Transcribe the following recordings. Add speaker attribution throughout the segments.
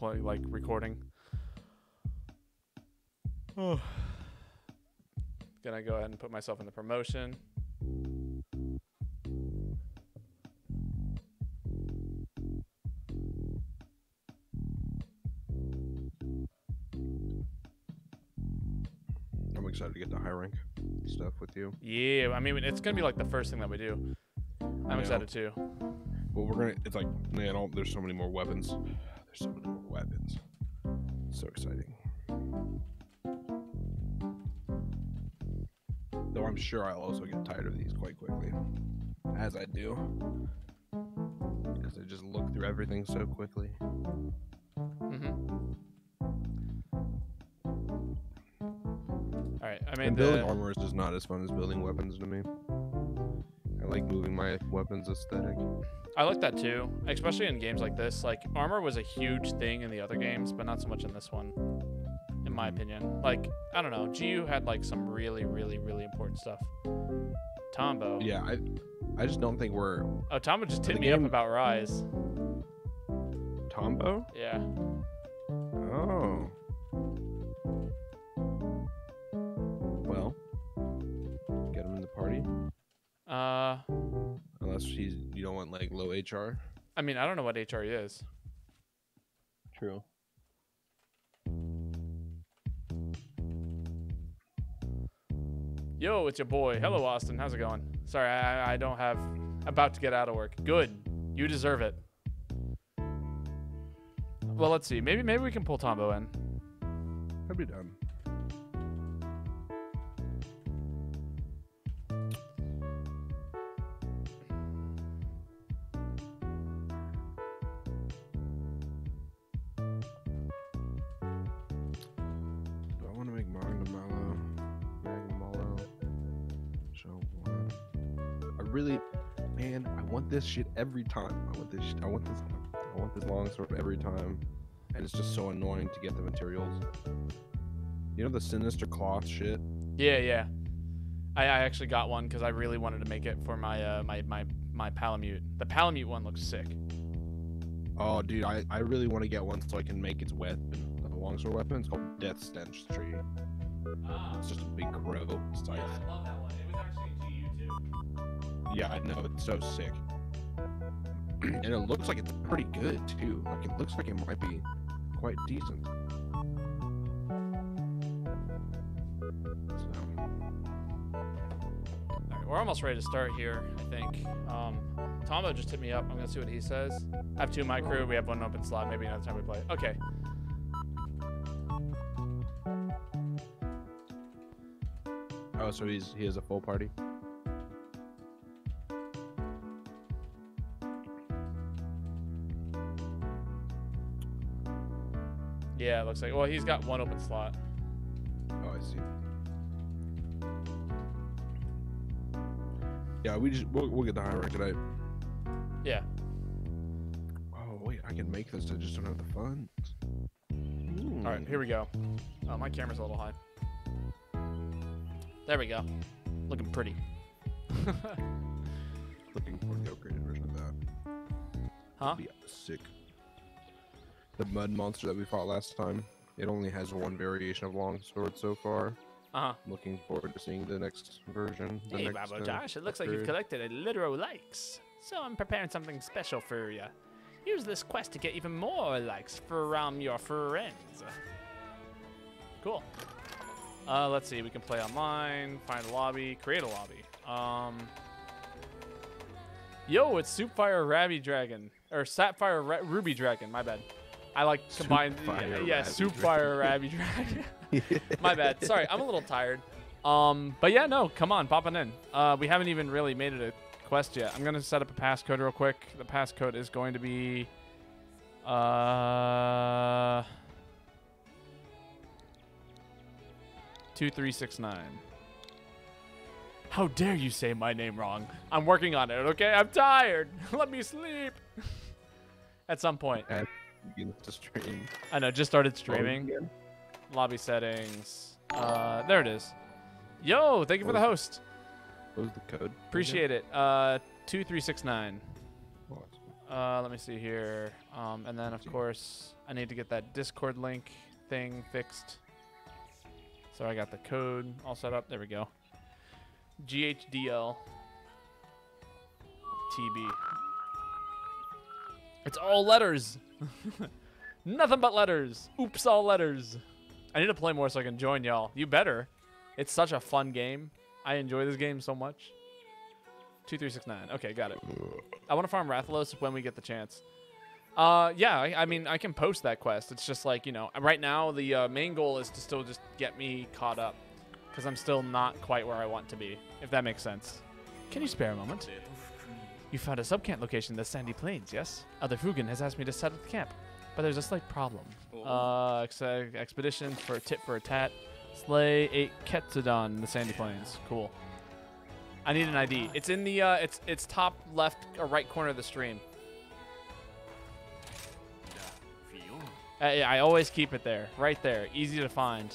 Speaker 1: play like recording. Oh. Gonna go ahead and put myself in the promotion.
Speaker 2: I'm excited to get the high rank stuff with you.
Speaker 1: Yeah, I mean it's gonna be like the first thing that we do. I'm excited too.
Speaker 2: But we're gonna. It's like man, all, there's so many more weapons. There's so many more weapons. So exciting. Though I'm sure I'll also get tired of these quite quickly, as I do, because I just look through everything so quickly.
Speaker 1: Mm-hmm. All right, I mean,
Speaker 2: And building
Speaker 1: the.
Speaker 2: armor is just not as fun as building weapons to me. I like moving my weapons aesthetic.
Speaker 1: I like that too, especially in games like this. Like armor was a huge thing in the other games, but not so much in this one, in my hmm. opinion. Like I don't know, GU had like some really, really, really important stuff. Tombo.
Speaker 2: Yeah, I, I just don't think we're
Speaker 1: Oh, Tombo just hit me up about Rise.
Speaker 2: Tombo.
Speaker 1: Yeah.
Speaker 2: Oh.
Speaker 1: Uh,
Speaker 2: Unless he's you don't want like low HR.
Speaker 1: I mean, I don't know what HR is.
Speaker 2: True.
Speaker 1: Yo, it's your boy. Hello, Austin. How's it going? Sorry, I, I don't have. About to get out of work. Good. You deserve it. Well, let's see. Maybe maybe we can pull Tombo in.
Speaker 2: I'd be done. This shit every time. I want this. Shit, I want this. I want this long sword every time, and it's just so annoying to get the materials. You know the sinister cloth shit.
Speaker 1: Yeah, yeah. I, I actually got one because I really wanted to make it for my uh, my my my Palamute. The Palamute one looks sick.
Speaker 2: Oh, dude, I, I really want to get one so I can make its weapon, the longsword weapon. It's called Death Stench Tree. It's just a big crow scythe.
Speaker 1: love that one. It was actually GU too.
Speaker 2: Yeah, I know. It's so sick. And it looks like it's pretty good, too. Like, it looks like it might be quite decent. So,
Speaker 1: Alright, we're almost ready to start here, I think. Um, Tombo just hit me up. I'm gonna see what he says. I have two in my crew. We have one open slot. Maybe another time we play. Okay.
Speaker 2: oh, so he's he has a full party?
Speaker 1: Yeah, it looks like. Well, he's got one open slot.
Speaker 2: Oh, I see. Yeah, we just we'll, we'll get the high rank tonight.
Speaker 1: Yeah.
Speaker 2: Oh wait, I can make this. I just don't have the funds.
Speaker 1: All right, here we go. Oh, my camera's a little high. There we go. Looking pretty.
Speaker 2: Looking for the upgraded version of that.
Speaker 1: huh?
Speaker 2: Be sick. The mud monster that we fought last time. It only has one variation of longsword so far.
Speaker 1: Uh huh.
Speaker 2: Looking forward to seeing the next version. The
Speaker 1: Hey,
Speaker 2: next,
Speaker 1: Bravo
Speaker 2: uh,
Speaker 1: Josh, it looks like you've collected a literal likes. So I'm preparing something special for you. Use this quest to get even more likes from your friends. Cool. Uh, let's see. We can play online, find a lobby, create a lobby. Um. Yo, it's Soupfire Rabby Dragon or Sapphire Ra- Ruby Dragon. My bad. I like combined.
Speaker 2: Soupfire
Speaker 1: yeah,
Speaker 2: soup
Speaker 1: fire Rabby Dragon. My bad. Sorry, I'm a little tired. Um, but yeah, no, come on, popping in. Uh, we haven't even really made it a quest yet. I'm gonna set up a passcode real quick. The passcode is going to be, uh, two three six nine. How dare you say my name wrong? I'm working on it. Okay, I'm tired. Let me sleep. At some point,
Speaker 2: point. begin to stream.
Speaker 1: I know. Just started streaming lobby settings. Uh, there it is. Yo, thank you for the host.
Speaker 2: What was the code?
Speaker 1: Appreciate it. Uh, two three six nine.
Speaker 2: What?
Speaker 1: Uh, let me see here. Um, and then of course I need to get that Discord link thing fixed. So I got the code all set up. There we go. GHDL TB. It's all letters. Nothing but letters. Oops, all letters. I need to play more so I can join y'all. You better. It's such a fun game. I enjoy this game so much. 2369. Okay, got it. I want to farm Rathalos when we get the chance. Uh, yeah, I, I mean, I can post that quest. It's just like, you know, right now the uh, main goal is to still just get me caught up. Because I'm still not quite where I want to be, if that makes sense. Can you spare a moment? You found a subcamp location in the Sandy Plains, yes? Other Fugen has asked me to set up the camp, but there's a slight problem. Uh, ex- expedition for a tit for a tat. Slay eight Kestodon in the Sandy Plains. Cool. I need an ID. It's in the uh, it's it's top left or right corner of the stream. I, I always keep it there, right there, easy to find.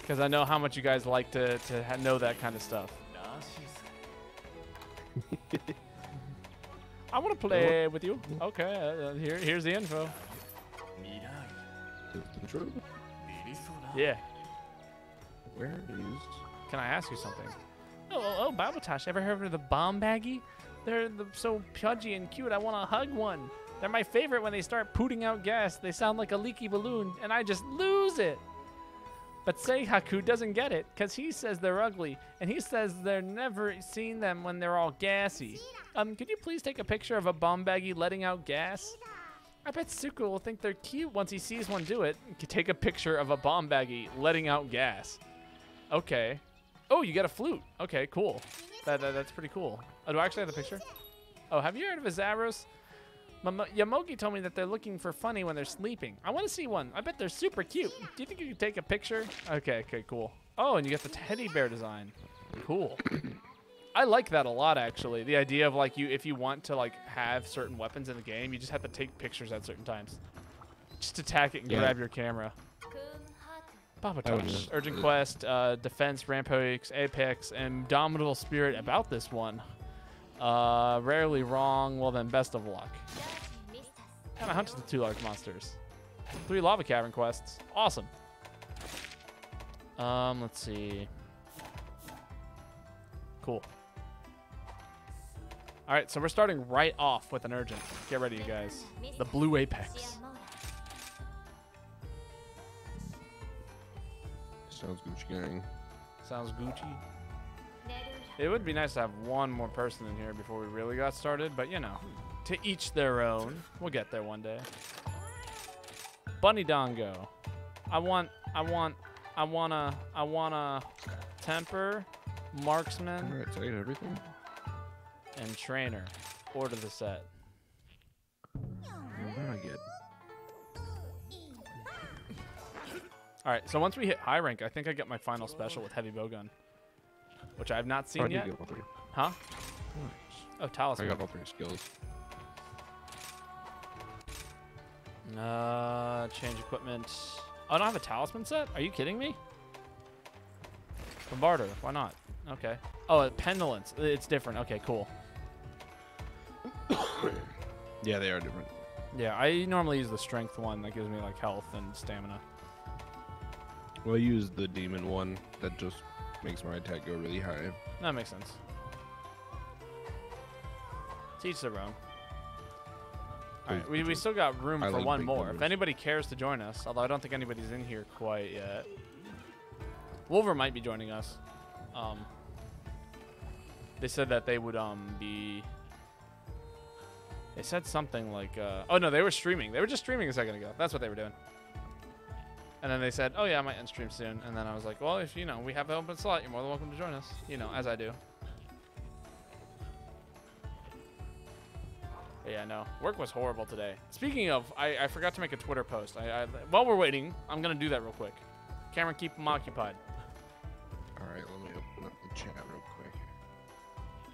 Speaker 1: Because I know how much you guys like to to know that kind of stuff. I want to play with you. Okay, uh, here here's the info.
Speaker 2: True.
Speaker 1: Yeah.
Speaker 2: Where is?
Speaker 1: Can I ask you something? Oh, oh, oh ever heard of the Bombadgy? They're the, so pudgy and cute. I want to hug one. They're my favorite when they start pooting out gas. They sound like a leaky balloon, and I just lose it. But Seihaku doesn't get it, because he says they're ugly, and he says they're never seen them when they're all gassy. Um, could you please take a picture of a Bombadgy letting out gas? I bet Suku will think they're cute once he sees one do it. Could take a picture of a Bombadgy letting out gas. Okay. Oh, you got a flute. Okay, cool. That, that that's pretty cool. Oh, do I actually have the picture? Oh, have you heard of a Zaros? Mamo- Yomogi told me that they're looking for funny when they're sleeping. I want to see one. I bet they're super cute. Do you think you could take a picture? Okay, okay, cool. Oh, and you got the teddy bear design. Cool. I like that a lot actually. The idea of like you if you want to like have certain weapons in the game, you just have to take pictures at certain times. Just attack it and
Speaker 2: Yeah.
Speaker 1: grab your camera.
Speaker 2: Babotosh,
Speaker 1: Urgent Quest, uh, Defense, Rampage, Apex, and Indomitable Spirit about this one. Uh, rarely wrong. Well then, best of luck. And I hunted the two large monsters. Three lava cavern quests. Awesome. Um, let's see. Cool. All right, so we're starting right off with an urgent. Get ready, you guys. The blue apex.
Speaker 2: Sounds Gucci gang.
Speaker 1: Sounds Gucci. It would be nice to have one more person in here before we really got started, but you know, to each their own. We'll get there one day. Bunny Dango. I want, I want, I wanna, I wanna temper, marksman,
Speaker 2: All right, so I everything.
Speaker 1: and trainer. Order the set.
Speaker 2: What I get?
Speaker 1: All right, so once we hit high rank, I think I get my final special with heavy bowgun, which I have not seen yet.
Speaker 2: get all three.
Speaker 1: Huh?
Speaker 2: Nice.
Speaker 1: Oh, talisman.
Speaker 2: I got all three skills.
Speaker 1: Uh, change equipment. Oh, I don't have a talisman set? Are you kidding me? Bombardier, why not? Okay. Oh, a pendulance. It's different. Okay, cool.
Speaker 2: Yeah, they are different.
Speaker 1: Yeah, I normally use the strength one that gives me like health and stamina.
Speaker 2: Well, I use the demon one that just makes my attack go really high.
Speaker 1: That makes sense. Teach their own. Alright, we, we still got room
Speaker 2: I
Speaker 1: for
Speaker 2: like
Speaker 1: one more. If anybody cares to join us, although I don't think anybody's in here quite yet. Wolver might be joining us. Um, they said that they would um be. They said something like, uh, oh no, they were streaming. They were just streaming a second ago. That's what they were doing. And then they said, oh yeah, I might end stream soon. And then I was like, well, if you know we have an open slot, you're more than welcome to join us. You know, as I do. Yeah, no. Work was horrible today. Speaking of, I, I forgot to make a Twitter post. I, I while we're waiting, I'm gonna do that real quick. Cameron, keep them occupied.
Speaker 2: All right, let me open up the chat real quick.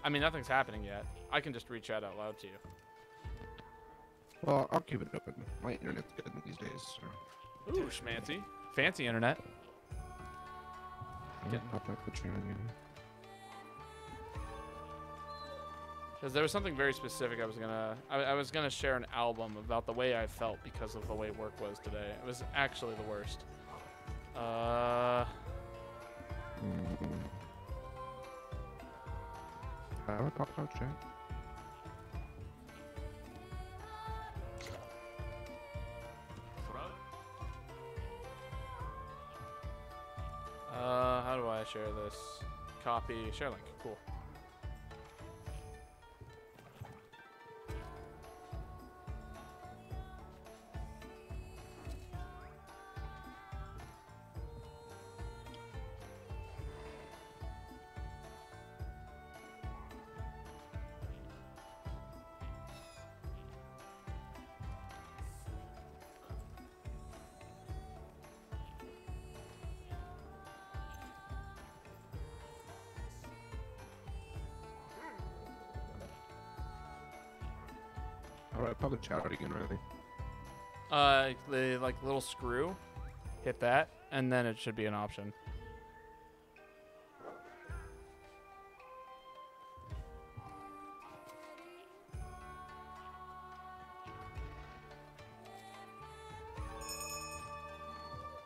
Speaker 1: I mean, nothing's happening yet. I can just reach chat out loud to you.
Speaker 2: Well, I'll keep it open. My internet's good these days. So.
Speaker 1: Ooh, schmancy. Fancy internet.
Speaker 2: Yeah, pop up the chat again.
Speaker 1: Because there was something very specific I was gonna I, I was gonna share an album about the way I felt because of the way work was today. It was actually the worst. Uh,
Speaker 2: Mm. I pop out chat?
Speaker 1: Share this? Copy, share link. Cool.
Speaker 2: Chat out again, Riley?
Speaker 1: Uh, the like little screw, hit that, and then it should be an option.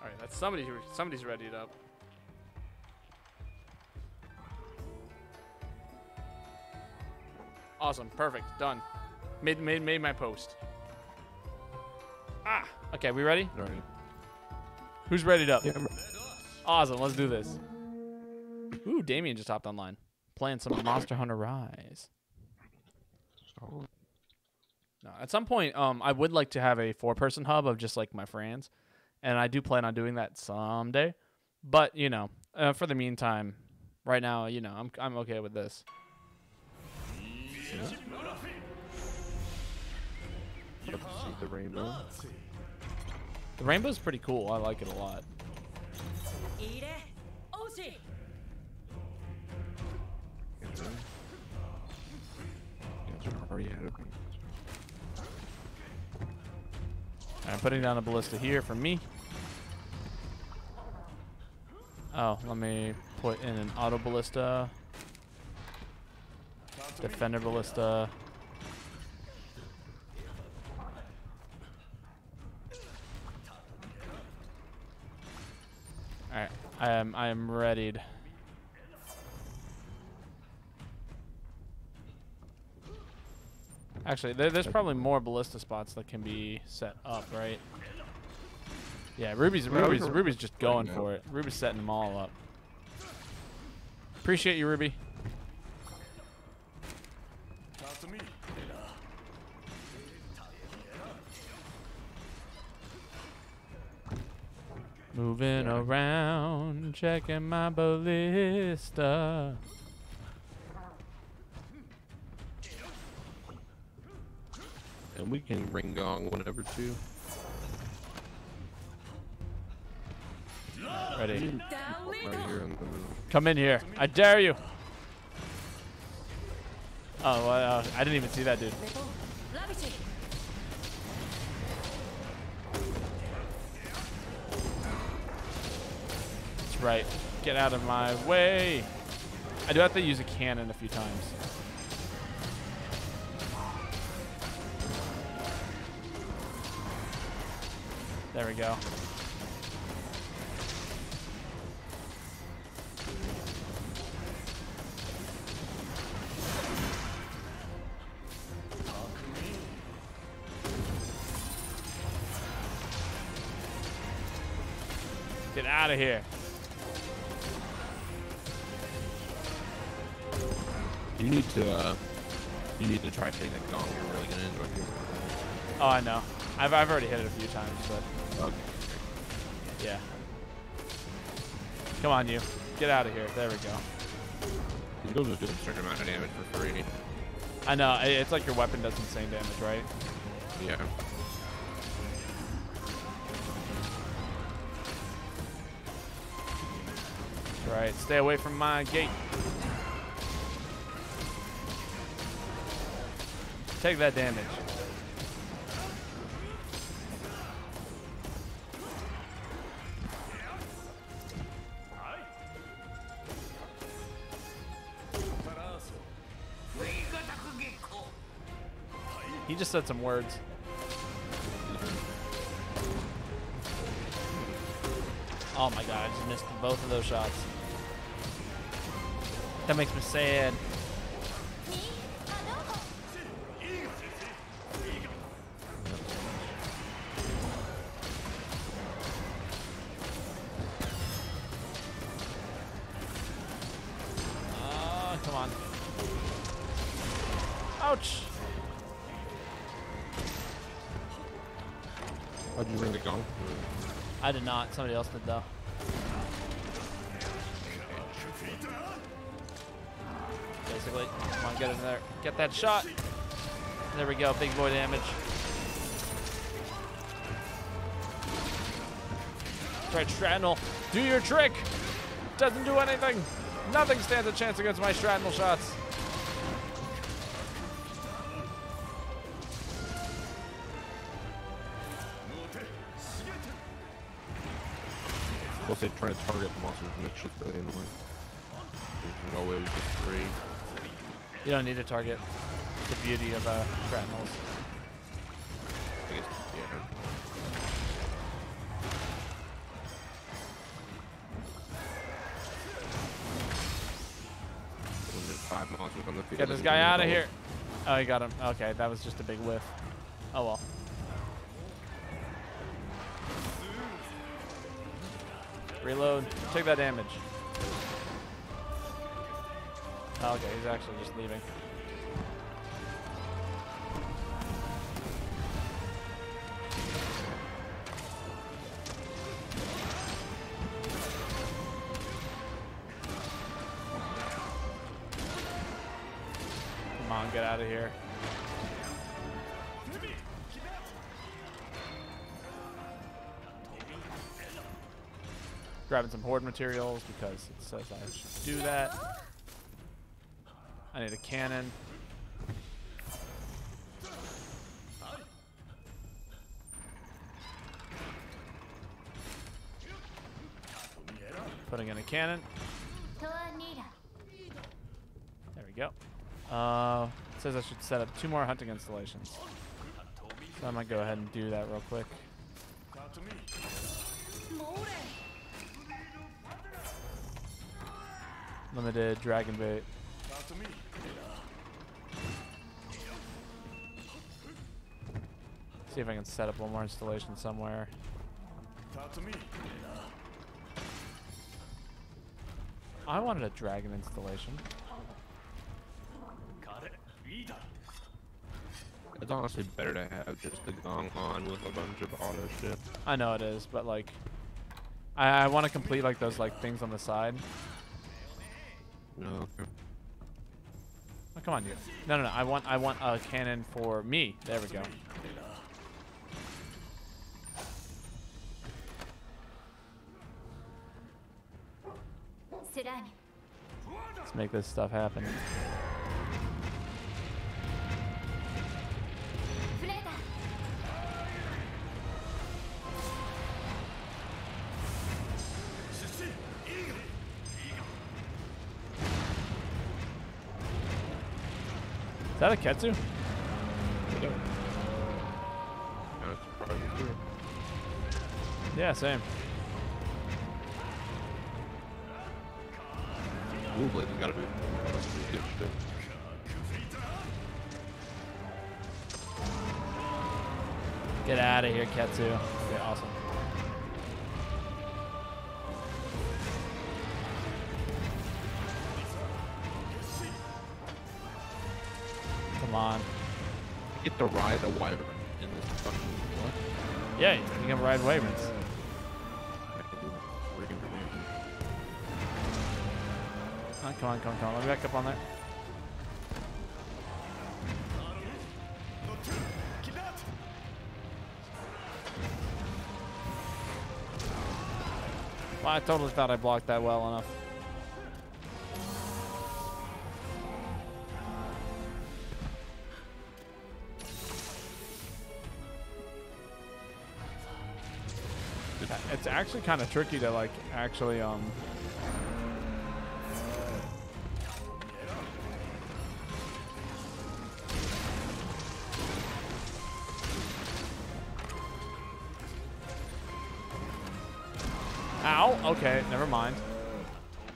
Speaker 1: All right, that's somebody. who- Somebody's readied up. Awesome, perfect, done. Made made made my post. Ah, okay, we ready?
Speaker 2: Alright.
Speaker 1: Who's ready up?
Speaker 2: Yeah, I'm
Speaker 1: Awesome, let's do this. Ooh, Damien just hopped online. Playing some Monster Hunter Rise.
Speaker 2: solid.
Speaker 1: No, at some point, um, I would like to have a four-person hub of just like my friends, and I do plan on doing that someday. But you know, uh, for the meantime, right now, you know, I'm I'm okay with this.
Speaker 2: Love come see the rainbow.
Speaker 1: The rainbow's pretty cool. I like it a lot. I'm putting down a ballista here for me. Oh, let me put in an auto ballista. Defender ballista. Um, I am I am readied. Actually, there, there's probably more ballista spots that can be set up, right? Yeah, Ruby's Ruby's Ruby's just going for it. Ruby's setting them all up. Appreciate you, Ruby. Moving
Speaker 2: Yeah.
Speaker 1: around, checking my ballista.
Speaker 2: And we can ring gong whenever too.
Speaker 1: Ready.
Speaker 2: Right here in the middle.
Speaker 1: Come in here. I dare you. Oh, well, uh, I didn't even see that dude. Right. Get out of my way. I do have to use a cannon a few times. There we go. Get out of here.
Speaker 2: You need to uh you need to try hitting that gong. You're really gonna enjoy it.
Speaker 1: Oh, I know. I've, I've already hit it a few times, but
Speaker 2: Okay.
Speaker 1: yeah. Come on, you. Get out of here. There we go.
Speaker 2: You'll just do a certain amount of damage for free.
Speaker 1: I know. It's like your weapon does insane damage, right?
Speaker 2: Yeah.
Speaker 1: That's right. Stay away from my gate. Take that damage. He just said some words. Oh my god, I just missed both of those shots. That makes me sad. Come on. Ouch.
Speaker 2: How'd you ring the gong?
Speaker 1: I did not. Somebody else did though. Basically, come on, get in there. Get that shot. There we go. Big boy damage. Try Shrapnel. Do your trick. Doesn't do anything. Nothing stands a chance against my Shrapnel shots.
Speaker 2: Plus they try to target the monsters and it's just really annoying. There's no way we get free.
Speaker 1: You don't need to target the beauty of uh, Shrapnels.
Speaker 2: I guess, yeah.
Speaker 1: Get this guy out of here. Oh, he got him. Okay, that was just a big whiff. Oh well. Reload. Take that damage. Oh, okay, he's actually just leaving. Materials because it says I should do that. I need a cannon. Putting in a cannon. There we go. Uh, says I should set up two more hunting installations. So I might go ahead and do that real quick. Limited dragon bait. See if I can set up one more installation somewhere. I wanted a dragon installation.
Speaker 2: It's honestly better to have just the gong on with a bunch of auto shit.
Speaker 1: I know it is, but like, I, I want to complete like those like things on the side.
Speaker 2: Oh, no.
Speaker 1: Oh, come on, you. No, no, no. I want, I want a cannon for me. There we go. Let's make this stuff happen. That a Ketsu?
Speaker 2: Yeah. Kinda surprised too.
Speaker 1: Yeah, same.
Speaker 2: Blue Blade has gotta be that's pretty good.
Speaker 1: Get out of here, Ketsu.
Speaker 2: To ride a wyvern in this fucking what?
Speaker 1: Yeah, you can ride wyverns. Oh, come on, come on, come on. Let me back up on there. Well, I totally thought I blocked that well enough. actually kind of tricky to like actually um Ow, okay, never mind.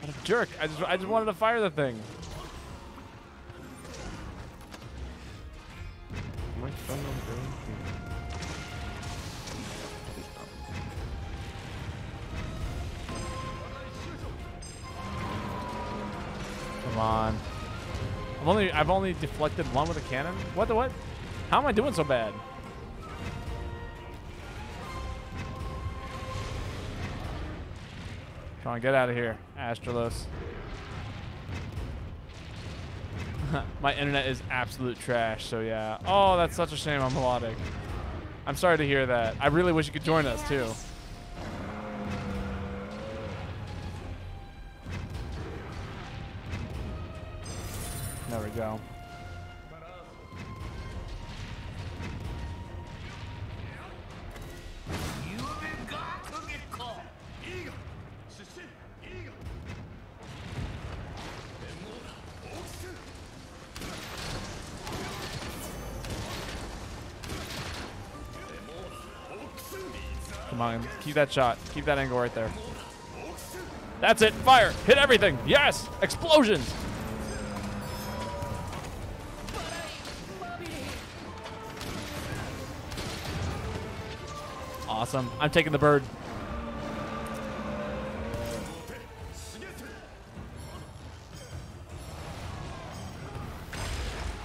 Speaker 1: What a jerk. I just I just wanted to fire the thing. I've only deflected one with a cannon. What the what? How am I doing so bad? Come on, get out of here, Astralos. My internet is absolute trash, so yeah. Oh, that's such a shame I'm Melodic. I'm sorry to hear that. I really wish you could join us too. Keep that shot. Keep that angle right there. That's it. Fire. Hit everything. Yes. Explosions. Awesome. I'm taking the bird.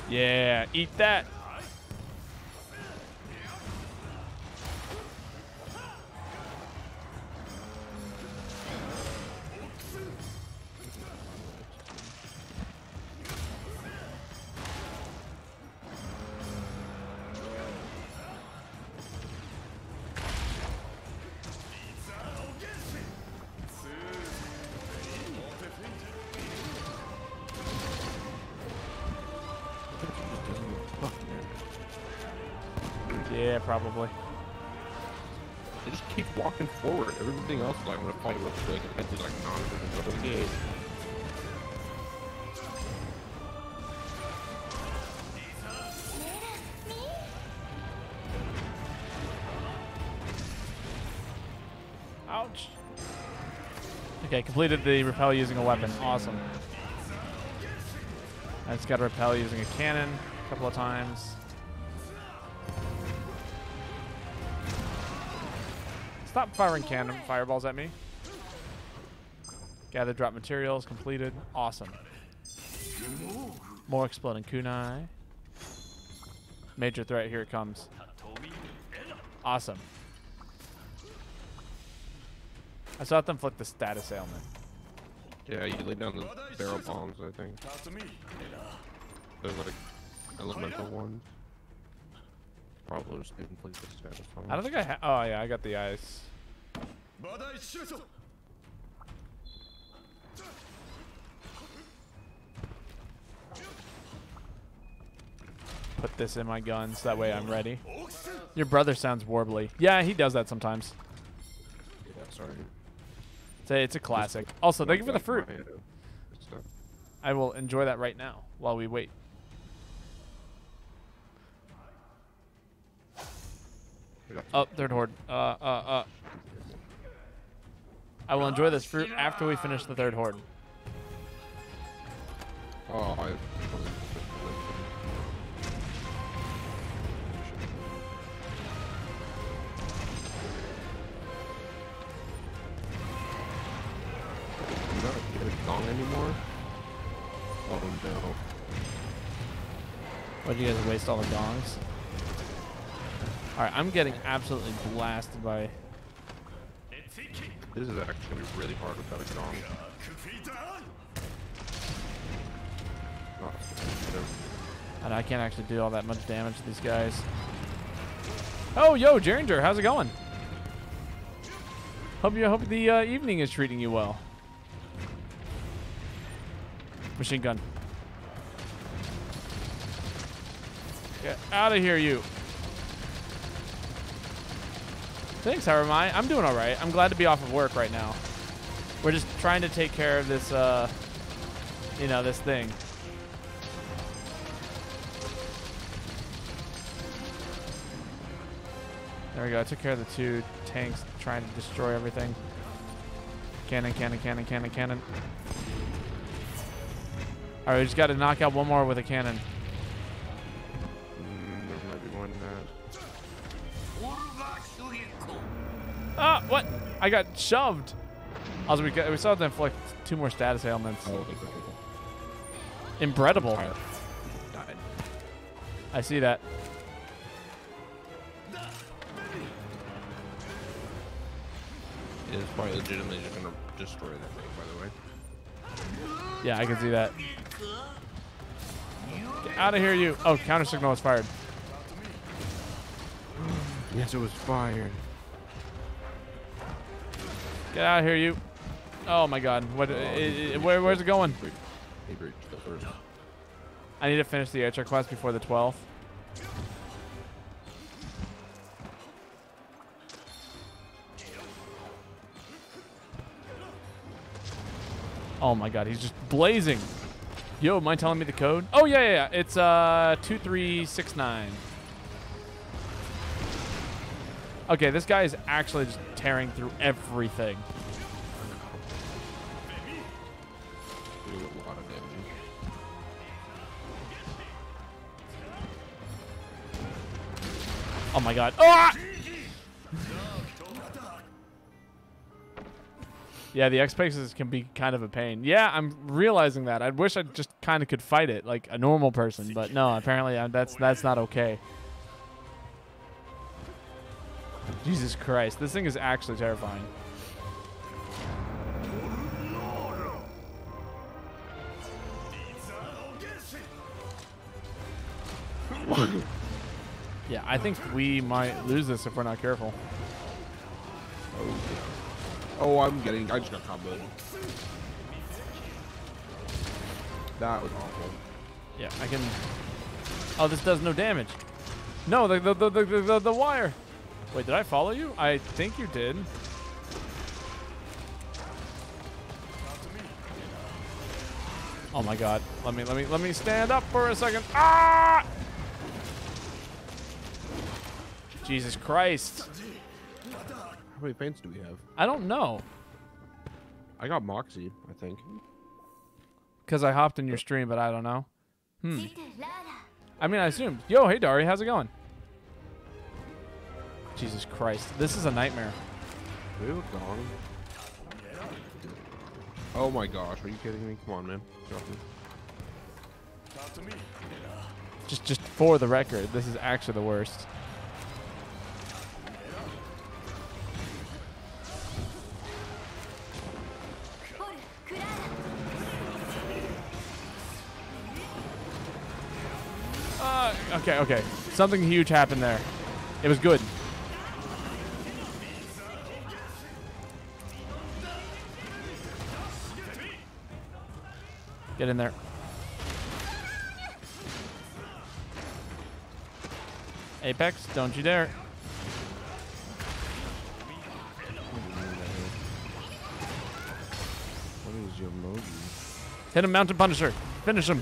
Speaker 1: Yeah, eat that. Okay, completed the repel using a weapon. Awesome. I just got to repel using a cannon a couple of times. Stop firing cannon fireballs at me. Gather drop materials completed. Awesome. More exploding kunai. Major threat, here it comes. Awesome. I saw them flick the status ailment.
Speaker 2: Yeah, you lay down the barrel bombs, I think. There's like elemental ones. Probably just didn't play the status on.
Speaker 1: I don't think I ha- Oh, yeah, I got the ice. Put this in my guns. That way I'm ready. Your brother sounds warbly. Yeah, he does that sometimes.
Speaker 2: Yeah, sorry.
Speaker 1: It's a, it's a classic. Also, thank you for the fruit. I will enjoy that right now while we wait. Oh, third horde. Uh, uh, uh. I will enjoy this fruit after we finish the third horde.
Speaker 2: Oh, I.
Speaker 1: Why'd you guys waste all the gongs? Alright, I'm getting absolutely blasted by...
Speaker 2: This is actually really hard without a gong.
Speaker 1: And I can't actually do all that much damage to these guys. Oh, yo, Jeringer, how's it going? Hope you hope the uh, evening is treating you well. Machine gun. Get out of here, you. Thanks, how am I? I'm doing all right. I'm glad to be off of work right now. We're just trying to take care of this, uh, you know, this thing. There we go. I took care of the two tanks trying to destroy everything. Cannon, cannon, cannon, cannon, cannon. All right, we just got to knock out one more with a cannon. Ah, what? I got shoved. Also, we, got, we still have to inflict two more status ailments.
Speaker 2: Oh, okay, okay, okay.
Speaker 1: Inbreadable.
Speaker 2: Died.
Speaker 1: I see that.
Speaker 2: It is probably legitimately just gonna destroy that thing, by the way.
Speaker 1: Yeah, I can see that. Get out of here, you. Oh, counter signal was fired.
Speaker 2: Yes, it was fired.
Speaker 1: Get out of here, you. Oh my God. What? i- i- where, where's it going?
Speaker 2: He breached the first.
Speaker 1: I need to finish the HR quest before the 12th. Oh my god, he's just blazing. Yo, mind telling me the code? Oh yeah, yeah, yeah. It's uh 2369. Okay, this guy is actually just tearing through everything. Oh my god. Ah! Yeah, the X Spaces can be kind of a pain. Yeah, I'm realizing that. I wish I just kind of could fight it like a normal person, but no, apparently uh, that's that's not okay. Jesus Christ, this thing is actually terrifying. Yeah, I think we might lose this if we're not careful.
Speaker 2: Oh, I'm getting. I just got comboed. That was awful.
Speaker 1: Yeah, I can. Oh, this does no damage. No, the the the the, the, the, the wire. Wait, did I follow you? I think you did. Oh my god. Let me let me let me stand up for a second. Ah! Jesus Christ.
Speaker 2: How many paints do we have?
Speaker 1: I don't know.
Speaker 2: I got Moxie, I think.
Speaker 1: Cuz I hopped in your stream, but I don't know. Hmm. I mean, I assumed. Yo, hey Dari, how's it going? Jesus Christ. This is a nightmare.
Speaker 2: We a gong? Oh my gosh, are you kidding me? Come on, man. Drop me.
Speaker 1: Just just for the record, this is actually the worst. Uh, okay, okay. Something huge happened there. It was good. Get in there. Apex, don't you dare.
Speaker 2: What is your emoji?
Speaker 1: Hit him, Mountain Punisher. Finish him.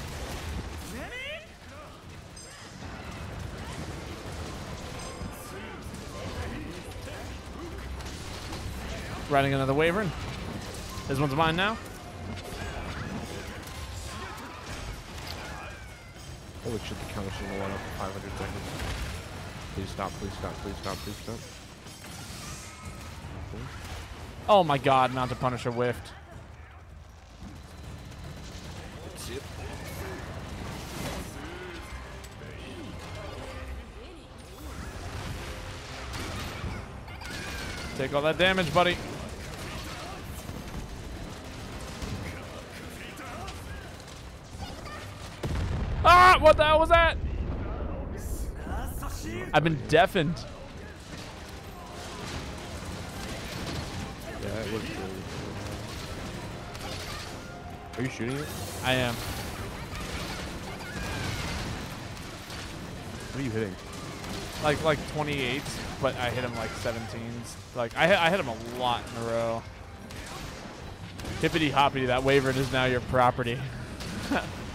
Speaker 1: Riding another Wyvern. This one's mine now.
Speaker 2: Oh, Holy shit, the counter's gonna run up to 500 seconds. Please stop, please stop, please stop, please stop.
Speaker 1: Oh my god, Mountain Punisher whiffed.
Speaker 2: It.
Speaker 1: Take all that damage, buddy. Ah, what the hell was that? I've been deafened.
Speaker 2: Yeah, it was really Are you shooting it?
Speaker 1: I am.
Speaker 2: What are you hitting?
Speaker 1: Like like 28, but I hit him like 17s. Like I hit, I hit him a lot in a row. Hippity hoppity, that Wyvern is now your property.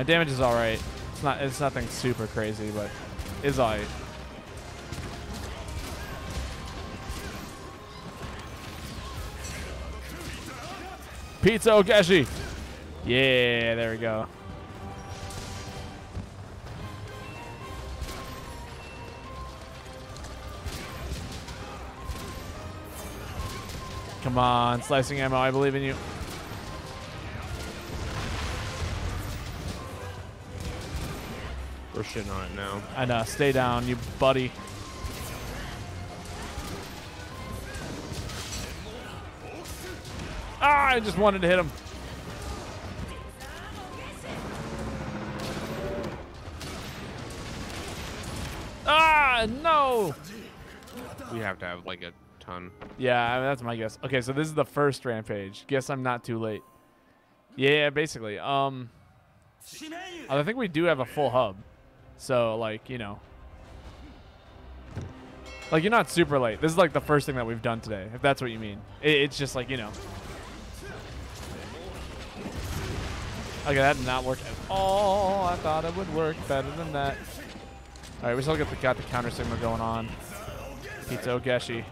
Speaker 1: My damage is all right. It's not. It's nothing super crazy, but it's all right. Pizza Ogeshi. Yeah, there we go. Come on, slicing ammo. I believe in you.
Speaker 2: We're shitting on it now.
Speaker 1: I know. Stay down, you buddy. Ah, I just wanted to hit him. Ah, no.
Speaker 2: We have to have like a ton.
Speaker 1: Yeah, I mean, that's my guess. Okay, so this is the first rampage. Guess I'm not too late. Yeah, basically. Um, I think we do have a full hub. So, like, you know. Like, you're not super late. This is, like, the first thing that we've done today, if that's what you mean. It, it's just, like, you know. Okay, that did not work at all. I thought it would work better than that. All right, we still got the, got the counter signal going on. Pizza Ogeshi.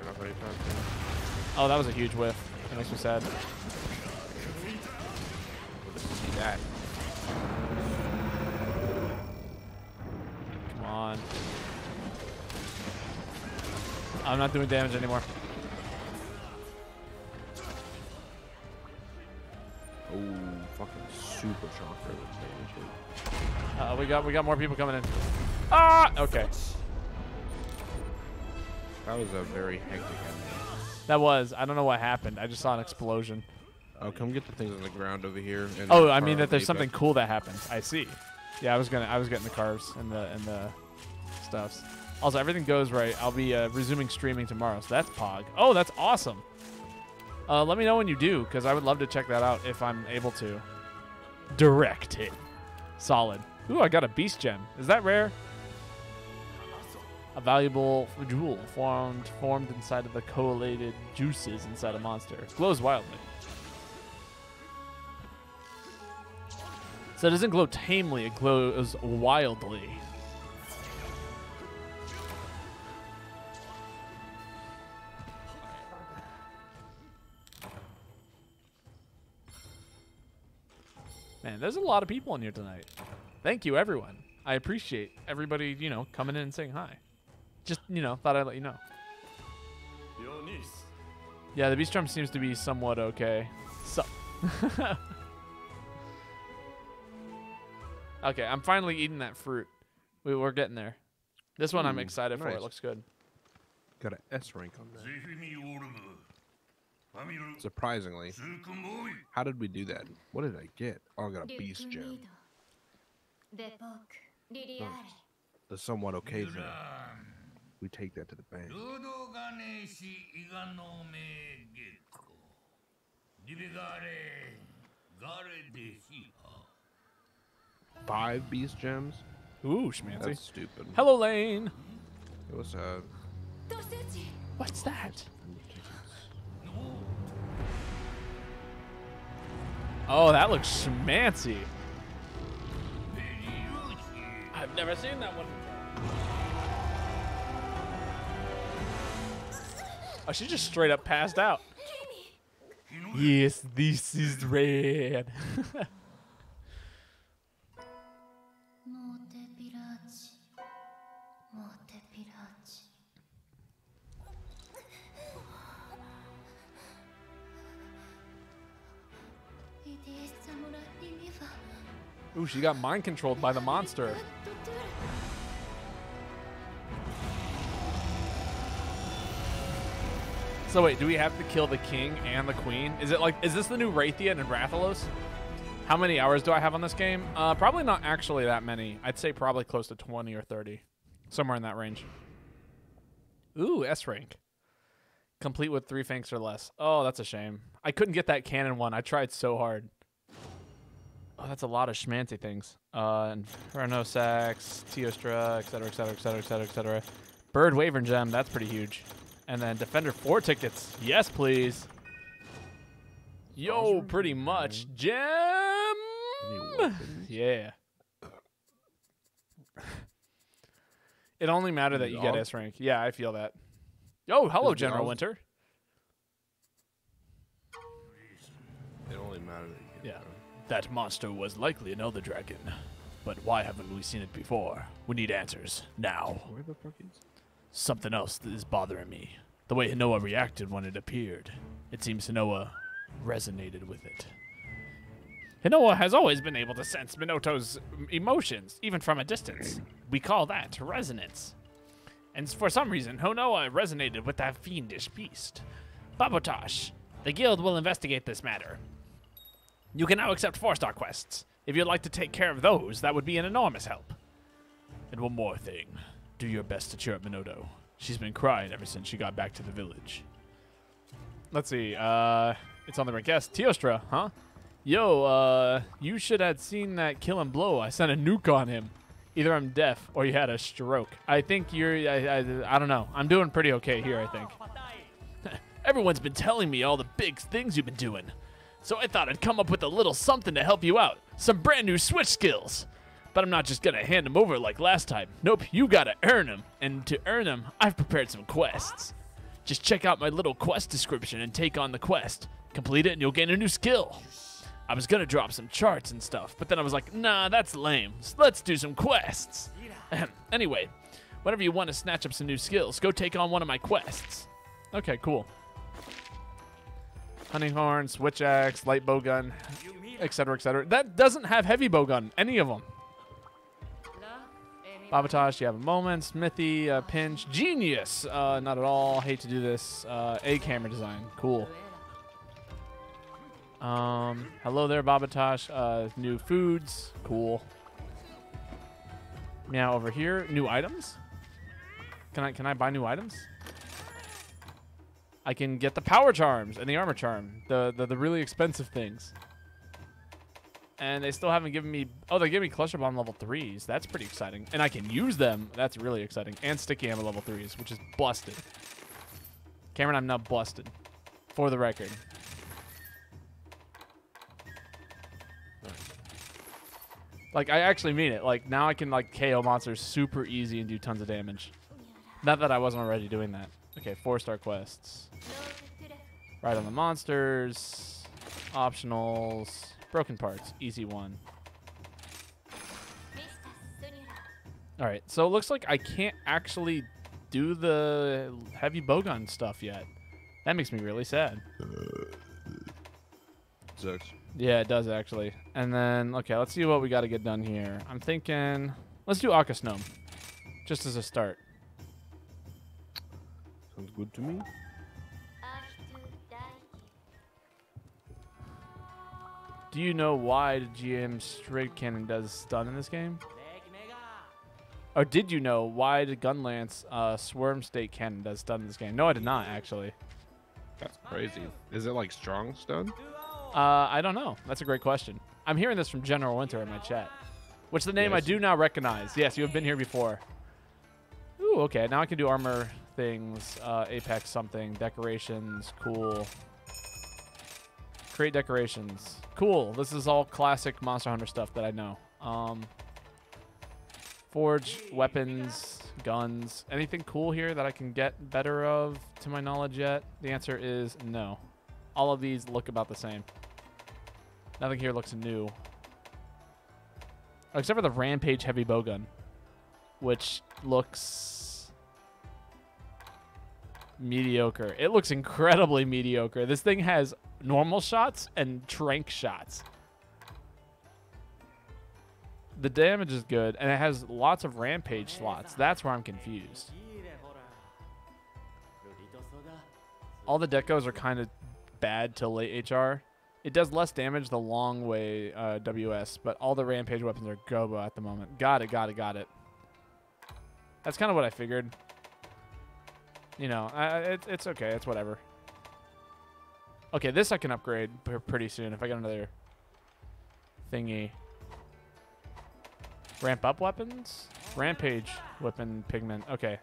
Speaker 1: Oh, that was a huge whiff. That makes me sad.
Speaker 2: See that?
Speaker 1: Come on. I'm not doing damage anymore.
Speaker 2: Oh, fucking super shocker.
Speaker 1: Uh, we got we got more people coming in. Ah, okay.
Speaker 2: That was a very hectic ending.
Speaker 1: That was. I don't know what happened. I just saw an explosion.
Speaker 2: Oh, come get the things on the ground over here. and
Speaker 1: Oh, I mean that there's
Speaker 2: the
Speaker 1: something cool that happened. I see. Yeah, I was gonna. I was getting the cars and the and the stuffs. Also, everything goes right. I'll be uh, resuming streaming tomorrow, so that's Pog. Oh, that's awesome. Uh, let me know when you do, because I would love to check that out if I'm able to. Direct hit. Solid. Ooh, I got a beast gem. Is that rare? A valuable jewel formed formed inside of the collated juices inside a monster. Glows wildly. So it doesn't glow tamely, it glows wildly. Man, there's a lot of people in here tonight. Thank you, everyone. I appreciate everybody, you know, coming in and saying hi. Just, you know, thought I'd let you know. Yeah, the beast drum seems to be somewhat okay. So. okay, I'm finally eating that fruit. We, we're getting there. This one I'm
Speaker 2: Ooh,
Speaker 1: excited for. It looks good.
Speaker 2: Got an S rank on that. Surprisingly. How did we do that? What did I get? Oh, I got a beast gem.
Speaker 3: Oh,
Speaker 2: the somewhat okay gem. We take that to the bank. Five beast gems?
Speaker 1: Ooh, schmancy.
Speaker 2: That's stupid.
Speaker 1: Hello, Lane.
Speaker 2: It was uh,
Speaker 3: a.
Speaker 1: What's that? Oh, that looks schmancy. I've never seen that one before. Oh, she just straight up passed out. Yes, this is red. Ooh, she got mind controlled by the monster. So wait, do we have to kill the king and the queen? Is it like, is this the new Rathian and Rathalos? How many hours do I have on this game? Uh, probably not actually that many. I'd say probably close to 20 or 30. Somewhere in that range. Ooh, S rank. Complete with three fanks or less. Oh, that's a shame. I couldn't get that cannon one. I tried so hard. Oh, that's a lot of schmancy things. Uh, Inferno Sac, Teostra, etc., etc., etc., etc., etc. Bird Wyvern Gem, that's pretty huge. And then Defender 4 tickets. Yes, please. Yo, pretty much. Gem! Yeah. it only mattered that you get S rank. Yeah, I feel that. Yo, hello, General Winter.
Speaker 2: That
Speaker 1: monster was likely an Elder Dragon. But why haven't we seen it before? We need answers. Now.
Speaker 2: right? Where the fuck is?
Speaker 1: Something else that is bothering me. The way Hinoa reacted when it appeared. It seems Hinoa resonated with it. Hinoa has always been able to sense Minoto's emotions, even from a distance. We call that resonance. And for some reason, Hinoa resonated with that fiendish beast. Babotosh, the guild will investigate this matter. You can now accept four-star quests. If you'd like to take care of those, that would be an enormous help. And one more thing. Do your best to cheer up Minoto. She's been crying ever since she got back to the village. Let's see. Uh, it's on the right guest. Teostra, huh? Yo, uh, you should have seen that kill and blow. I sent a nuke on him. Either I'm deaf or you had a stroke. I think you're. I, I, I don't know. I'm doing pretty okay here. I think. Everyone's been telling me all the big things you've been doing. So I thought I'd come up with a little something to help you out. Some brand new switch skills. But I'm not just gonna hand them over like last time. Nope, you gotta earn them. And to earn them, I've prepared some quests. Just check out my little quest description and take on the quest. Complete it and you'll gain a new skill. I was gonna drop some charts and stuff, but then I was like, nah, that's lame. S- Let's do some quests. Anyway, whenever you want to snatch up some new skills, go take on one of my quests. Okay, cool. Hunting horn, switch axe, light bow gun, etc., etc. That doesn't have heavy bow gun. Any of them. Babotosh, you have a moment. Smithy, pinch, genius. Uh, not at all. Hate to do this. Uh, a camera design, cool. Um, hello there, Babotosh. Uh, new foods, cool. Now over here, new items. Can I can I buy new items? I can get the power charms and the armor charm, the the, the really expensive things. And they still haven't given me. Oh, they gave me cluster bomb level threes. That's pretty exciting, and I can use them. That's really exciting. And sticky hammer level threes, which is busted. Cameron, I'm not busted, for the record. Like I actually mean it. Like now I can like KO monsters super easy and do tons of damage. Oh, not that I wasn't already doing that. Okay, four star quests. Right on the monsters. Optionals. Broken parts. Easy one. Alright, so it looks like I can't actually do the heavy bowgun stuff yet. That makes me really sad.
Speaker 2: Sucks.
Speaker 1: Yeah, it does actually. And then, okay, let's see what we got to get done here. I'm thinking, let's do Aknosom, just as a start.
Speaker 2: Sounds good to me.
Speaker 1: Do you know why the GM straight cannon does stun in this game? Or did you know why the Gunlance uh, Wyrmstake cannon does stun in this game? No, I did not actually.
Speaker 2: That's crazy. Is it like strong stun?
Speaker 1: Uh, I don't know. That's a great question. I'm hearing this from General Winter in my chat, which the name I do now recognize. Yes, you have been here before. Ooh, okay. Now I can do armor things, uh, apex something, decorations, cool. Create decorations. Cool. This is all classic Monster Hunter stuff that I know. Um, forge, weapons, guns. Anything cool here that I can get better of to my knowledge yet? The answer is no. All of these look about the same. Nothing here looks new. Except for the Rampage Heavy Bowgun, which looks mediocre. It looks incredibly mediocre. This thing has normal shots and trank shots. The damage is good, and it has lots of Rampage slots. That's where I'm confused. All the decos are kind of bad to late HR. It does less damage the long way uh, WS, but all the rampage weapons are Gobo at the moment. Got it, got it, got it. That's kind of what I figured. You know, I, I- it's okay. It's whatever. Okay, this I can upgrade pretty soon if I get another thingy. Ramp up weapons? Rampage weapon pigment. Okay.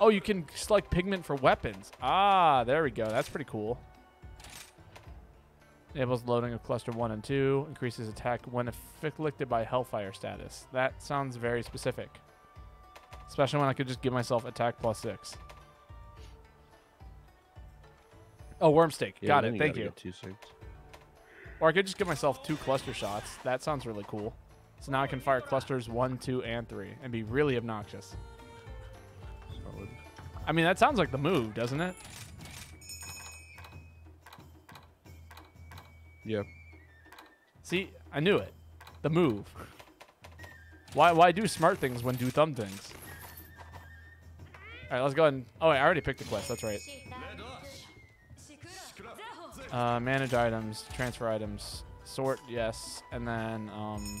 Speaker 1: Oh, you can select pigment for weapons. Ah, there we go. That's pretty cool. Enables loading of cluster 1 and 2. Increases attack when afflicted by Hellfire status. That sounds very specific. Especially when I could just give myself attack plus six. Oh, worm steak.
Speaker 2: Yeah,
Speaker 1: Got it. Thank you. Or I could just give myself two cluster shots. That sounds really cool. So now I can fire clusters one, two, and three and be really obnoxious.
Speaker 2: Solid.
Speaker 1: I mean, that sounds like the move, doesn't it?
Speaker 2: Yeah.
Speaker 1: See, I knew it. The move. Why why do smart things when do thumb things? All right, let's go ahead and. Oh, wait, I already picked the quest. That's right. Uh, manage items, transfer items, sort, yes, and then um,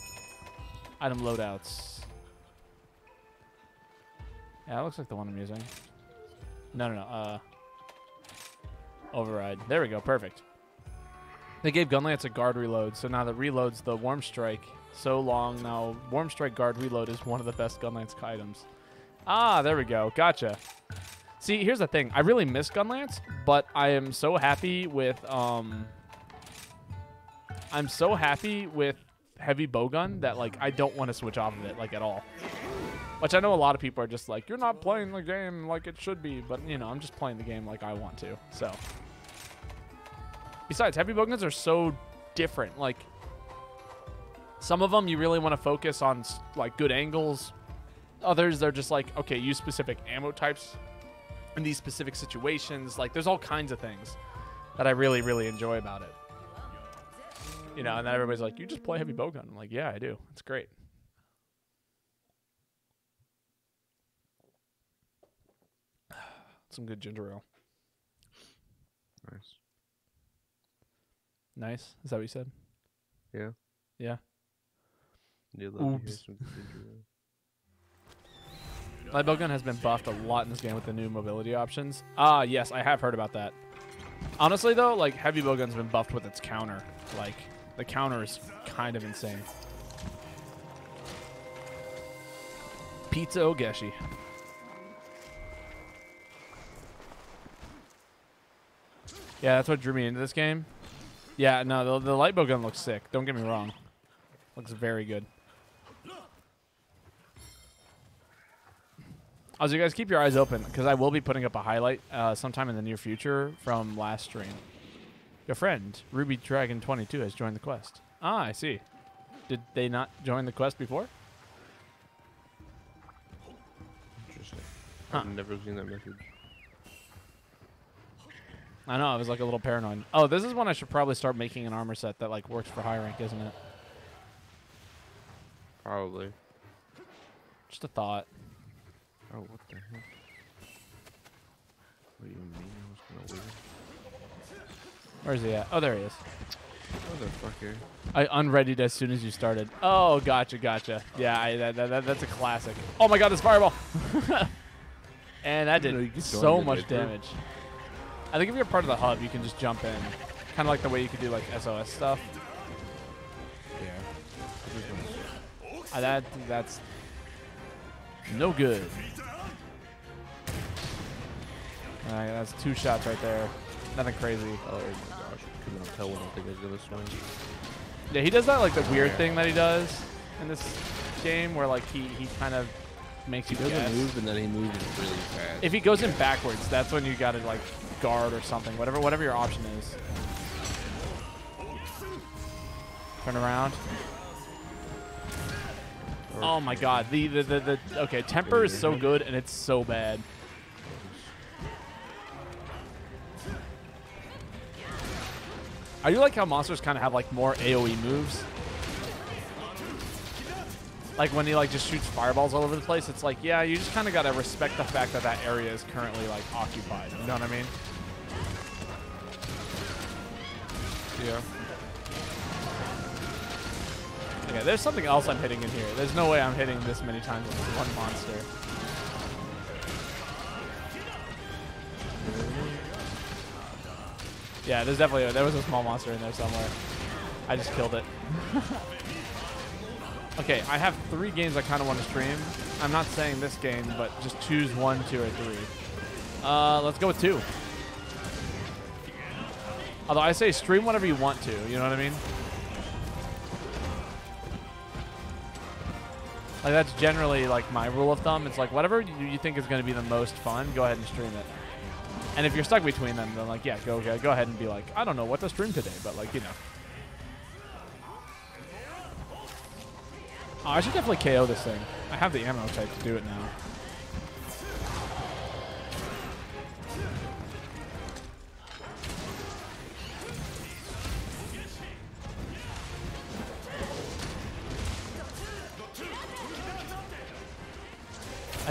Speaker 1: item loadouts. Yeah, that looks like the one I'm using. No, no, no. Uh, override. There we go. Perfect. They gave Gunlance a guard reload, so now that reloads the Wyrmstake so long. Now, Wyrmstake guard reload is one of the best Gunlance items. Ah, there we go. Gotcha. See, here's the thing. I really miss Gunlance, but I am so happy with um I'm so happy with heavy bowgun that like I don't want to switch off of it like at all. Which I know a lot of people are just like, you're not playing the game like it should be, but you know, I'm just playing the game like I want to. So Besides, heavy bowguns are so different. Like some of them you really want to focus on like good angles. Others they're just like, okay, use specific ammo types in these specific situations. Like there's all kinds of things that I really, really enjoy about it. You know, and then everybody's like, you just play heavy bowgun. I'm like, yeah, I do. It's great. Some good ginger ale.
Speaker 2: Nice.
Speaker 1: Nice. Is that what you said?
Speaker 2: Yeah.
Speaker 1: Yeah.
Speaker 2: Yeah, love to hear
Speaker 1: Oops.
Speaker 2: Ale.
Speaker 1: Bowgun has been buffed a lot in this game with the new mobility options. Ah, yes, I have heard about that. Honestly, though, like heavy bowgun's been buffed with its counter. Like the counter is kind of insane. Pizza Ogeshi. Yeah, that's what drew me into this game. Yeah, no, the, the light bowgun looks sick. Don't get me wrong. Looks very good. Also, you guys keep your eyes open because I will be putting up a highlight uh, sometime in the near future from last stream. Your friend Ruby Dragon 22 has joined the quest. Ah, I see. Did they not join the quest before?
Speaker 2: Interesting.
Speaker 1: Huh.
Speaker 2: I've never seen that message.
Speaker 1: I know I was like a little paranoid. Oh, this is when I should probably start making an armor set that like works for high rank, isn't it?
Speaker 2: Probably.
Speaker 1: Just a thought.
Speaker 2: Oh, what the heck? What do you mean? I was gonna leave.
Speaker 1: Where's he at? Oh, there he is.
Speaker 2: Motherfucker.
Speaker 1: I unreadied as soon as you started. Oh, gotcha, gotcha. Yeah, I, that, that, that- that's a classic. Oh my god, this fireball! and that
Speaker 2: You know, you
Speaker 1: did so much damage. I think if you're part of the hub, you can just jump in. Kind of like the way you could do like SOS stuff.
Speaker 2: Yeah. I just wanna-
Speaker 1: Uh, that That's no good. Alright, that's two shots right there. Nothing crazy.
Speaker 2: Oh my gosh. Could not tell when I think I was gonna swing.
Speaker 1: Yeah, he does that like the weird thing that he does in this game where like he, he kind of makes
Speaker 2: He
Speaker 1: you
Speaker 2: doesn't
Speaker 1: guess.
Speaker 2: move and then he moves really fast.
Speaker 1: If he goes in backwards, that's when you gotta like guard or something. Whatever whatever your option is. Turn around. Oh my god. The the, the, the okay, temper is so good and it's so bad. I do like how monsters kind of have like more AoE moves. Like when he like just shoots fireballs all over the place, it's like, yeah, you just kind of gotta respect the fact that that area is currently like occupied. You know what I mean?
Speaker 2: yeah.
Speaker 1: There's something else I'm hitting in here. There's no way I'm hitting this many times with one monster. Yeah, there's definitely a, there was a small monster in there somewhere. I just killed it. okay, I have three games I kind of want to stream. I'm not saying this game, but just choose one, two, or three. Uh, let's go with two. Although I say stream whatever you want to. You know what I mean? Like that's generally like my rule of thumb. It's like whatever you, think is going to be the most fun, go ahead and stream it. And if you're stuck between them, then like yeah, go go, go ahead and be like, I don't know what to stream today, but like you know. Oh, I should definitely KO this thing. I have the ammo type to do it now.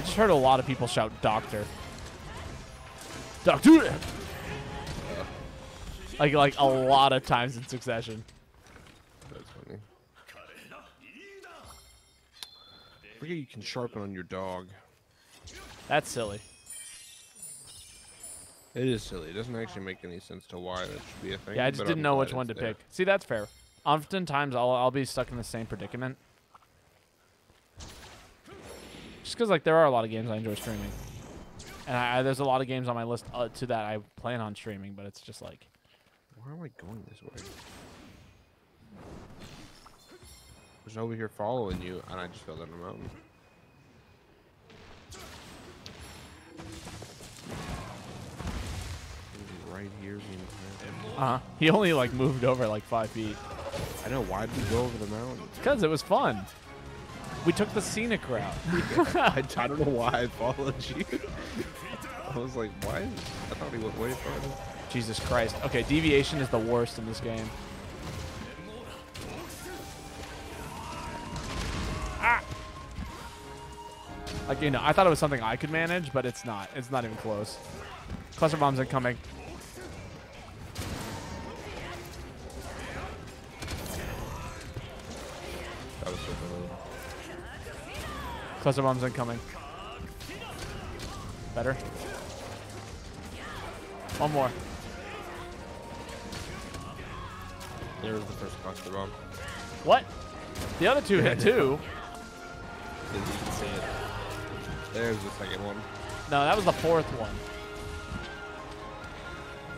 Speaker 1: I just heard a lot of people shout doctor. Doctor! Like like a lot of times in succession.
Speaker 2: That's funny. Forget you can sharpen on your dog.
Speaker 1: That's silly.
Speaker 2: It is silly. It doesn't actually make any sense to why that should be a thing.
Speaker 1: Yeah, I just didn't
Speaker 2: I'm
Speaker 1: know which one to
Speaker 2: there.
Speaker 1: pick. See, that's fair. Oftentimes, I'll I'll be stuck in the same predicament. Just because like there are a lot of games I enjoy streaming, and I, there's a lot of games on my list uh, to that I plan on streaming, but it's just like
Speaker 2: Where am I going this way? There's nobody here following you, and I just fell down the mountain. Right here, being
Speaker 1: uh huh. He only like moved over like five feet
Speaker 2: I know. Why did we go over the mountain?
Speaker 1: because it was fun. We took the scenic route.
Speaker 2: I, I don't know why I followed you. I was like, why? I thought he went way farther.
Speaker 1: Jesus Christ. Okay, deviation is the worst in this game. Ah! Like, you know, I thought it was something I could manage, but it's not. It's not even close. Cluster bombs incoming. Cluster bombs incoming. Better. One more.
Speaker 2: There was the first cluster bomb.
Speaker 1: What? The other two hit too.
Speaker 2: Didn't even see it. There's the second one.
Speaker 1: No, that was the fourth one.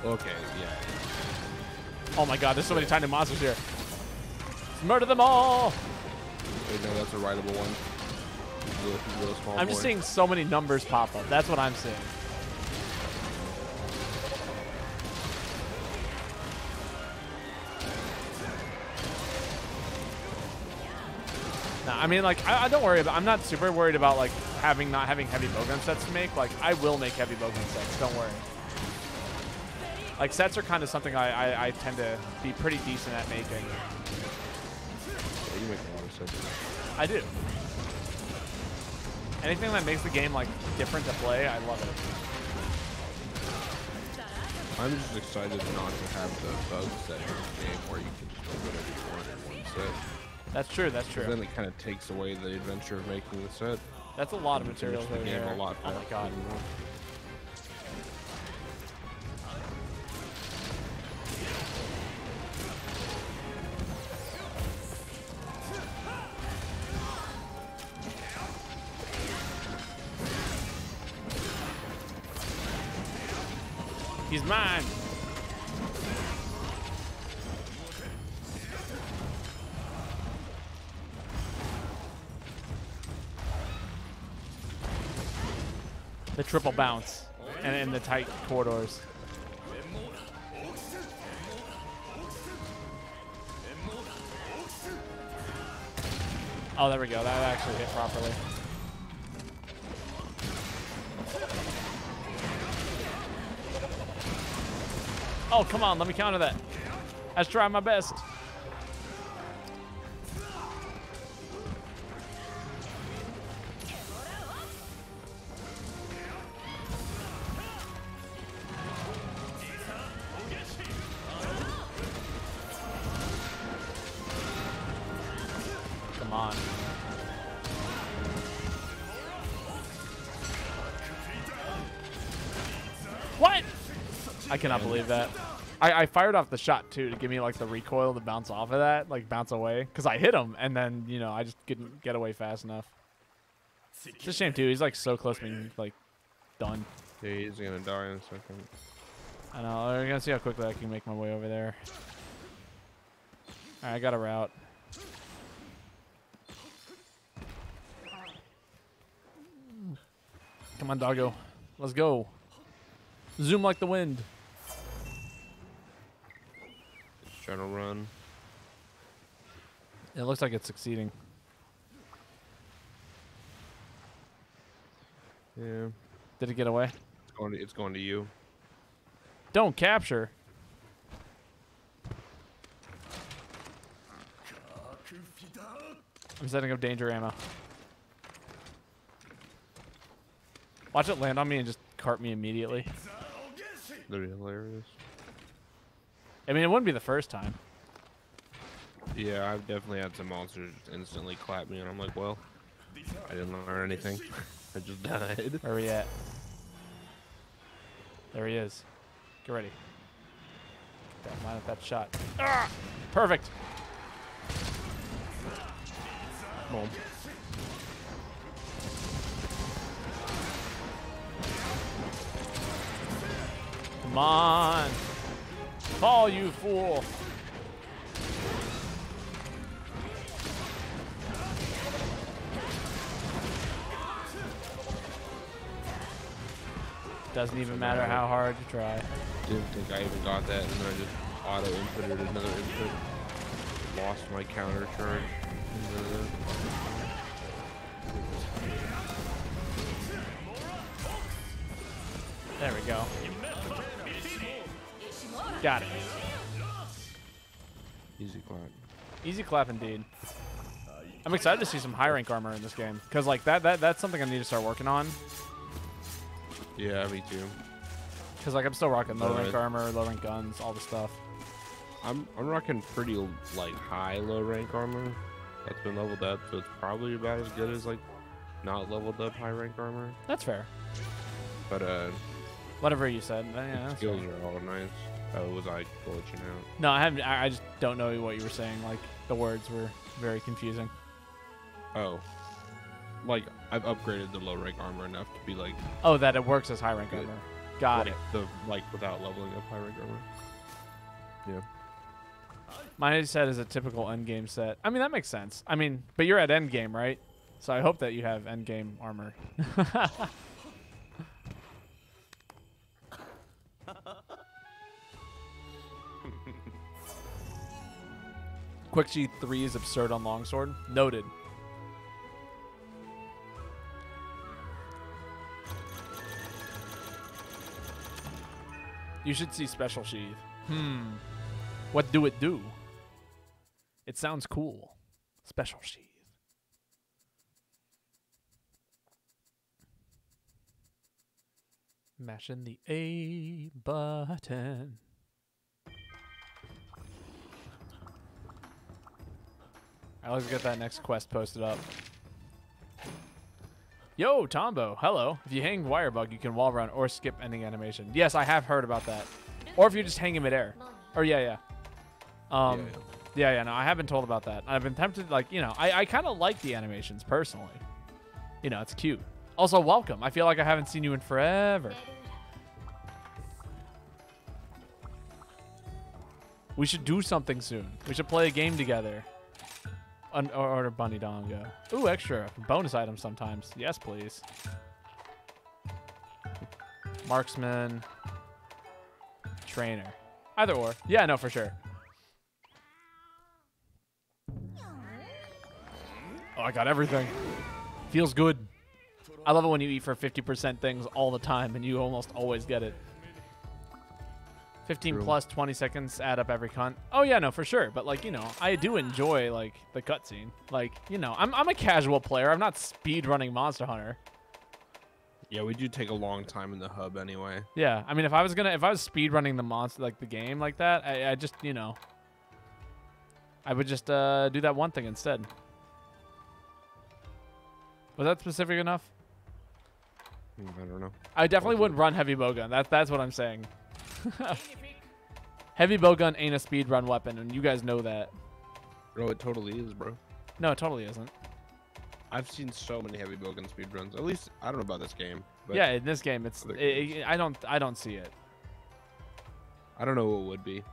Speaker 2: Okay, yeah.
Speaker 1: Oh my god, there's so many tiny monsters here. Murder them all!
Speaker 2: Wait, no, that's a rideable one. He's a little, he's a little small
Speaker 1: I'm just seeing so many numbers pop up. That's what I'm seeing. No, I mean, like, I, I don't worry about. I'm not super worried about like having not having heavy bowgun sets to make. Like, I will make heavy bowgun sets. Don't worry. Like, sets are kind of something I, I I tend to be pretty decent at making.
Speaker 2: Yeah, you make a lot of sense.
Speaker 1: I do. Anything that makes the game like different to play, I love it.
Speaker 2: I'm just excited not to have the bug set in the game where you can just do whatever you want in one set.
Speaker 1: That's true. That's true.
Speaker 2: Then it kind of takes away the adventure of making the set.
Speaker 1: That's a lot of materials
Speaker 2: the game
Speaker 1: there.
Speaker 2: a lot
Speaker 1: oh my god.
Speaker 2: than
Speaker 1: He's mine. The triple bounce and in the tight corridors. Oh, there we go. That actually hit properly. Oh, come on. Let me counter that. I was trying my best. Come on. I cannot believe that. I, I fired off the shot too to give me like the recoil to bounce off of that, like bounce away, because I hit him and then you know I just couldn't get away fast enough. It's a shame too. He's like so close to being like done.
Speaker 2: Yeah, he's gonna die in a second.
Speaker 1: I know. We're gonna see how quickly I can make my way over there. All right, I got a route. Come on, doggo. Let's go. Zoom like the wind.
Speaker 2: Trying to run.
Speaker 1: It looks like it's succeeding.
Speaker 2: Yeah.
Speaker 1: Did it get away?
Speaker 2: It's going to, it's going to you.
Speaker 1: Don't capture. I'm setting up danger ammo. Watch it land on me and just cart me immediately.
Speaker 2: That'd be hilarious.
Speaker 1: I mean, it wouldn't be the first time.
Speaker 2: Yeah, I've definitely had some monsters instantly clap me, and I'm like, well, I didn't learn anything. I just died.
Speaker 1: Where are we at? There he is. Get ready. Get that line up that shot. Ah! Perfect. Boom. Come on. Fall, you fool. Doesn't even matter how hard you try.
Speaker 2: Didn't think I even got that, and then I just auto inputted another input. Lost my counter charge.
Speaker 1: Got it.
Speaker 2: Easy clap.
Speaker 1: Easy clap indeed. I'm excited to see some high rank armor in this game because like that that that's something I need to start working on.
Speaker 2: Yeah, me too.
Speaker 1: Because like I'm still rocking low rank armor, low rank guns, all the stuff.
Speaker 2: I'm I'm rocking pretty like high low rank armor. That's been leveled up, so it's probably about as good as like not leveled up high rank armor.
Speaker 1: That's fair.
Speaker 2: But uh,
Speaker 1: Whatever you said. Yeah,
Speaker 2: skills
Speaker 1: fair.
Speaker 2: are all nice. Oh, was I glitching out?
Speaker 1: No, I haven't. I, I just don't know what you were saying. Like the words were very confusing.
Speaker 2: Oh, like I've upgraded the low rank armor enough to be like
Speaker 1: Oh, that it works as high rank
Speaker 2: Good.
Speaker 1: armor. Got
Speaker 2: like
Speaker 1: it.
Speaker 2: the like without leveling up high rank armor. Yeah.
Speaker 1: My set is a typical end game set. I mean that makes sense. I mean, but you're at end game, right? So I hope that you have end game armor. Quick G three is absurd on longsword. Noted. You should see special sheath. Hmm. What do it do? It sounds cool. Special sheath. Mashing the A button. I let's get that next quest posted up. Yo, Tombo, hello. If you hang Wirebug, you can wall run or skip ending animation. Yes, I have heard about that. Or if you just hang in midair. Or yeah, yeah. Um,
Speaker 2: Yeah,
Speaker 1: yeah, yeah, no, I have been told about that. I've been tempted, like, you know, I, I kind of like the animations personally. You know, it's cute. Also, welcome. I feel like I haven't seen you in forever. We should do something soon. We should play a game together. Un- or order Bunny Dango. Ooh, extra bonus items sometimes. Yes, please. Marksman. Trainer. Either or. Yeah, no, for sure. Oh, I got everything. Feels good. I love it when you eat for 50% things all the time and you almost always get it. 15
Speaker 2: True.
Speaker 1: plus 20 seconds add up every cunt. Oh yeah, no, for sure. But like, you know, I do enjoy like the cutscene. Like, you know, I'm I'm a casual player. I'm not speed running Monster Hunter.
Speaker 2: Yeah, we do take a long time in the hub anyway.
Speaker 1: Yeah, I mean, if I was gonna, if I was speed running the monster, like the game, like that, I, I just, you know, I would just uh, do that one thing instead. Was that specific enough?
Speaker 2: Hmm, I don't know.
Speaker 1: I definitely
Speaker 2: Okay.
Speaker 1: wouldn't run heavy bowgun. That's that's what I'm saying. heavy bowgun ain't a speed run weapon, and you guys know that.
Speaker 2: Bro, it totally is, bro.
Speaker 1: No, it totally isn't.
Speaker 2: I've seen so many heavy bowgun speedruns. At least I don't know about this game, but
Speaker 1: yeah, in this game, it's. It, it- I don't. I don't see it.
Speaker 2: I don't know what would be.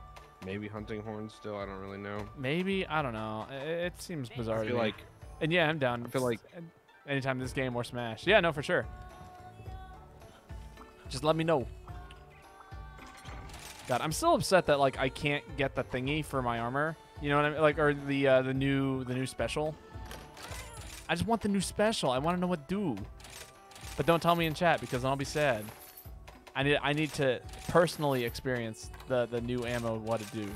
Speaker 2: Maybe hunting horns still. I don't really know.
Speaker 1: Maybe I don't know. It, it seems bizarre.
Speaker 2: I
Speaker 1: to
Speaker 2: feel
Speaker 1: me.
Speaker 2: like
Speaker 1: And yeah, I'm down.
Speaker 2: I feel like-
Speaker 1: anytime this game or Smash. Yeah, no, for sure. Just let me know. God, I'm still upset that like I can't get the thingy for my armor. You know what I mean? Like or the uh, the new the new special. I just want the new special. I want to know what do. But don't tell me in chat because I'll be sad. I need I need to personally experience the the new ammo what to do.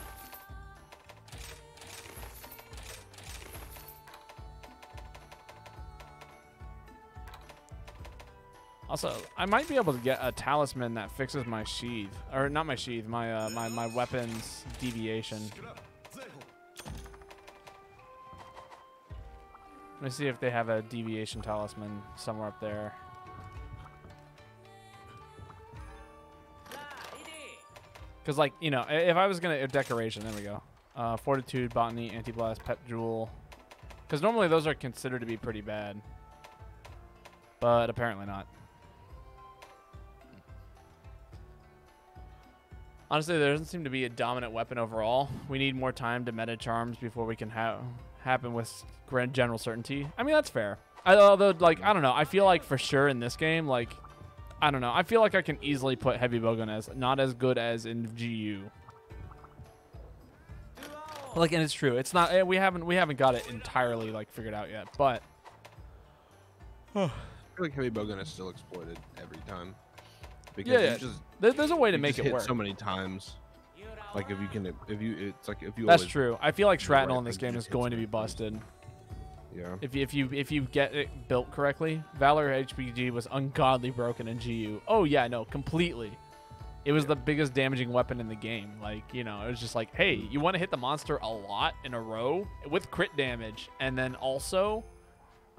Speaker 1: Also, I might be able to get a talisman that fixes my sheath, or not my sheath, my uh, my my weapons deviation. Let me see if they have a deviation talisman somewhere up there. Because, like, you know, if I was going to... Decoration, there we go. Uh, Fortitude, Botany, Anti-Blast, Pep Jewel. Because normally those are considered to be pretty bad. But apparently not. Honestly, there doesn't seem to be a dominant weapon overall. We need more time to meta charms before we can happen with grand general certainty. I mean, that's fair. I, although, like, I don't know. I feel like for sure in this game, like, I don't know. I feel like I can easily put heavy bowgun as not as good as in GU. Like, and it's true. It's not. eh, We haven't. We haven't got it entirely like figured out yet. But
Speaker 2: I feel like heavy bowgun is still exploited every time. Because
Speaker 1: Yeah, yeah.
Speaker 2: just
Speaker 1: there, there's a way to make it
Speaker 2: hit
Speaker 1: work.
Speaker 2: so many times. Like if you can, if you, it's like if you.
Speaker 1: That's true. I feel like shrapnel in this game is going to be busted.
Speaker 2: Yeah.
Speaker 1: If you, if you if you get it built correctly, Valor HBG was ungodly broken in GU. Oh yeah, no, completely. It was the biggest damaging weapon in the game. Like you know, it was just like, hey, mm. you want to hit the monster a lot in a row with crit damage, and then also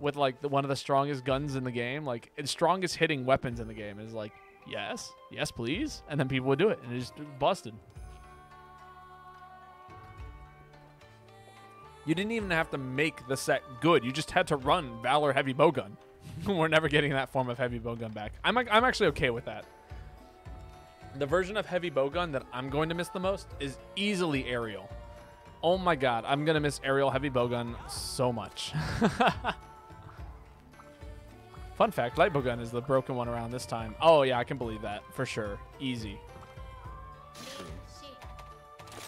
Speaker 1: with like the, one of the strongest guns in the game, like and strongest hitting weapons in the game is like, yes, yes, please, and then people would do it, and it just busted. You didn't even have to make the set good. You just had to run Valor Heavy Bowgun. We're never getting that form of Heavy Bowgun back. I'm, I'm actually okay with that. The version of Heavy Bowgun that I'm going to miss the most is easily Aerial. Oh my god, I'm going to miss Aerial Heavy Bowgun so much. Fun fact, Light Bowgun is the broken one around this time. Oh yeah, I can believe that. For sure. Easy.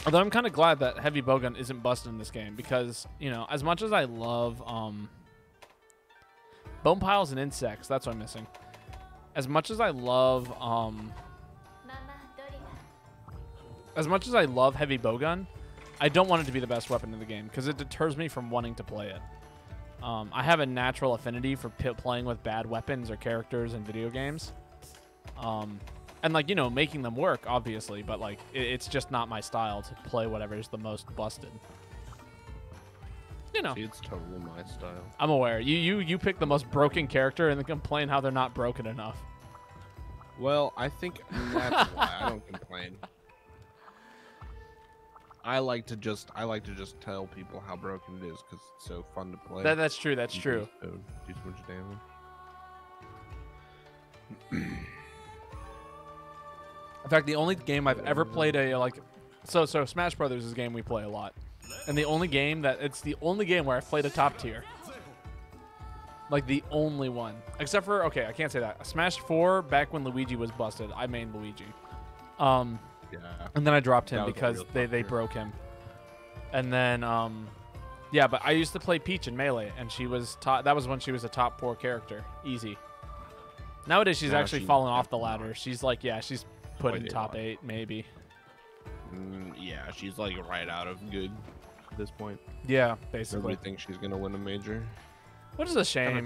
Speaker 1: Although I'm kind of glad that heavy bowgun isn't busted in this game because you know as much as I love um, bone piles and insects, that's what I'm missing. As much as I love um, as much as I love heavy bowgun, I don't want it to be the best weapon in the game because it deters me from wanting to play it. Um, I have a natural affinity for p- playing with bad weapons or characters in video games. Um, and like you know making them work obviously but like it, it's just not my style to play whatever is the most busted you know
Speaker 2: See, it's totally my style.
Speaker 1: i'm aware you you you pick the most broken character and then complain how they're not broken enough
Speaker 2: Well, I think that's why I don't complain. I like to just I like to just tell people how broken it is because it's so fun to play.
Speaker 1: that, that's true that's
Speaker 2: You
Speaker 1: true.
Speaker 2: can so- do so much damage.
Speaker 1: in fact the only game i've ever played a like so so smash brothers is a game we play a lot. And the only game that it's the only game where i've played a top tier. Like the only one. Except for okay i can't say that. Smash 4 back when luigi was busted i mained luigi. Um
Speaker 2: Yeah.
Speaker 1: and then I dropped him
Speaker 2: That was a
Speaker 1: because they, they broke him. And then, um, yeah, but I used to play Peach in Melee, and she was top. That was when she was a top four character, easy. Nowadays, she's
Speaker 2: Now
Speaker 1: actually
Speaker 2: she-
Speaker 1: fallen off the ladder. She's like, yeah, she's put in top eight, maybe.
Speaker 2: Mm, yeah, she's like right out of good at this point.
Speaker 1: Yeah,
Speaker 2: Nobody
Speaker 1: basically.
Speaker 2: thinks she's gonna win a major.
Speaker 1: Which is a shame.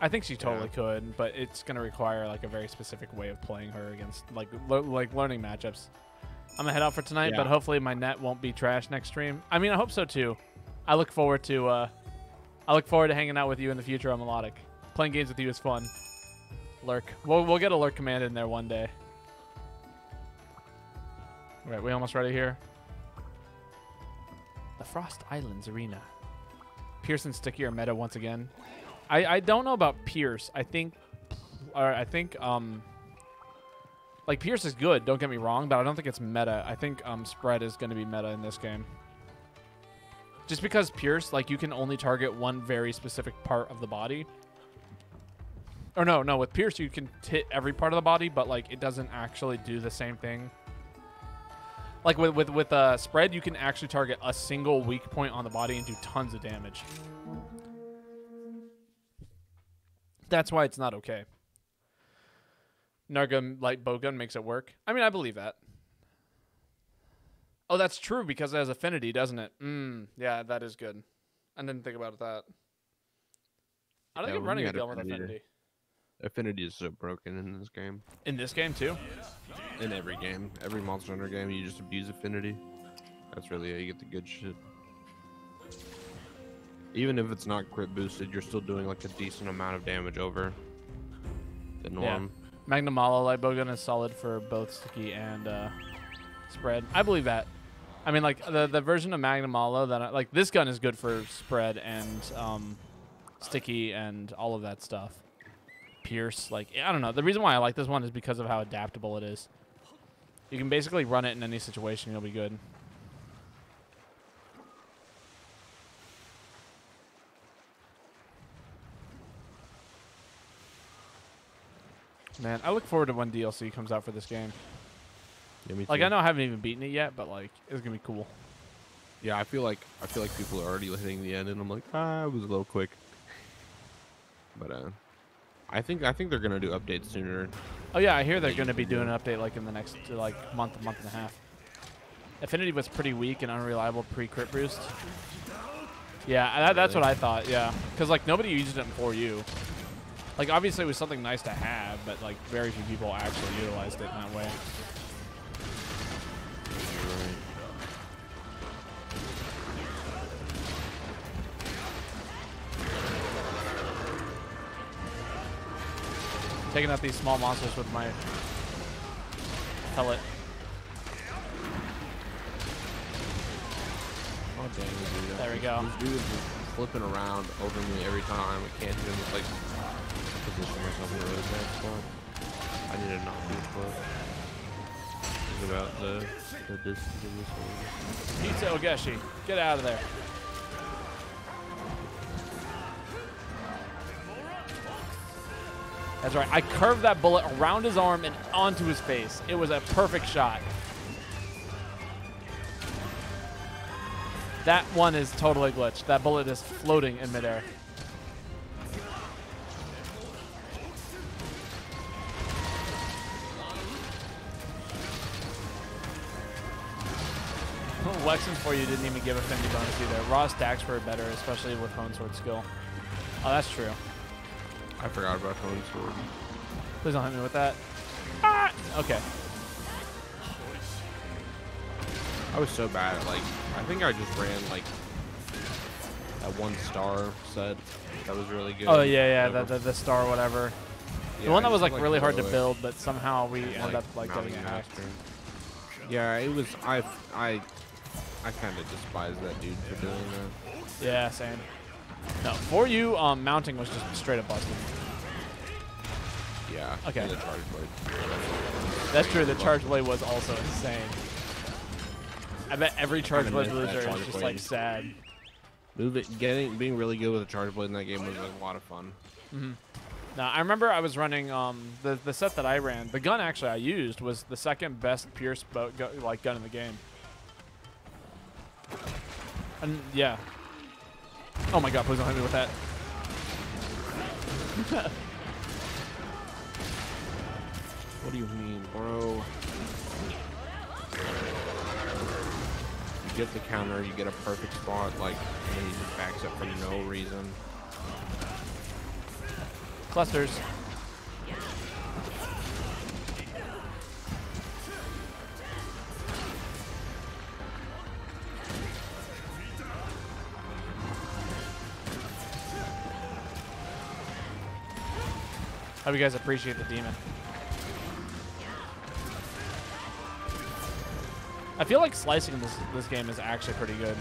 Speaker 1: I think she totally could, but it's gonna require like a very specific way of playing her against like lo- like learning matchups. I'm gonna head out for tonight, but hopefully my net won't be trash next stream. I mean, I hope so too. I look forward to uh, I look forward to hanging out with you in the future on Melodic. Playing games with you is fun. Lurk. We'll we'll get a lurk command in there one day. All right, we almost ready here. The Frost Islands Arena. Pearson stickier meta once again. I, I don't know about Pierce. I think, or I think um, like Pierce is good. Don't get me wrong, but I don't think it's meta. I think um spread is going to be meta in this game. Just because Pierce, like you can only target one very specific part of the body. Or no, no, with Pierce you can hit every part of the body, but like it doesn't actually do the same thing. Like with with with uh, spread, you can actually target a single weak point on the body and do tons of damage. That's why it's not okay. Narga light bowgun makes it work. I mean, I believe that. Oh, that's true because it has affinity, doesn't it? Mm, yeah, that is good. I didn't think about that. I don't
Speaker 2: Yeah,
Speaker 1: think I'm running a gun with
Speaker 2: affinity.
Speaker 1: Affinity
Speaker 2: is so broken in this game.
Speaker 1: In this game too?
Speaker 2: In every game, every Monster Hunter game, you just abuse affinity. That's really how you get the good shit. Even if it's not crit boosted, you're still doing like a decent amount of damage over the norm.
Speaker 1: Magnamalo light bowgun is solid for both sticky and uh, spread. I believe that. I mean, like the the version of Magnamalo that I, like this gun is good for spread and um, sticky and all of that stuff. Pierce, like I don't know. The reason why I like this one is because of how adaptable it is. You can basically run it in any situation. You'll be good. Man, I look forward to when DLC comes out for this game.
Speaker 2: Yeah, me
Speaker 1: Like. I know I haven't even beaten it yet, but like it's gonna be cool.
Speaker 2: Yeah, I feel like I feel like people are already hitting the end, and I'm like, ah, it was a little quick. But uh, I think I think they're gonna do updates sooner.
Speaker 1: Oh yeah, I hear they're gonna be doing an update like in the next like month, month and a half. Affinity was pretty weak and unreliable pre crit boost. Yeah, that, that's what I thought. Yeah, because like nobody used it in 4U. Like obviously it was something nice to have, but like very few people actually utilized it in that way. Taking out these small monsters with my pellet.
Speaker 2: Oh, dang.
Speaker 1: There we go.
Speaker 2: This dude is just flipping around over me every time. I can't even like position myself in a really bad spot. I need to not be flip. Think about the the distance of this one.
Speaker 1: Pizza Ogeshi, get out of there. That's right. I curved that bullet around his arm and onto his face. It was a perfect shot. That one is totally glitched. That bullet is floating in midair. Lexington for you didn't even give a Fendi bonus either. Raw stacks were better, especially with Hone Sword skill. Oh, that's true.
Speaker 2: I forgot about Hone Sword.
Speaker 1: Please don't hit me with that. Ah! Okay.
Speaker 2: I was so bad at like I think I just ran like that one star set that was really good.
Speaker 1: Oh yeah, yeah, the, the, the star whatever.
Speaker 2: Yeah,
Speaker 1: the one that was
Speaker 2: just,
Speaker 1: like really hard to build, but somehow we ended
Speaker 2: like,
Speaker 1: up like getting it hacked.
Speaker 2: Yeah, it was I I I kind of despise that dude for doing that.
Speaker 1: Yeah, same. No, 4U, um, mounting was just straight up busted.
Speaker 2: Yeah.
Speaker 1: Okay.
Speaker 2: The charge blade.
Speaker 1: That's true. The charge blade was also insane. I bet every charge blade loser is just like sad.
Speaker 2: Move it, getting being really good with a charge blade in that game was a lot of fun.
Speaker 1: Now I remember I was running um the the set that I ran. The gun actually I used was the second best Pierce bow, gu like gun in the game. And yeah. Oh my god! Please don't hit me with that.
Speaker 2: What do you mean, bro? You get the counter, you get a perfect spot, like, and he just backs up for no reason.
Speaker 1: Clusters. Hope you guys appreciate the demon. I feel like slicing this this game is actually pretty good.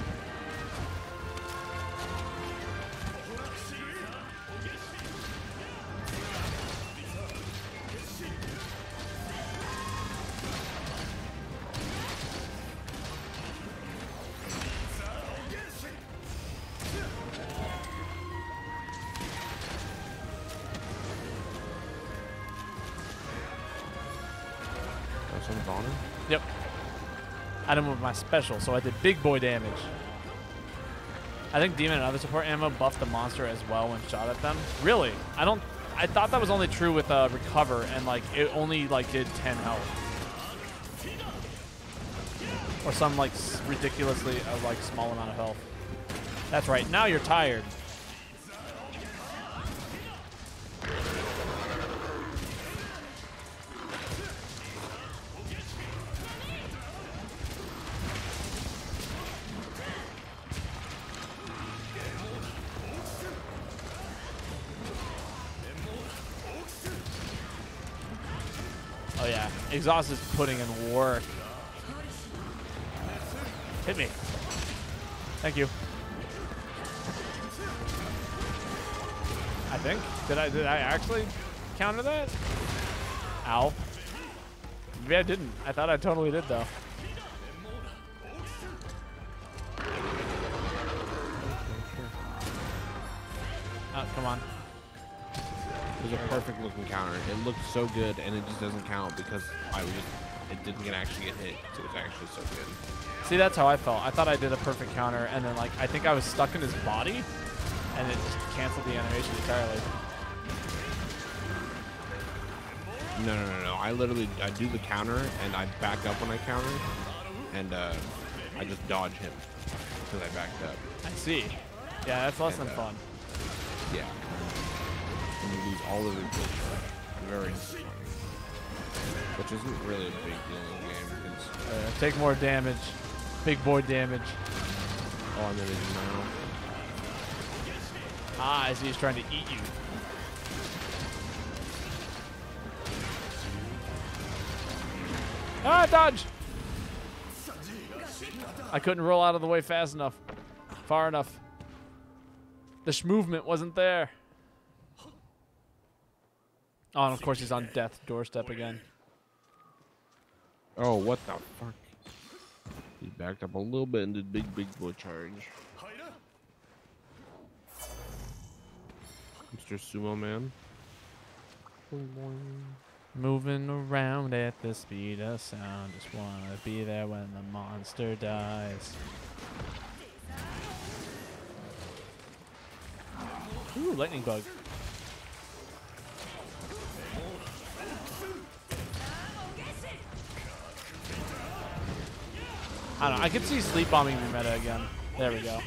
Speaker 1: My special, so I did big boy damage. I think demon and other support ammo buffed the monster as well when shot at them. Really? I don't. I thought that was only true with uh, recover, and like it only like did 10 health, or some like ridiculously uh, like small amount of health. That's right. Now you're tired. Exhaust is putting in work. Hit me. Thank you. I think. Did I did I actually counter that? Ow. Maybe I didn't. I thought I totally did though. Oh, come on.
Speaker 2: It was a perfect looking counter. It looked so good, and it just doesn't count because I was just it didn't get actually get hit. So it was actually so good.
Speaker 1: See, that's how I felt. I thought I did a perfect counter, and then like I think I was stuck in his body, and it just canceled the animation entirely.
Speaker 2: No, no, no, no. I literally I do the counter and I back up when I counter, and uh, I just dodge him because I backed up.
Speaker 1: I see. Yeah, that's less than
Speaker 2: uh,
Speaker 1: fun.
Speaker 2: Yeah. And you lose all of your glitch. Very disappointing. Which isn't really a big deal in the game because
Speaker 1: Uh, take more damage. Big boy damage.
Speaker 2: oh, I'm gonna now.
Speaker 1: Ah, I see he's trying to eat you. Ah, dodge! I couldn't roll out of the way fast enough. Far enough. The sh movement wasn't there. Oh, and of course he's on death's doorstep again.
Speaker 2: Oh, what the fuck? He backed up a little bit and did big, big boy charge. Mr. Sumo Man. Boing, boing.
Speaker 1: Moving around at the speed of sound. Just wanna be there when the monster dies. Ooh, lightning bug. I don't know. I could see sleep bombing be meta again. There we go.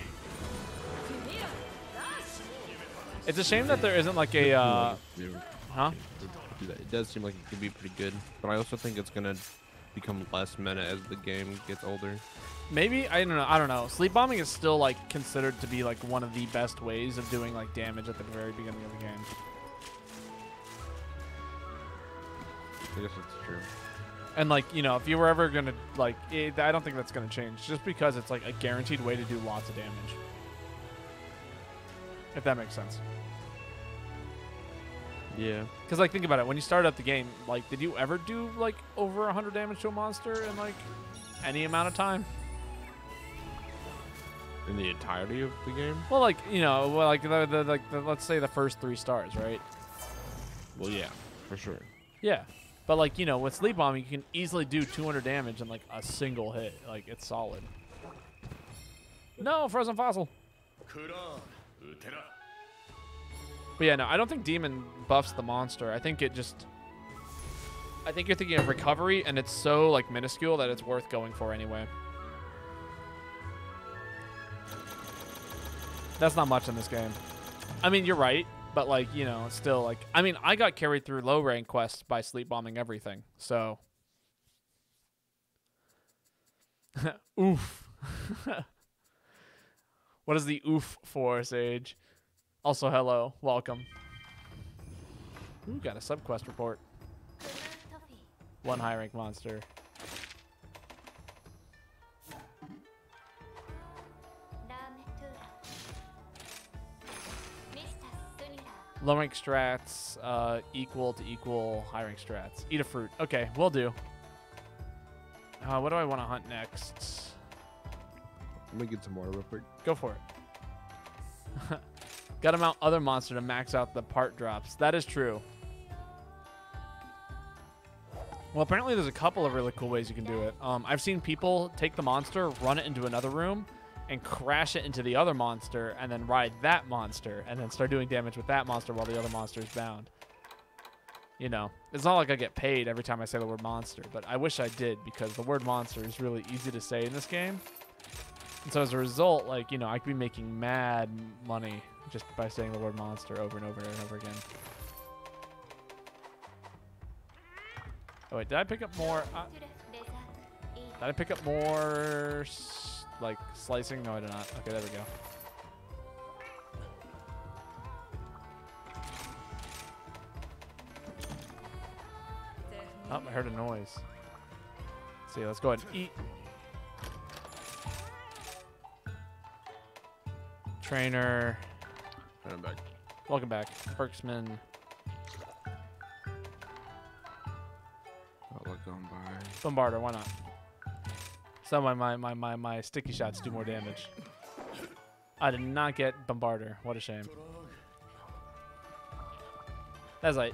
Speaker 1: It's a shame that there isn't like a uh, huh?
Speaker 2: It does seem like it could be pretty good, but I also think it's gonna become less meta as the game gets older.
Speaker 1: Maybe I don't know. I don't know. Sleep bombing is still like considered to be like one of the best ways of doing like damage at the very beginning of the game.
Speaker 2: I guess that's true.
Speaker 1: And like you know, if you were ever gonna like, it, I don't think that's gonna change. Just because it's like a guaranteed way to do lots of damage. If that makes sense.
Speaker 2: Yeah.
Speaker 1: Because like think about it. When you started up the game, like, did you ever do like over a 100 damage to a monster in like any amount of time?
Speaker 2: In the entirety of the game?
Speaker 1: Well, like you know, well, like the, the like the, let's say the first three stars, right?
Speaker 2: Well, yeah, for sure.
Speaker 1: Yeah. But like, you know, with sleep Bomb, you can easily do 200 damage in like a single hit. Like it's solid. No, frozen fossil. But yeah, no, I don't think demon buffs the monster. I think it just I think you're thinking of recovery and it's so like minuscule that it's worth going for anyway. That's not much in this game. I mean, you're right, but like, you know, still like I mean, I got carried through low rank quests by sleep bombing everything. So Oof. what is the oof for, Sage? Also, hello, welcome. Ooh, got a subquest report. One high rank monster. Low rank strats uh, equal to equal high rank strats. Eat a fruit. Okay, we'll do. Uh, what do I want to hunt next?
Speaker 2: Let me get some water real quick.
Speaker 1: Go for it. Got to mount other monster to max out the part drops. That is true. Well, apparently there's a couple of really cool ways you can do it. Um, I've seen people take the monster, run it into another room, and crash it into the other monster, and then ride that monster, and then start doing damage with that monster while the other monster is bound. You know, it's not like I get paid every time I say the word monster, but I wish I did because the word monster is really easy to say in this game. And so as a result, like, you know, I could be making mad money just by saying the word monster over and over and over again. Oh wait, did I pick up more? Uh, did I pick up more, like, slicing? No, I did not. Okay, there we go. Oh, I heard a noise. Let's see, let's go ahead and eat. Trainer.
Speaker 2: I'm back.
Speaker 1: Welcome back. Perksman.
Speaker 2: Outlook by.
Speaker 1: Bombardier, why not? So my, my, my, my, my sticky shots do more damage. I did not get Bombardier. What a shame. That's like.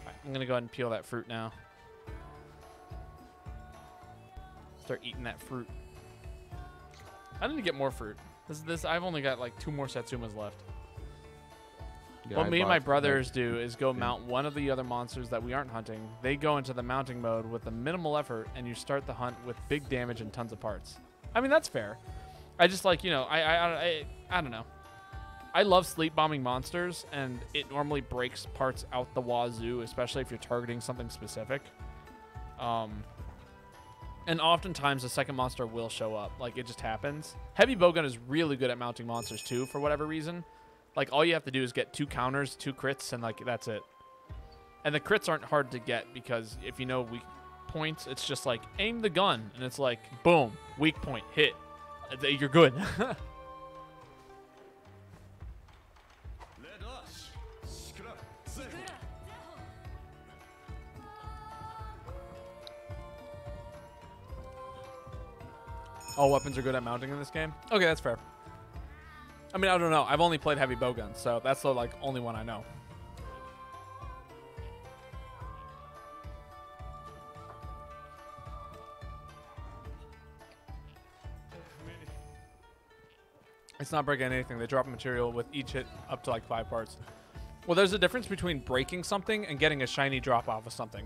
Speaker 1: Alright, I'm gonna go ahead and peel that fruit now. Start eating that fruit. I need to get more fruit. This this I've only got like two more Satsumas left.
Speaker 2: Yeah,
Speaker 1: what
Speaker 2: I
Speaker 1: me and my brothers do is go mount one of the other monsters that we aren't hunting. They go into the mounting mode with a minimal effort, and you start the hunt with big damage and tons of parts. I mean, that's fair. I just like you know, I I I, I, I don't know. I love sleep bombing monsters, and it normally breaks parts out the wazoo, especially if you're targeting something specific. Um, and oftentimes the second monster will show up. Like it just happens. Heavy bowgun is really good at mounting monsters too, for whatever reason. Like all you have to do is get two counters, two crits, and like that's it. And the crits aren't hard to get because if you know weak points, it's just like aim the gun, and it's like boom, weak point, hit. Uh, You're good. All weapons are good at mounting in this game. Okay, that's fair. I mean, I don't know. I've only played heavy bowguns, so that's the like only one I know. It's not breaking anything. They drop material with each hit up to like five parts. Well, there's a difference between breaking something and getting a shiny drop off of something.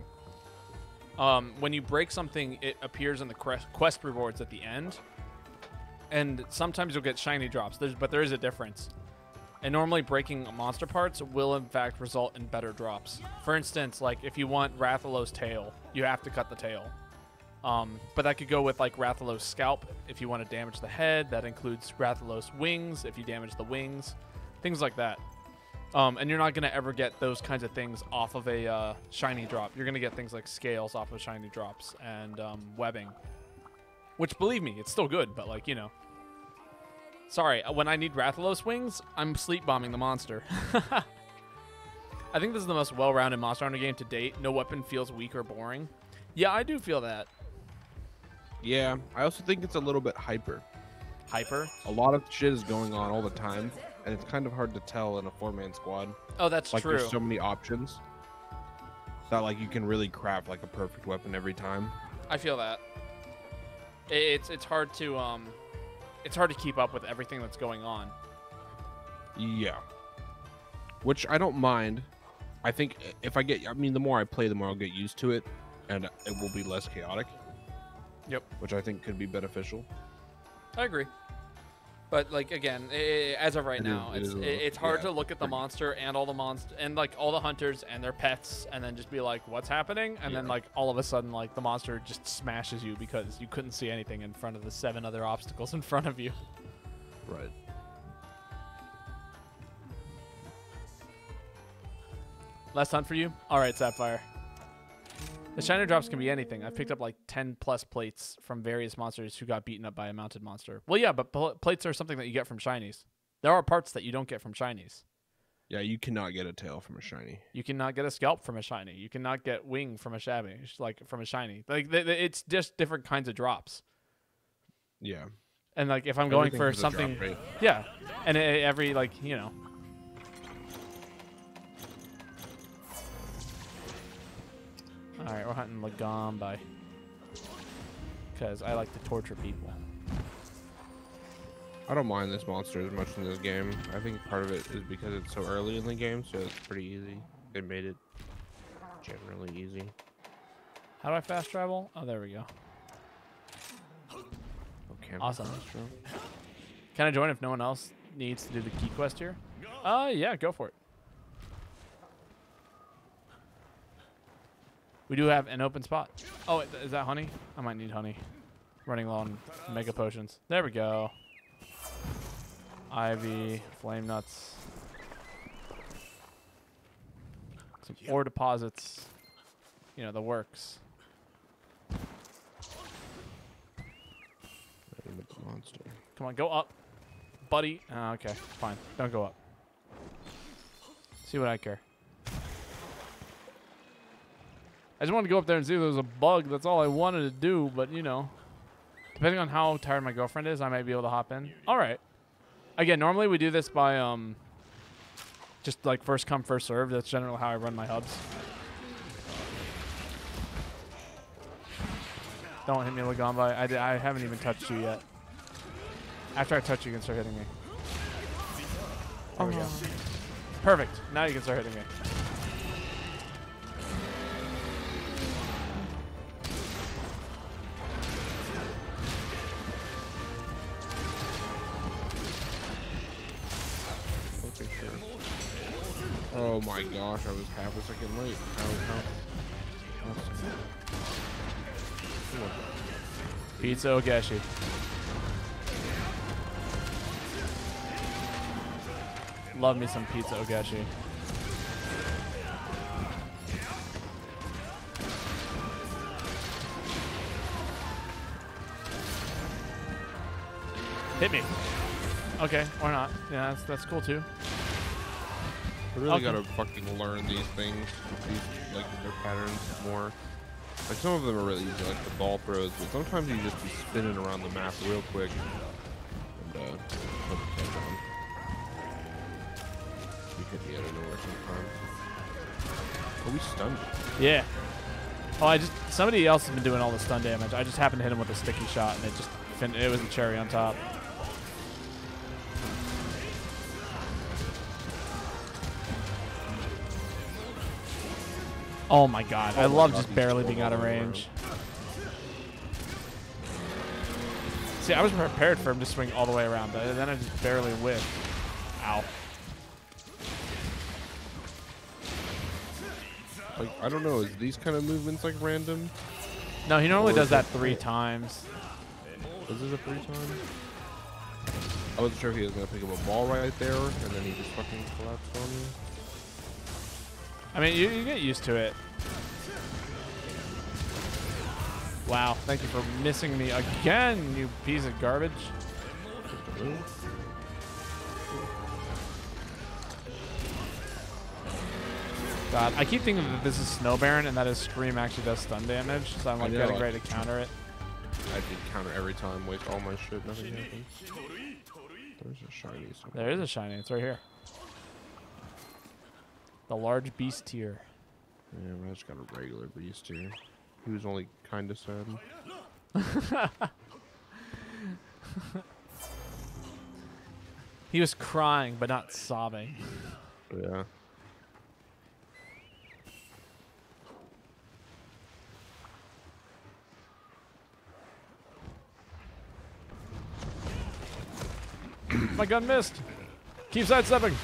Speaker 1: Um, when you break something, it appears in the quest, quest rewards at the end, and sometimes you'll get shiny drops. There's, but there is a difference. And normally, breaking monster parts will in fact result in better drops. For instance, like if you want Rathalos' tail, you have to cut the tail. Um, but that could go with like Rathalos' scalp if you want to damage the head. That includes Rathalos' wings if you damage the wings, things like that. Um, and you're not going to ever get those kinds of things off of a uh, shiny drop. You're going to get things like scales off of shiny drops and um, webbing. Which, believe me, it's still good, but like, you know. Sorry, uh, when I need Rathalos wings, I'm sleep bombing the monster. I think this is the most well rounded Monster Hunter game to date. No weapon feels weak or boring. Yeah, I do feel that.
Speaker 2: Yeah, I also think it's a little bit hyper.
Speaker 1: Hyper.
Speaker 2: A lot of shit is going on all the time, and it's kind of hard to tell in a four-man squad.
Speaker 1: Oh, that's
Speaker 2: like
Speaker 1: true.
Speaker 2: there's so many options that like you can really craft like a perfect weapon every time.
Speaker 1: I feel that. It's it's hard to um, it's hard to keep up with everything that's going on.
Speaker 2: Yeah. Which I don't mind. I think if I get, I mean, the more I play, the more I'll get used to it, and it will be less chaotic.
Speaker 1: Yep.
Speaker 2: Which I think could be beneficial.
Speaker 1: I agree. But like again, i- i- as of right
Speaker 2: It
Speaker 1: now,
Speaker 2: it
Speaker 1: it's
Speaker 2: is a
Speaker 1: i-
Speaker 2: little-
Speaker 1: it's hard
Speaker 2: yeah.
Speaker 1: to look at the monster and all the monster and like all the hunters and their pets, and then just be like, "What's happening?" And then like all of a sudden, like the monster just smashes you because you couldn't see anything in front of the seven other obstacles in front of you.
Speaker 2: Right.
Speaker 1: Last hunt for you. All right, Sapphire. The shiner drops can be anything. I've picked up like 10 plus plates from various monsters who got beaten up by a mounted monster. Well, yeah, but pl- plates are something that you get from shinies. There are parts that you don't get from shinies.
Speaker 2: Yeah, you cannot get a tail from a shiny.
Speaker 1: You cannot get a scalp from a shiny. You cannot get wing from a shabby, like from a shiny. Like th- th- it's just different kinds of drops.
Speaker 2: Yeah.
Speaker 1: And like if I'm going for
Speaker 2: has a drop
Speaker 1: something, yeah, and e- every like you know, All right, we're hunting Lagombi. Because I like to torture people.
Speaker 2: I don't mind this monster as much in this game. I think part of it is because it's so early in the game, so it's pretty easy. They made it generally easy.
Speaker 1: How do I fast travel? Oh, there we go.
Speaker 2: Okay.
Speaker 1: Awesome. Can I join if no one else needs to do the key quest here? Uh, yeah, go for it. We do have an open spot. Oh, is that honey? I might need honey. Running low on mega potions. There we go. Ivy, flame nuts. Some ore deposits. You know, the works.
Speaker 2: Monster.
Speaker 1: Come on, go up. Buddy. Ah, okay, fine. Don't go up. See what I care. I just wanted to go up there and see if there was a bug. That's all I wanted to do, but you know. Depending on how tired my girlfriend is, I might be able to hop in. All right. Again, normally we do this by um just like first come, first serve. That's generally how I run my hubs. Don't hit me, Lagombi. I, I haven't even touched you yet. After I touch you, you can start hitting me. There we go. Perfect. Now you can start hitting me.
Speaker 2: Oh my gosh, I was half a second late. How, how? Come.
Speaker 1: Pizza Ogeshi. Love me some pizza Ogeshi. Hit me. Okay, or not. Yeah, that's that's cool too.
Speaker 2: I really
Speaker 1: Okay.
Speaker 2: gotta fucking learn these things, these like their patterns more. Like some of them are really easy, like the ball throws, but sometimes you just be spinning around the map real quick and uh, hope you on. You could be out of nowhere sometimes. Oh, we stunned.
Speaker 1: Yeah. Oh, I just somebody else has been doing all the stun damage. I just happened to hit him with a sticky shot, and it just fin- it was a cherry on top. Oh my god, I
Speaker 2: Oh my
Speaker 1: love
Speaker 2: God,
Speaker 1: just barely being out of range. See, I was prepared for him to swing all the way around, but then I just barely whiffed. Ow.
Speaker 2: Like I don't know, is these kind of movements like random?
Speaker 1: No, he normally
Speaker 2: Or
Speaker 1: does that
Speaker 2: it-
Speaker 1: three times.
Speaker 2: Is this a three times? I wasn't sure if he was gonna pick up a ball right there, and then he just fucking collapsed on you.
Speaker 1: I mean, you, you get used to it. Wow, thank you for missing me again, you piece of garbage. God, I keep thinking that this is Snow Baron and that his Scream actually does stun damage, so I'm like
Speaker 2: know,
Speaker 1: getting
Speaker 2: I-
Speaker 1: ready to counter it.
Speaker 2: I did counter every time, waste all my shit, nothing happens. There's a shiny somewhere.
Speaker 1: There is a shiny, it's right here. The large beast tier.
Speaker 2: Yeah, just got a regular beast here. He was only kind of sad.
Speaker 1: He was crying, but not sobbing.
Speaker 2: Yeah.
Speaker 1: My gun missed. Keep sidestepping.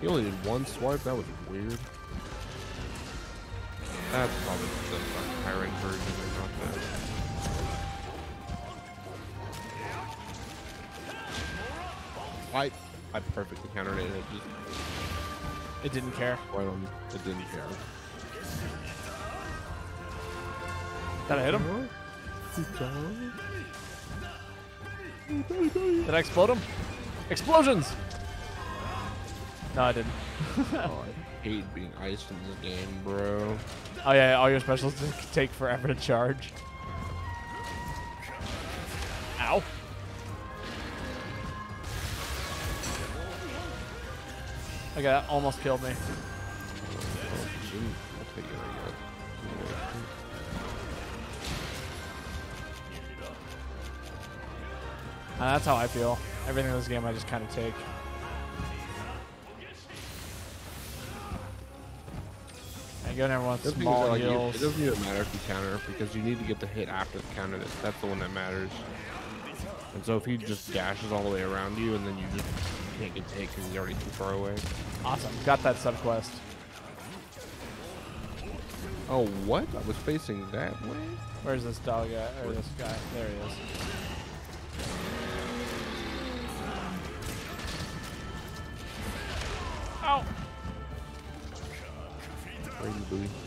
Speaker 2: He only did one swipe. That was weird. That's probably the fucking Tyrant version and not that. I I perfectly countered it. and It just
Speaker 1: It didn't care.
Speaker 2: right on. It didn't care.
Speaker 1: Did I hit him? Did I explode him? Explosions! No, I didn't.
Speaker 2: Oh, I hate being iced in this game, bro.
Speaker 1: Oh yeah, all your specials take forever to charge. Ow. Okay, that almost killed me.
Speaker 2: Shoot. I'll take it, I guess.
Speaker 1: And that's how I feel. Everything in this game I just kind of take. I go never want
Speaker 2: The thing
Speaker 1: small
Speaker 2: like, you- it doesn't even matter if you counter because you need to get the hit after the counter. That's, that's the one that matters. And so if he just dashes all the way around you and then you just can't get hit because he's already too far away.
Speaker 1: Awesome. Got that sub quest.
Speaker 2: Oh, what? I was facing that way?
Speaker 1: Where's this dog at? Or this guy? There he is. Ow!
Speaker 2: Crazy booty.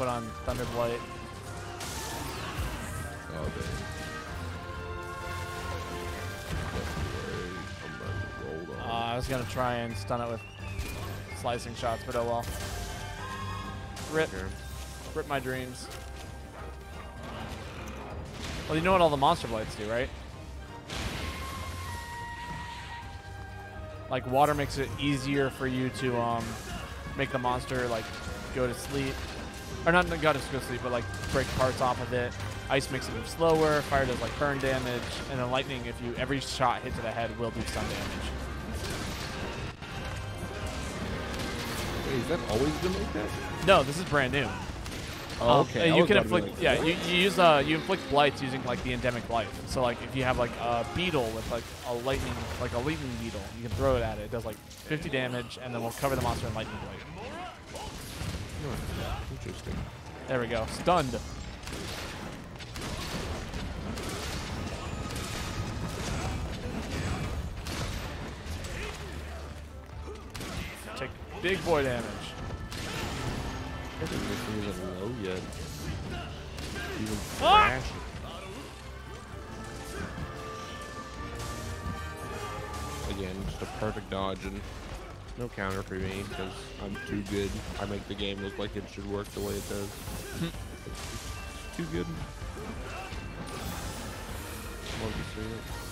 Speaker 1: Put on Thunderblight.
Speaker 2: Oh, dang. I'm about to roll
Speaker 1: Uh, I was gonna try and stun it with slicing shots, but oh well. Rip, rip my dreams. Well, you know what all the monster blights do, right? Like water makes it easier for you to um make the monster like go to sleep, or not go to go sleep, but like break parts off of it. Ice makes it move slower. Fire does like burn damage, and then lightning, if you every shot hit to the head, will do stun damage.
Speaker 2: Wait, is that always been like that?
Speaker 1: No, this is brand new.
Speaker 2: Oh,
Speaker 1: Um,
Speaker 2: okay.
Speaker 1: uh, You can
Speaker 2: about to be
Speaker 1: inflict, yeah. You, you use uh, you inflict blights using like the endemic blight. So like if you have like a beetle with like a lightning, like a lightning beetle, you can throw it at it. It does like 50 damage, and then we'll cover the monster in lightning blight.
Speaker 2: Hmm, Interesting.
Speaker 1: There we go. Stunned. Take big boy damage.
Speaker 2: I think this thing isn't low yet. Even
Speaker 1: Ah!
Speaker 2: Again, just a perfect dodge and no counter for me because I'm too good. I make the game look like it should work the way it does. Too good. Love to see it.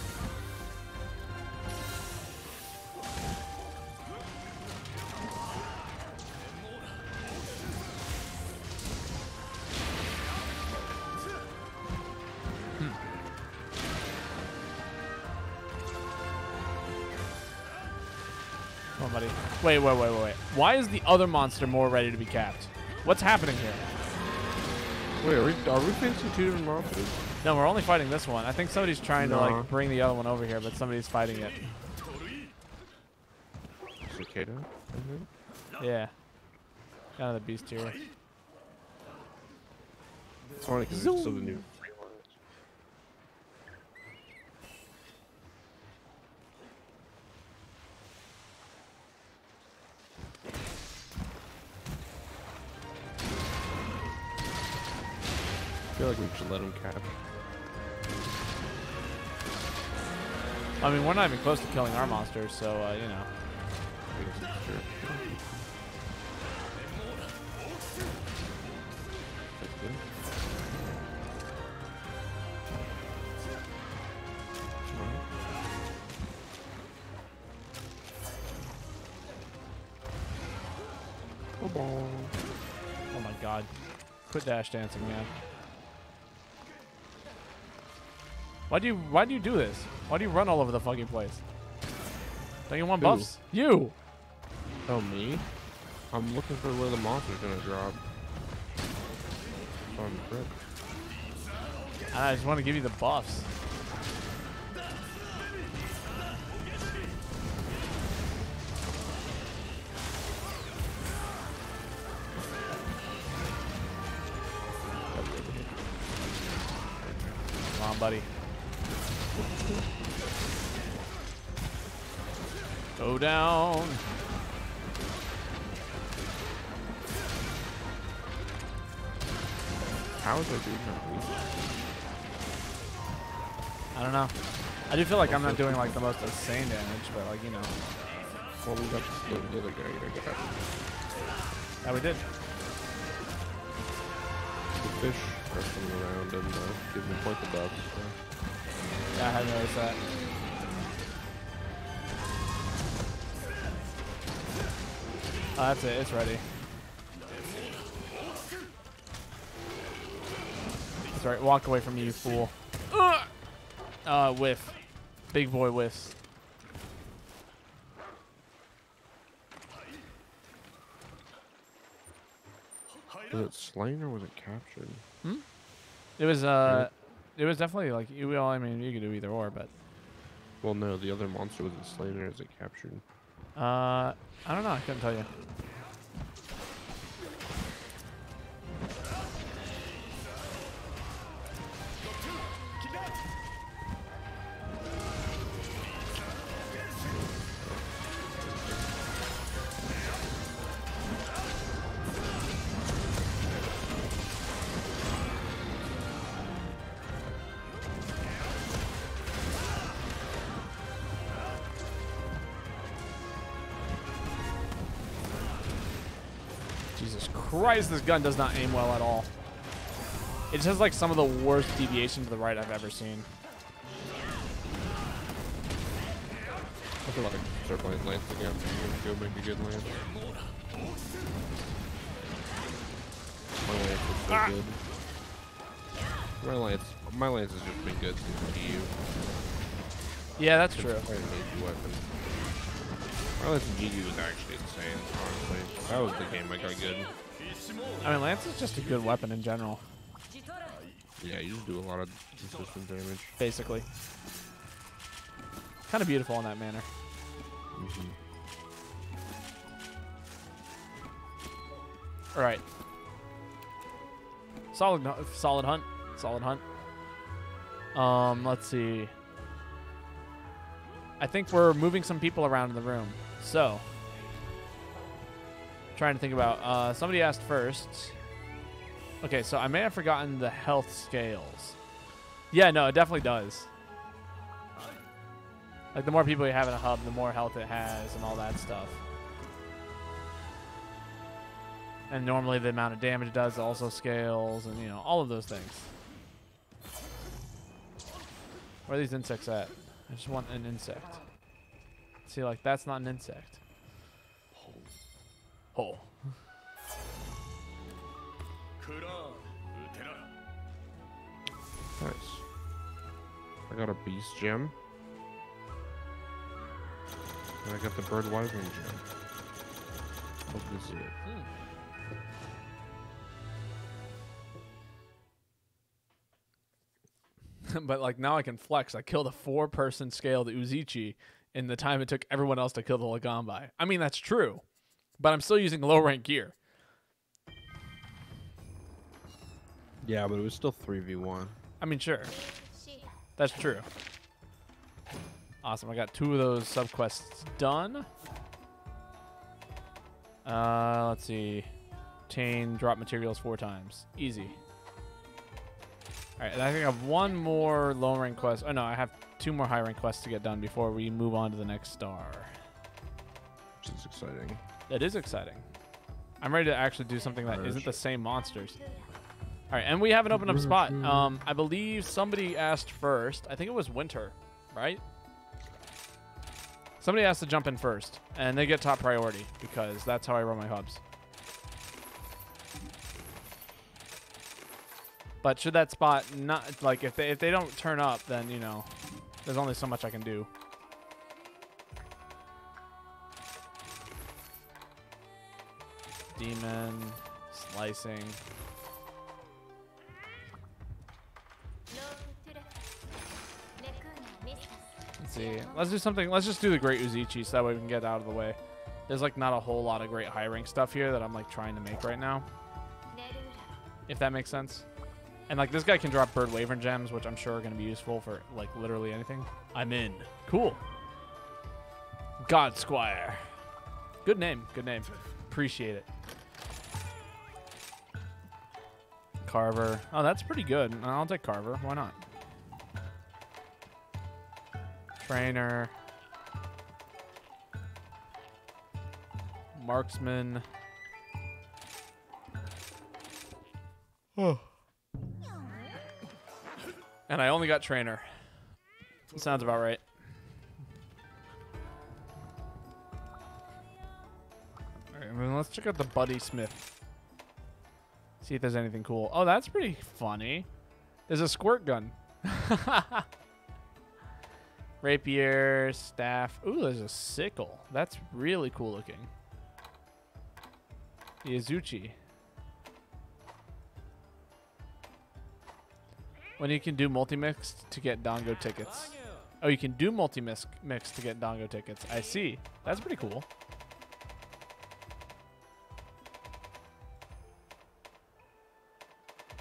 Speaker 1: Wait, wait, wait, wait, wait. Why is the other monster more ready to be capped? What's happening here?
Speaker 2: Wait, are we, are we facing two different monsters?
Speaker 1: No, we're only fighting this one. I think somebody's trying to like bring the other one over here, but somebody's fighting it.
Speaker 2: Cicada, I think.
Speaker 1: Yeah. Kind of the beast here.
Speaker 2: It's funny because it's still the new. Feel like we should let him cap.
Speaker 1: I mean, we're not even close to killing our monsters, so uh, you know.
Speaker 2: I guess it's true. That's good. Alright. Oh.
Speaker 1: Oh my god. Quit dash dancing, man. Why do you why do you do this? Why do you run all over the fucking place? Don't you want
Speaker 2: Who?
Speaker 1: buffs? You!
Speaker 2: Oh, me? I'm looking for where the monster's gonna drop. Oh, so I'm.
Speaker 1: I just want to give you the buffs. Come on, buddy. Slow down.
Speaker 2: How is that dude not?
Speaker 1: I don't know. I do feel like I'm not doing like the most insane damage, but like you know.
Speaker 2: Well, we got the other guy. We got
Speaker 1: yeah, we did.
Speaker 2: The fish are coming around and uh, giving me point the buffs. So.
Speaker 1: Yeah, I had noticed that. Oh, that's it. It's ready. That's right. Walk away from me, you fool. Uh, whiff. Big boy whiffs.
Speaker 2: Was it slain or was it captured? Hmm?
Speaker 1: It was uh, it was definitely like you. Well, I mean, you could do either or, but
Speaker 2: Well, no, the other monster was it slain or is it captured?
Speaker 1: Uh, I don't know. I couldn't tell you. Christ, this gun does not aim well at all. It just has like some of the worst deviation to the right I've ever seen.
Speaker 2: I feel like start playing lance again. Go make a good lance. My lance is so
Speaker 1: Ah.
Speaker 2: good. My lance, my lance has just been good since GU.
Speaker 1: Yeah, that's
Speaker 2: It's
Speaker 1: true.
Speaker 2: quite an easy weapon. My lance in GU was actually insane, honestly. That was the game I got good.
Speaker 1: I mean, Lance is just a good weapon in general,
Speaker 2: Yeah, you just do a lot of consistent damage.
Speaker 1: basically. Kind of beautiful in that manner.
Speaker 2: Mhm.
Speaker 1: All right. Solid, solid hunt. Solid hunt. Um, let's see. I think we're moving some people around in the room. So, trying to think about. Uh, somebody asked first. Okay, so I may have forgotten the health scales. Yeah, no, it definitely does. Like the more people you have in a hub, the more health it has, and all that stuff. And normally the amount of damage it does also scales, and you know all of those things. Where are these insects at? I just want an insect. See, like that's not an insect. Hole.
Speaker 2: Nice. I got a beast gem. And I got the bird wyvern gem. Hope this is it. Hmm.
Speaker 1: but like now I can flex. I killed a four-person scaled Izuchi in the time it took everyone else to kill the Lagombi. I mean that's true, but I'm still using low rank gear.
Speaker 2: Yeah, but it was still 3v1.
Speaker 1: I mean sure, that's true. Awesome. I got two of those subquests done. Uh, let's see. Obtain drop materials four times. Easy. All right, and I think I have one more low rank quest. Oh no, I have two more high rank quests to get done before we move on to the next star.
Speaker 2: Which is exciting.
Speaker 1: That is exciting. I'm ready to actually do something that isn't the same monsters. All right, and we have an open up spot. Um, I believe somebody asked first. I think it was Winter, right? Somebody has to jump in first, and they get top priority because that's how I run my hubs. But should that spot not like if they if they don't turn up, then you know, there's only so much I can do. Demon, slicing. Let's see. Let's do something. Let's just do the Great Izuchi so that way we can get out of the way. There's like not a whole lot of great high rank stuff here that I'm like trying to make right now. If that makes sense. And like this guy can drop bird wyvern gems, which I'm sure are going to be useful for like literally anything. I'm in. Cool. God Squire. Good name. Good name. Appreciate it. Carver. Oh, that's pretty good. I'll take Carver. Why not? Trainer. Marksman. Oh. And I only got trainer. Sounds about right. Alright, well, let's check out the Buddy Smith. See if there's anything cool. Oh, that's pretty funny. There's a squirt gun. Rapier, staff. Ooh, there's a sickle. That's really cool looking. Yazuchi. When you can do multi-mix to get Dango tickets. Oh, you can do multi-mix mix to get Dango tickets. I see. That's pretty cool.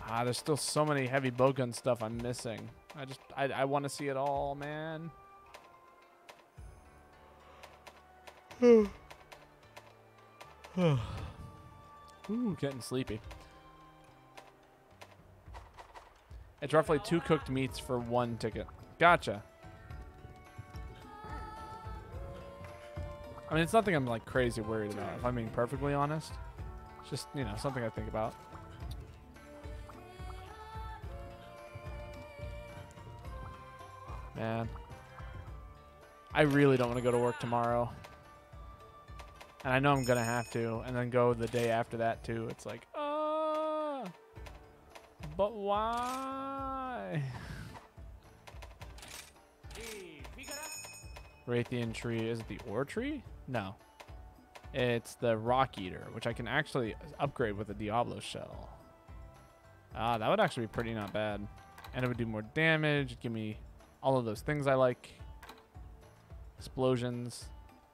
Speaker 1: Ah, there's still so many heavy bowgun stuff I'm missing. I just, I, I want to see it all, man. Ooh, getting sleepy. It's roughly two cooked meats for one ticket. Gotcha. I mean, it's nothing I'm like crazy worried about, if I'm being perfectly honest. It's just, you know, something I think about. Man. I really don't want to go to work tomorrow. And I know I'm going to have to. And then go the day after that, too. It's like, ah. But why? Rathian tree. Is it the ore tree? No. It's the rock eater, which I can actually upgrade with a Diablo shell. Ah, that would actually be pretty not bad. And it would do more damage, give me all of those things I like. Explosions,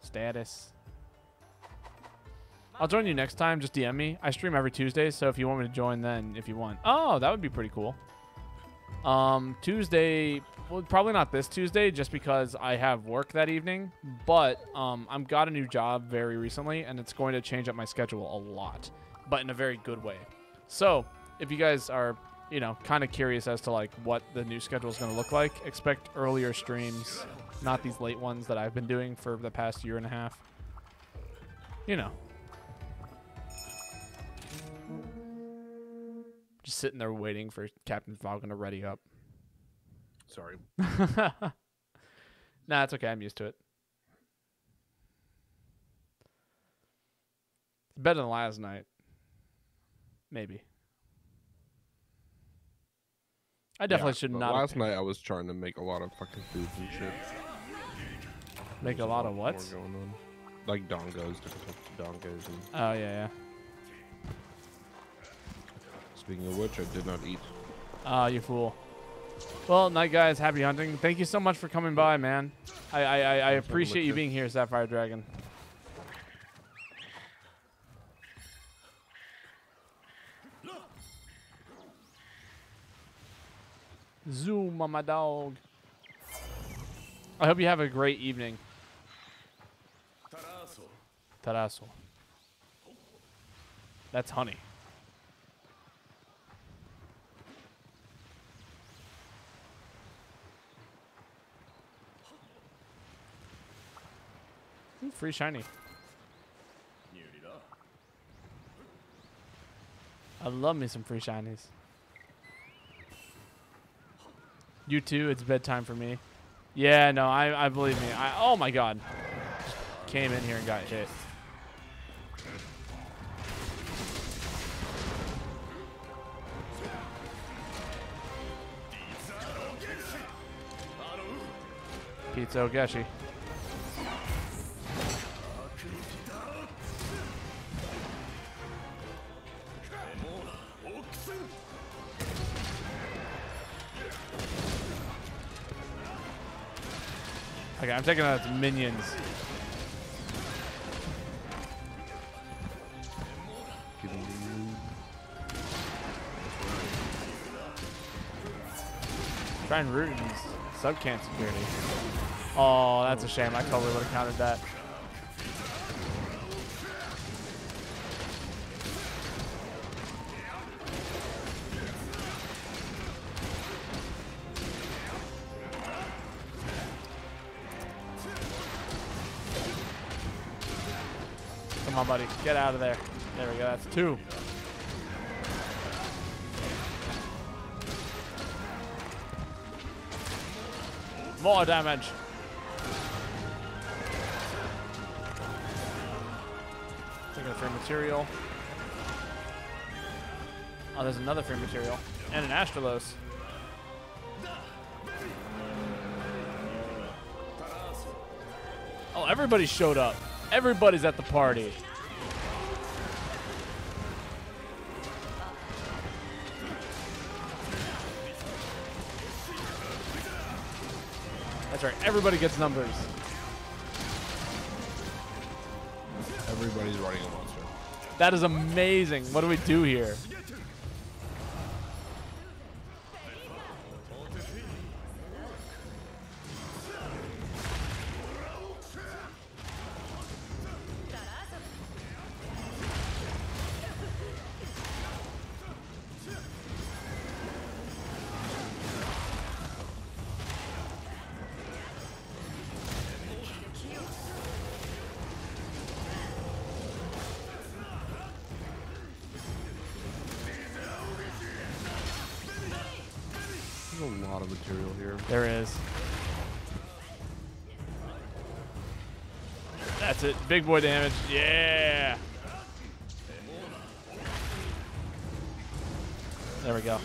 Speaker 1: status. I'll join you next time. Just DM me. I stream every Tuesday, so if you want me to join, then if you want. Oh, that would be pretty cool. Um, Tuesday, well, probably not this Tuesday, just because I have work that evening. But um, I've got a new job very recently, and it's going to change up my schedule a lot, but in a very good way. So if you guys are, you know, kind of curious as to like what the new schedule is going to look like, expect earlier streams, not these late ones that I've been doing for the past year and a half. You know. Just sitting there waiting for Captain Falcon to ready up.
Speaker 2: Sorry.
Speaker 1: nah, it's okay. I'm used to it. It's better than last night. Maybe. I definitely
Speaker 2: Yeah,
Speaker 1: should not
Speaker 2: Last night I was trying to make a lot of fucking foods and shit.
Speaker 1: make a
Speaker 2: There's
Speaker 1: lot of what?
Speaker 2: going on. Like dangos, different dangos. And
Speaker 1: Oh yeah, yeah.
Speaker 2: speaking of which, I did not eat.
Speaker 1: Ah, you fool. Well, night guys, happy hunting. Thank you so much for coming by, man. I I, I, I appreciate you being here, Sapphire Dragon. Zoom on my dog. I hope you have a great evening. Tarasso. That's honey. Ooh, free shiny. I love me some free shinies. You too. It's bedtime for me. Yeah, no, I, I believe me. I, oh my god, came in here and got hit. Pizza Ogeshi. Okay, I'm taking out its minions.
Speaker 2: Giving you
Speaker 1: Try and root in sub can security. Oh, that's a shame. I totally would have countered that. Buddy. Get out of there. There we go. That's two. More damage. Taking a free material. Oh, there's another free material. And an Astralos. Oh, everybody showed up. Everybody's at the party. Everybody gets numbers.
Speaker 2: Everybody's running a monster.
Speaker 1: That is amazing. What do we do here? It. Big boy damage. Yeah. There we go.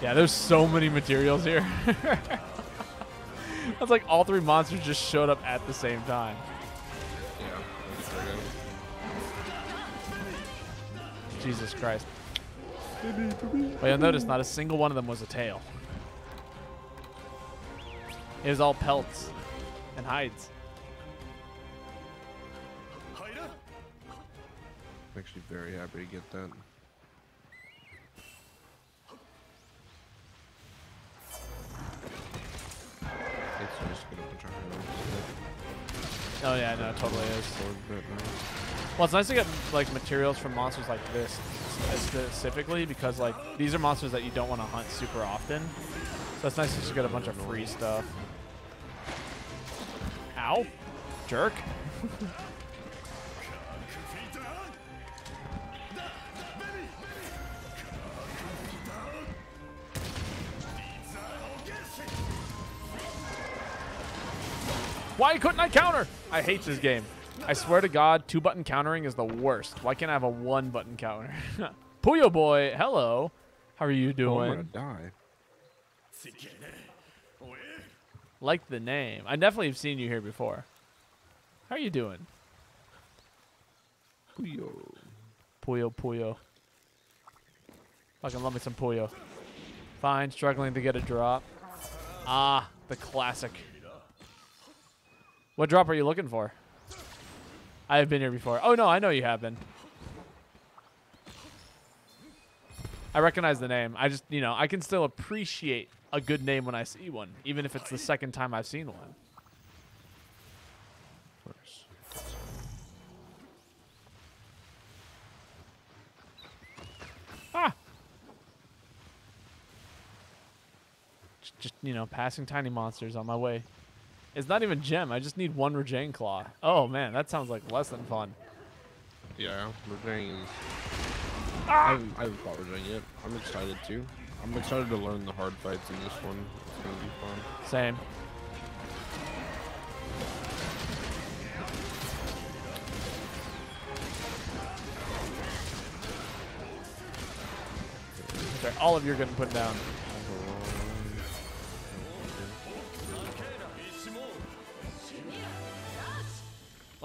Speaker 1: Yeah, there's so many materials here. That's like all three monsters just showed up at the same time. Jesus Christ. But you'll notice not a single one of them was a tail. It was all pelts and hides.
Speaker 2: Very happy to get that. It's just gonna put your
Speaker 1: Oh yeah, no, it totally is.
Speaker 2: now.
Speaker 1: Uh, well, it's nice to get like materials from monsters like this specifically because like these are monsters that you don't want to hunt super often. So it's nice to just get a bunch of free stuff. Ow, jerk. Why couldn't I counter? I hate this game. I swear to God, two button countering is the worst. Why can't I have a one button counter? Puyo boy, hello. How are you
Speaker 2: Oh, I'm gonna die.
Speaker 1: like the name. I definitely have seen you here before. How are you doing?
Speaker 2: Puyo.
Speaker 1: Puyo, Puyo. Fucking love me some Puyo. Fine, struggling to get a drop. Ah, the classic. What drop are you looking for? I have been here before. Oh no, I know you have been. I recognize the name. I just, you know, I can still appreciate a good name when I see one, even if it's the second time I've seen one. Ah. Just you know, passing tiny monsters on my way. It's not even gem. I just need one Rajang Claw. Oh man, that sounds like less than fun.
Speaker 2: Yeah, Rajang is. Ah! I haven't, I haven't fought Rajang yet. I'm excited to. I'm excited to learn the hard fights in this one. It's gonna be fun.
Speaker 1: Same. All of you are getting put down.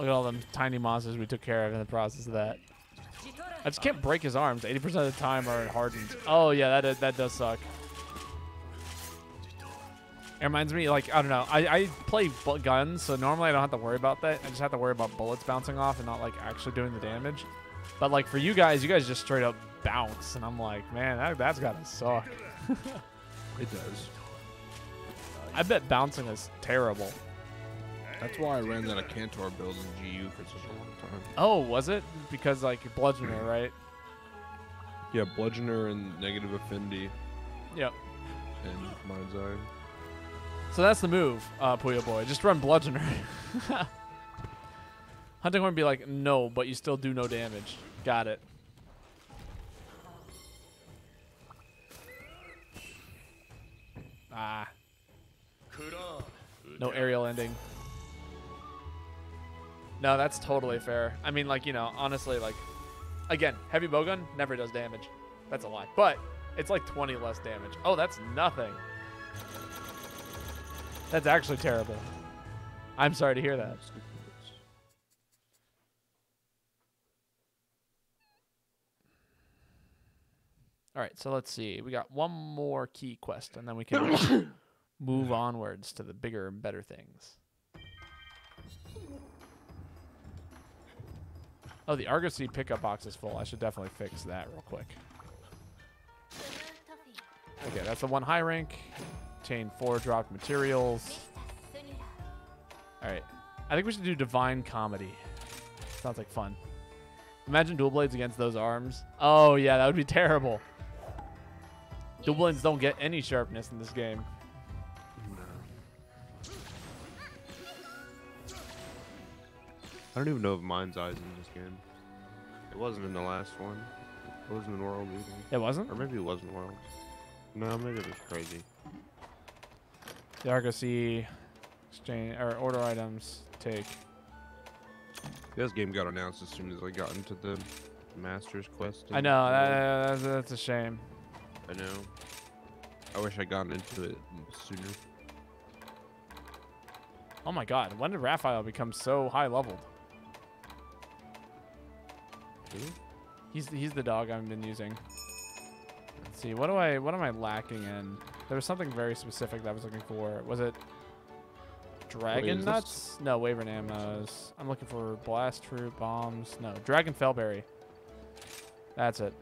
Speaker 1: Look at all them tiny monsters we took care of in the process of that. I just can't break his arms. 80% of the time are hardened. Oh yeah, that that does suck. It reminds me, like, I don't know. I, I play guns, so normally I don't have to worry about that. I just have to worry about bullets bouncing off and not, like, actually doing the damage. But, like, for you guys, you guys just straight up bounce. And I'm like, man, that, that's got to suck.
Speaker 2: It does.
Speaker 1: I bet bouncing is terrible.
Speaker 2: That's why I ran that a Cantor build in GU for such a long time.
Speaker 1: Oh, was it? Because, like, bludgeoner, right?
Speaker 2: Yeah, Bludgeoner and Negative Affinity
Speaker 1: Yep.
Speaker 2: and Mind's Eye.
Speaker 1: So that's the move, uh, Puyo Boy. Just run bludgeoner. Hunting horn be like, no, but you still do no damage. Got it. Ah. No aerial ending. No, that's totally fair. I mean, like, you know, honestly, like, again, heavy bowgun never does damage. That's a lie. But it's like 20 less damage. Oh, that's nothing. That's actually terrible. I'm sorry to hear that. All right, so let's see. We got one more key quest, and then we can move onwards to the bigger and better things. Oh, the Argosy pickup box is full. I should definitely fix that real quick. Okay, that's the one high rank. Chain four dropped materials. All right, I think we should do Divine Comedy. Sounds like fun. Imagine dual blades against those arms. Oh yeah, that would be terrible. Dual blades don't get any sharpness in this game.
Speaker 2: I don't even know if Mind's Eyes in this game. It wasn't in the last one. It wasn't in World either.
Speaker 1: It wasn't.
Speaker 2: Or maybe it was in World. No, maybe it was crazy.
Speaker 1: The Argosy exchange or order items take.
Speaker 2: This game got announced as soon as I got into the Master's Quest.
Speaker 1: I know that, that's, that's a shame.
Speaker 2: I know. I wish I got into it sooner.
Speaker 1: Oh my God, when did Raphael become so high leveled? He's he's the dog I've been using. Let's see, what do I what am I lacking in? There was something very specific that I was looking for. Was it dragon
Speaker 2: this?
Speaker 1: nuts? No, Wyvern ammos. I'm looking for blast fruit bombs. No, dragon fellberry. That's it.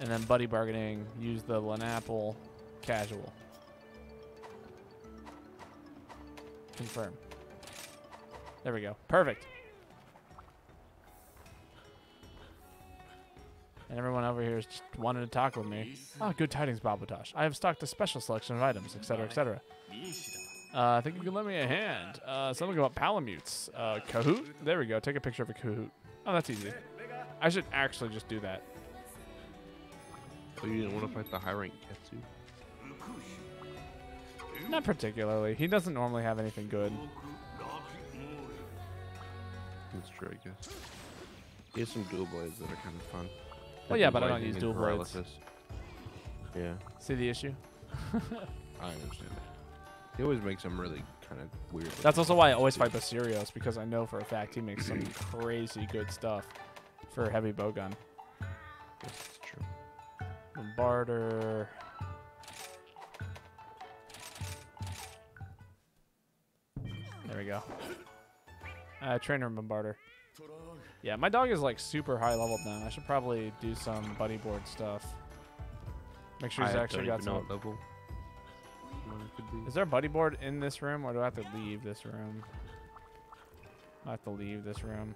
Speaker 1: And then buddy bargaining. Use the Lenapple casual. Confirm. There we go. Perfect. And everyone over here is just wanting to talk with me. Ah, good tidings, Babotosh. I have stocked a special selection of items, etc., etc. Uh, I think you can lend me a hand. Uh, something about Palamutes. Uh, Kahoot? There we go. Take a picture of a Kahoot. Oh, that's easy. I should actually just do that.
Speaker 2: So you didn't want to fight the high rank Ketsu?
Speaker 1: Not particularly. He doesn't normally have anything good.
Speaker 2: That's true, I guess. He has some dual blades that are kind of fun.
Speaker 1: Oh, well, yeah, but I don't use dual blades.
Speaker 2: Yeah,
Speaker 1: See the issue?
Speaker 2: I understand that. He always makes them really kind of weird.
Speaker 1: That's also why I always fight Basarios, because I know for a fact he makes some crazy good stuff for a heavy bowgun.
Speaker 2: Yes, it's true.
Speaker 1: Bombardier. There we go. Uh, trainer and bombardier. Yeah, my dog is like super high leveled now. I should probably do some buddy board stuff. Make sure he's
Speaker 2: I
Speaker 1: actually got some.
Speaker 2: level one it could be.
Speaker 1: Is there a buddy board in this room, or do I have to leave this room? I have to leave this room.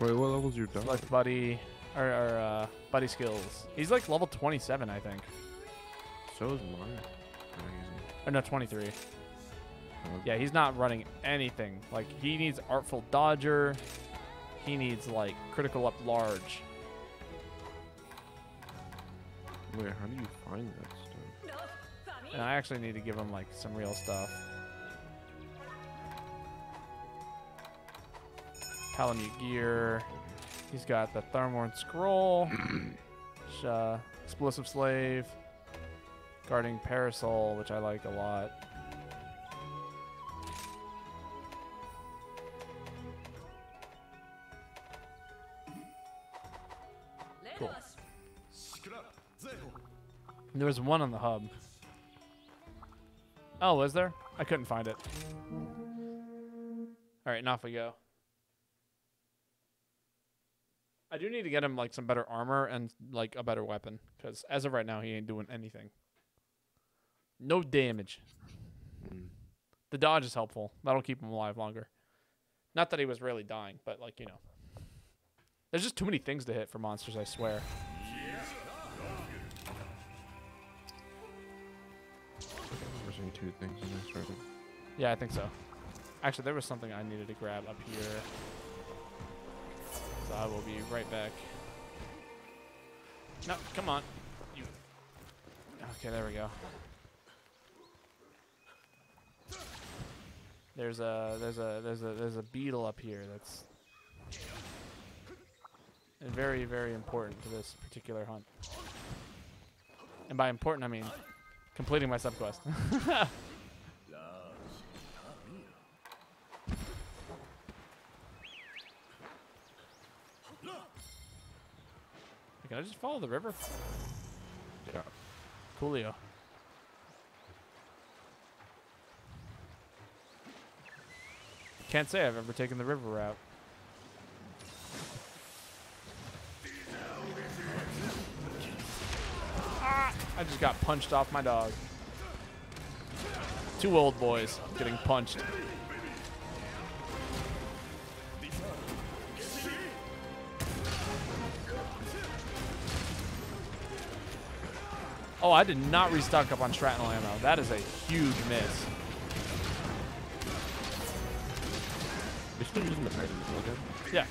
Speaker 2: Wait, what level's your dog?
Speaker 1: Select buddy, or, or uh, buddy skills. He's like level 27, I think.
Speaker 2: So is mine.
Speaker 1: Or no, 23.
Speaker 2: Uh,
Speaker 1: Yeah, he's not running anything. Like he needs artful dodger. He needs like critical up large.
Speaker 2: Wait, how do you find that stuff?
Speaker 1: And I actually need to give him like some real stuff. Palamute gear. He's got the Thermorn scroll. sh- uh, explosive slave. Guarding parasol, which I like a lot. Cool. There was one on the hub. Oh, was there? I couldn't find it. All right, and off we go. I do need to get him like some better armor and like a better weapon because as of right now he ain't doing anything. No damage.
Speaker 2: Mm.
Speaker 1: The dodge is helpful. That'll keep him alive longer. Not that he was really dying, but like you know, there's just too many things to hit for monsters. I swear.
Speaker 2: two things when I started.
Speaker 1: Yeah, I think so. Actually, there was something I needed to grab up here. So I will be right back. No, come on. You. Okay, there we go. There's a there's a there's a there's a beetle up here that's very very important to this particular hunt. And by important I mean completing my subquest. Can I just follow the river?
Speaker 2: Yeah.
Speaker 1: Coolio. Can't say I've ever taken the river route. I just got punched off my dog. Two old boys getting punched. Oh, I did not restock up on shrapnel ammo. That is a huge miss.
Speaker 2: Still using the Titan, okay?
Speaker 1: Yeah.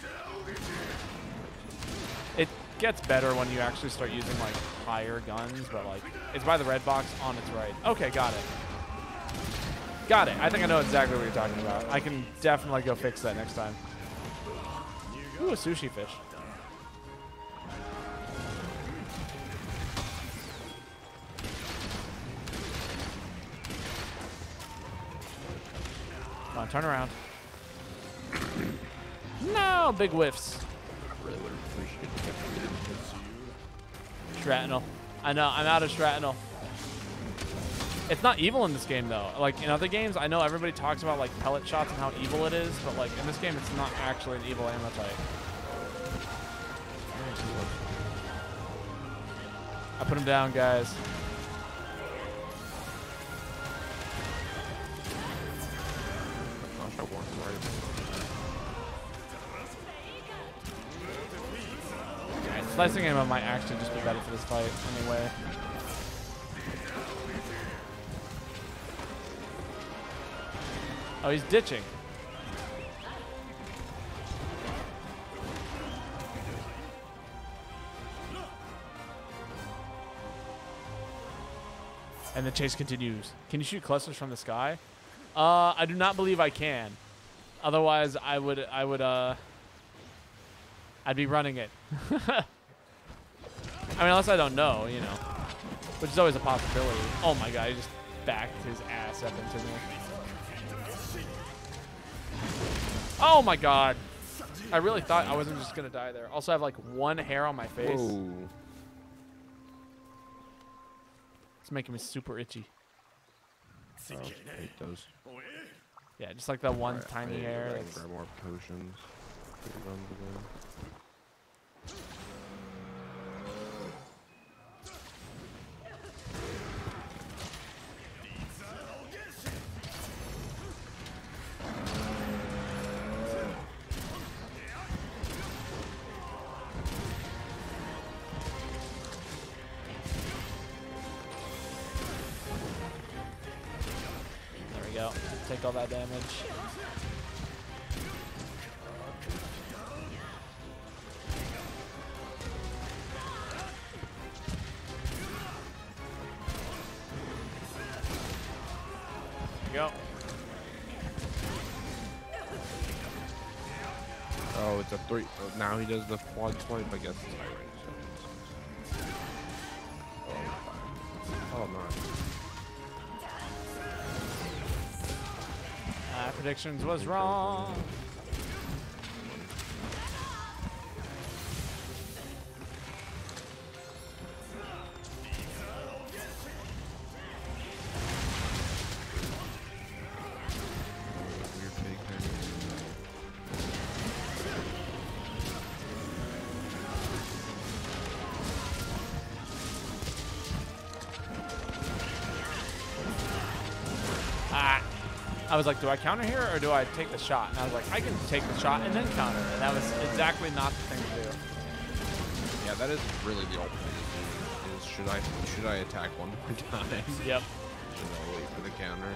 Speaker 1: It gets better when you actually start using like higher guns, but like it's by the red box on its right. Okay, got it. Got it. I think I know exactly what you're talking about. I can definitely go fix that next time. Ooh, a sushi fish. Come on, turn around. No, big whiffs. Shrapnel. I know, I'm out of shrapnel. It's not evil in this game though. Like in other games, I know everybody talks about like pellet shots and how evil it is, but like in this game, it's not actually an evil ammo type. I put him down, guys. Slicing ammo might actually just be better for this fight anyway. Oh, he's ditching. And the chase continues. Can you shoot clusters from the sky? Uh, I do not believe I can. Otherwise, I would, I would, uh, I'd be running it. I mean, unless I don't know, you know, which is always a possibility. Oh my god, he just backed his ass up into me. Oh my god. I really thought I wasn't just gonna die there. Also, I have like one hair on my face.
Speaker 2: Whoa.
Speaker 1: It's making me super itchy.
Speaker 2: Oh, it does.
Speaker 1: Yeah, just like that one
Speaker 2: Alright,
Speaker 1: tiny
Speaker 2: I
Speaker 1: hair.
Speaker 2: go back and
Speaker 1: that's-
Speaker 2: Grab more potions. Does the quad swipe. I guess it's high range. Oh, oh, nice.
Speaker 1: Uh, predictions was wrong. Was like, do I counter here or do I take the shot? And I was like, I can take the shot and then counter. And that was exactly not the thing to do.
Speaker 2: Yeah, that is really the ultimate. Is, is should I should I attack one more time?
Speaker 1: Yep.
Speaker 2: and I'll wait for the counter.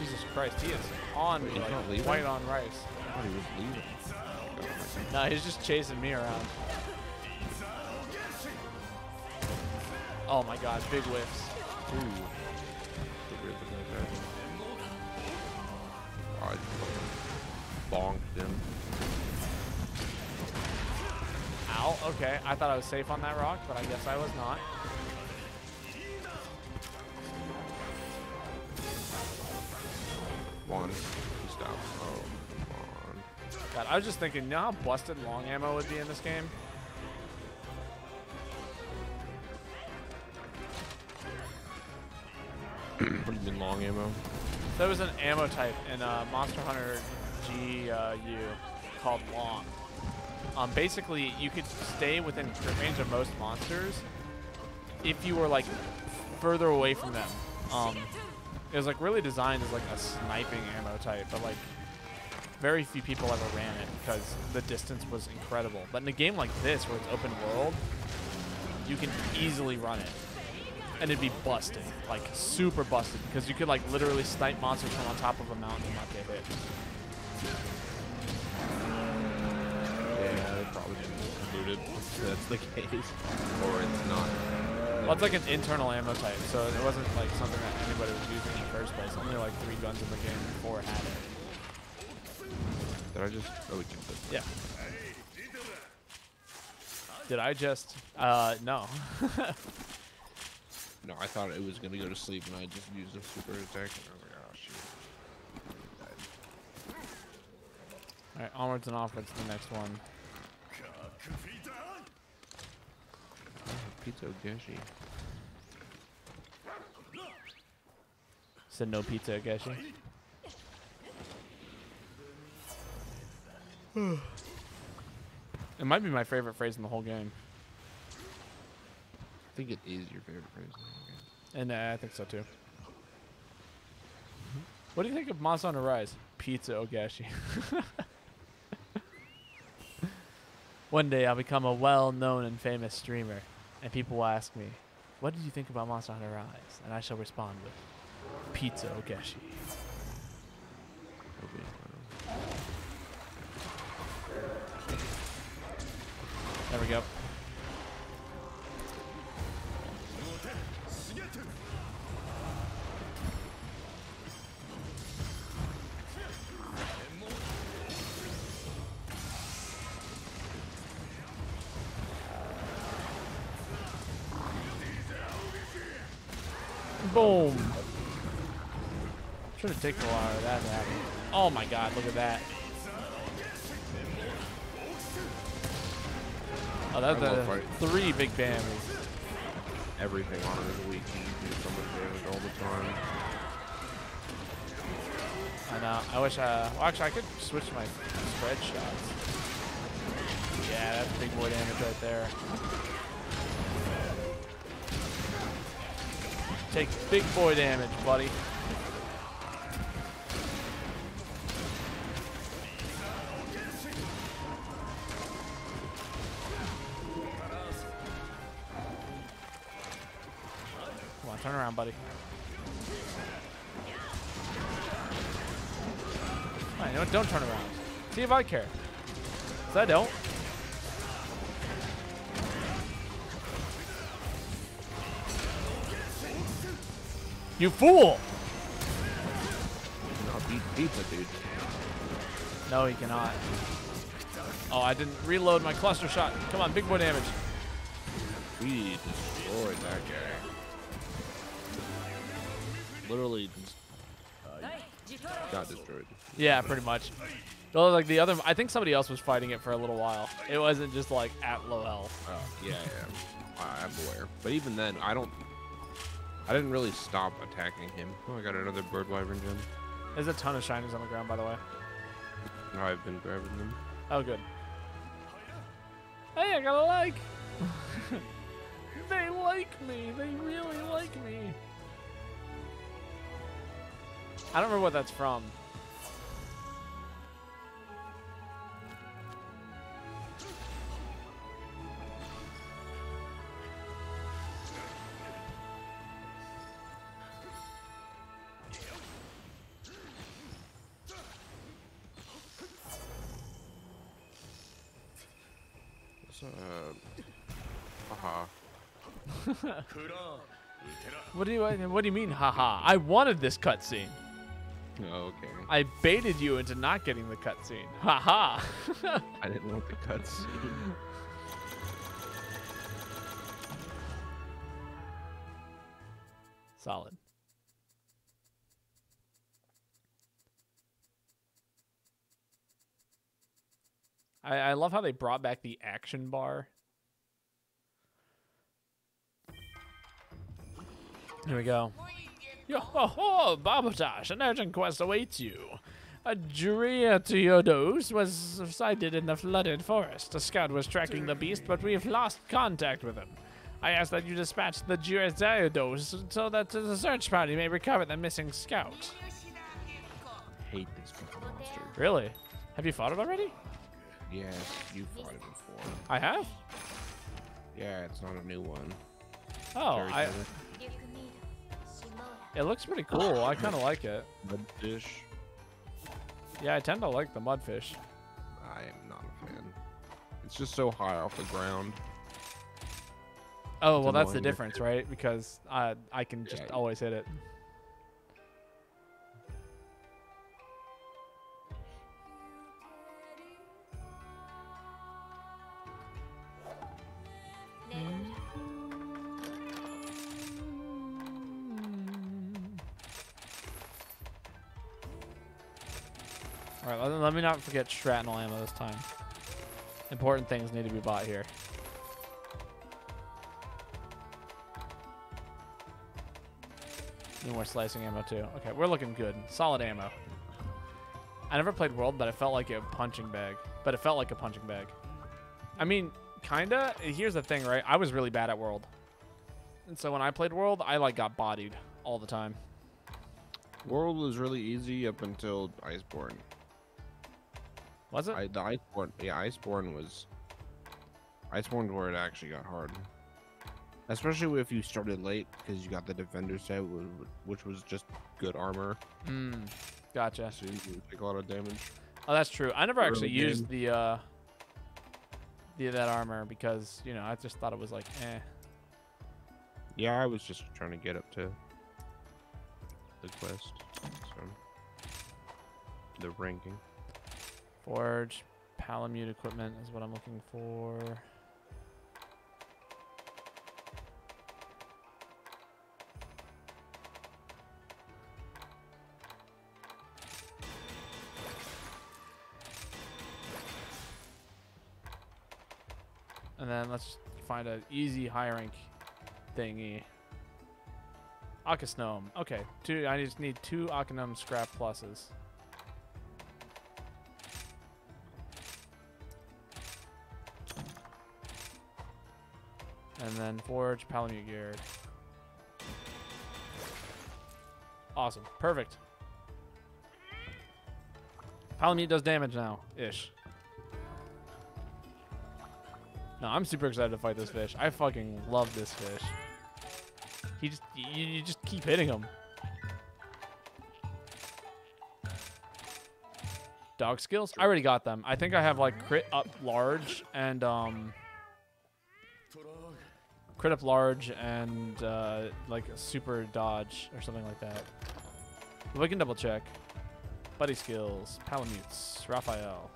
Speaker 1: Jesus Christ, he is on me like white on rice.
Speaker 2: I thought he was leaving.
Speaker 1: No, he's just chasing me around. Oh my god, big whiffs.
Speaker 2: Ooh. Get rid of that guy. I bonked him.
Speaker 1: Ow, okay. I thought I was safe on that rock, but I guess I was not.
Speaker 2: One. He stopped. Oh, come
Speaker 1: God, I was just thinking, you know how busted long ammo would be in this game?
Speaker 2: What do you mean long ammo?
Speaker 1: There was an ammo type in uh, Monster Hunter GU called Long. Um, basically, you could stay within crit range of most monsters if you were like further away from them. Um, it was like really designed as like a sniping ammo type, but like very few people ever ran it because the distance was incredible. But in a game like this, where it's open world, you can easily run it and it'd be busted, like super busted, because you could like literally snipe monsters from on top of a mountain and not get hit.
Speaker 2: Yeah, they probably didn't it. That's the case. Or it's not.
Speaker 1: Well, it's like an internal ammo type, so it wasn't like something that anybody was using in the first place. Only like three guns in the game before it had it.
Speaker 2: Did I just? Oh, we can put
Speaker 1: Yeah. Did I just? Uh, no.
Speaker 2: No, I thought it was gonna go to sleep, and I just used a super attack, and I was like, oh shit.
Speaker 1: All right, onwards and offwards to the next one.
Speaker 2: Pizza Ogeshi.
Speaker 1: Said no pizza, Geshi. it might be my favorite phrase in the whole game,
Speaker 2: I think it is your favorite phrase.
Speaker 1: and uh, I think so too. What do you think of Monster Hunter Rise? Pizza Ogashi. One day I'll become a well-known and famous streamer, and people will ask me, "What did you think about Monster Hunter Rise?" And I shall respond with, "Pizza Ogashi."
Speaker 2: Okay,
Speaker 1: There we go. Taken a while for that to happen. Oh my god, look at that. Oh, that's a three big bammies.
Speaker 2: Everything on it is weak. You can do so much damage all the time.
Speaker 1: I know. I wish I. Well, actually, I could switch my spread shots. Yeah, that's big boy damage right there. Take big boy damage, buddy. Don't turn around. See if I care. care. 'Cause I don't. You fool!
Speaker 2: You cannot beat pizza, dude.
Speaker 1: No, he cannot. Oh, I didn't reload my cluster shot. Come on, big boy damage.
Speaker 2: We destroyed that guy. Literally just uh, got destroyed.
Speaker 1: Yeah, pretty much. Well, like the other, I think somebody else was fighting it for a little while. It wasn't just like at low health.
Speaker 2: Oh, yeah, yeah. I- uh, I'm aware. But even then, I don't. I didn't really stop attacking him. Oh, I got another bird wyvern gem.
Speaker 1: There's a ton of shinies on the ground, by the way.
Speaker 2: I've been grabbing them.
Speaker 1: Oh, good. Hey, I got a like. they like me. They really like me. I don't remember what that's from. What do you What do you mean, haha? I wanted this cutscene.
Speaker 2: Oh, okay.
Speaker 1: I baited you into not getting the cutscene. Haha.
Speaker 2: I didn't want the cutscene.
Speaker 1: Solid. I, I love how they brought back the action bar. Here we go. Yo ho ho, Babotosh, an urgent quest awaits you. A Dreatiodos was sighted in the flooded forest. A scout was tracking the beast, but we have lost contact with him. I ask that you dispatch the Dreatiodos so that the search party may recover the missing scout.
Speaker 2: hate this fucking monster.
Speaker 1: Really? Have you fought it already?
Speaker 2: Yes, you fought it before.
Speaker 1: I have?
Speaker 2: Yeah, it's not a new one.
Speaker 1: Oh,
Speaker 2: Very
Speaker 1: I,
Speaker 2: good.
Speaker 1: It looks pretty cool. I kind of like it.
Speaker 2: Mudfish.
Speaker 1: Yeah, I tend to like the mudfish.
Speaker 2: I am not a fan. It's just so high off the ground.
Speaker 1: Oh,
Speaker 2: It's
Speaker 1: well, that's the
Speaker 2: annoying.
Speaker 1: difference, right? Because uh, I can just
Speaker 2: Yeah.
Speaker 1: always hit it. All right, let, me not forget shrapnel ammo this time. Important things need to be bought here. Need more slicing ammo too. Okay, we're looking good. Solid ammo. I never played World, but I felt like a punching bag. But it felt like a punching bag. I mean, kinda. Here's the thing, right? I was really bad at World. And so when I played World, I like got bodied all the time.
Speaker 2: World was really easy up until Iceborne.
Speaker 1: Was it?
Speaker 2: I, the Iceborne, yeah, Iceborne was. Iceborne's where it actually got hard. Especially if you started late, because you got the Defender set, which was just good armor.
Speaker 1: Hmm. Gotcha.
Speaker 2: So you can take a lot of damage.
Speaker 1: Oh, that's true. I never
Speaker 2: Early
Speaker 1: actually used the uh the that armor because, you know, I just thought it was like eh.
Speaker 2: Yeah, I was just trying to get up to the quest. So the ranking.
Speaker 1: Forge, Palamute equipment is what I'm looking for. And then let's find an easy high rank thingy. Aknosom. Okay, two. I just need two Aknosom scrap pluses. And then Forge, Palamute Gear. Awesome. Perfect. Palamute does damage now, ish. No, I'm super excited to fight this fish. I fucking love this fish. He just, you, you just keep hitting him. Dog skills? I already got them. I think I have like crit up large and um crit up large and uh, like super dodge or something like that. But we can double check. Buddy skills, Palamutes, Raphael.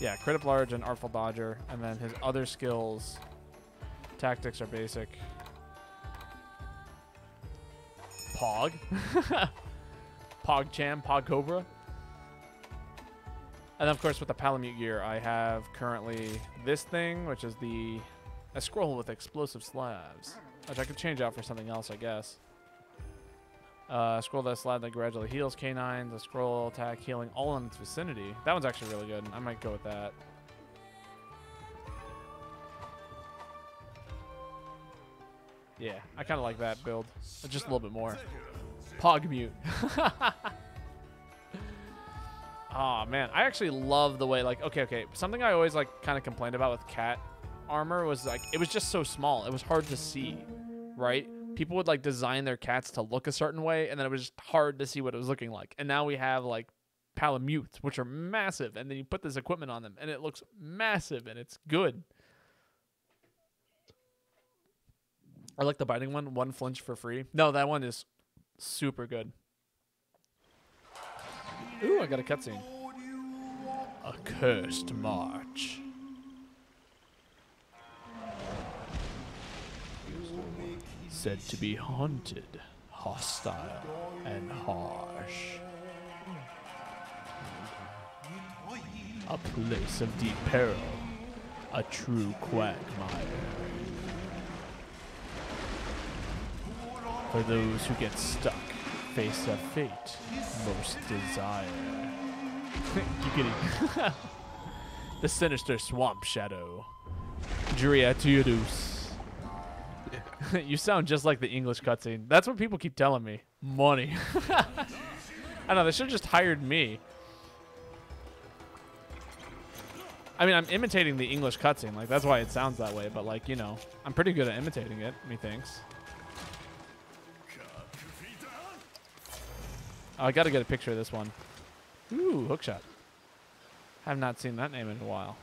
Speaker 1: Yeah, crit up large and artful dodger, and then his other skills, tactics are basic. Pog, Pog Cham, Pog Cobra. And of course with the Palamute gear, I have currently this thing, which is the a scroll with explosive slabs, which I could change out for something else, I guess. Uh, a scroll that slab that gradually heals canines, a scroll attack healing all in its vicinity. That one's actually really good. I might go with that. Yeah, I kind of like that build. Just a little bit more. Pog mute. oh man, I actually love the way like okay, okay. Something I always like kind of complained about with cat armor was like it was just so small. It was hard to see, right? People would like design their cats to look a certain way, and then it was just hard to see what it was looking like. And now we have like palamutes, which are massive, and then you put this equipment on them, and it looks massive and it's good. I like the biting one, one flinch for free. No, that one is super good. Ooh, I got a cutscene. A cursed march. Said to be haunted, hostile, and harsh. A place of deep peril. A true quagmire. For those who get stuck, face a fate most desire. you kidding? the sinister swamp shadow. Driatiudus. you sound just like the English cutscene. That's what people keep telling me. Money. I know, they should have just hired me. I mean, I'm imitating the English cutscene. Like, that's why it sounds that way. But, like, you know, I'm pretty good at imitating it, methinks. Oh, I gotta get a picture of this one. Ooh, hookshot. Have not seen that name in a while.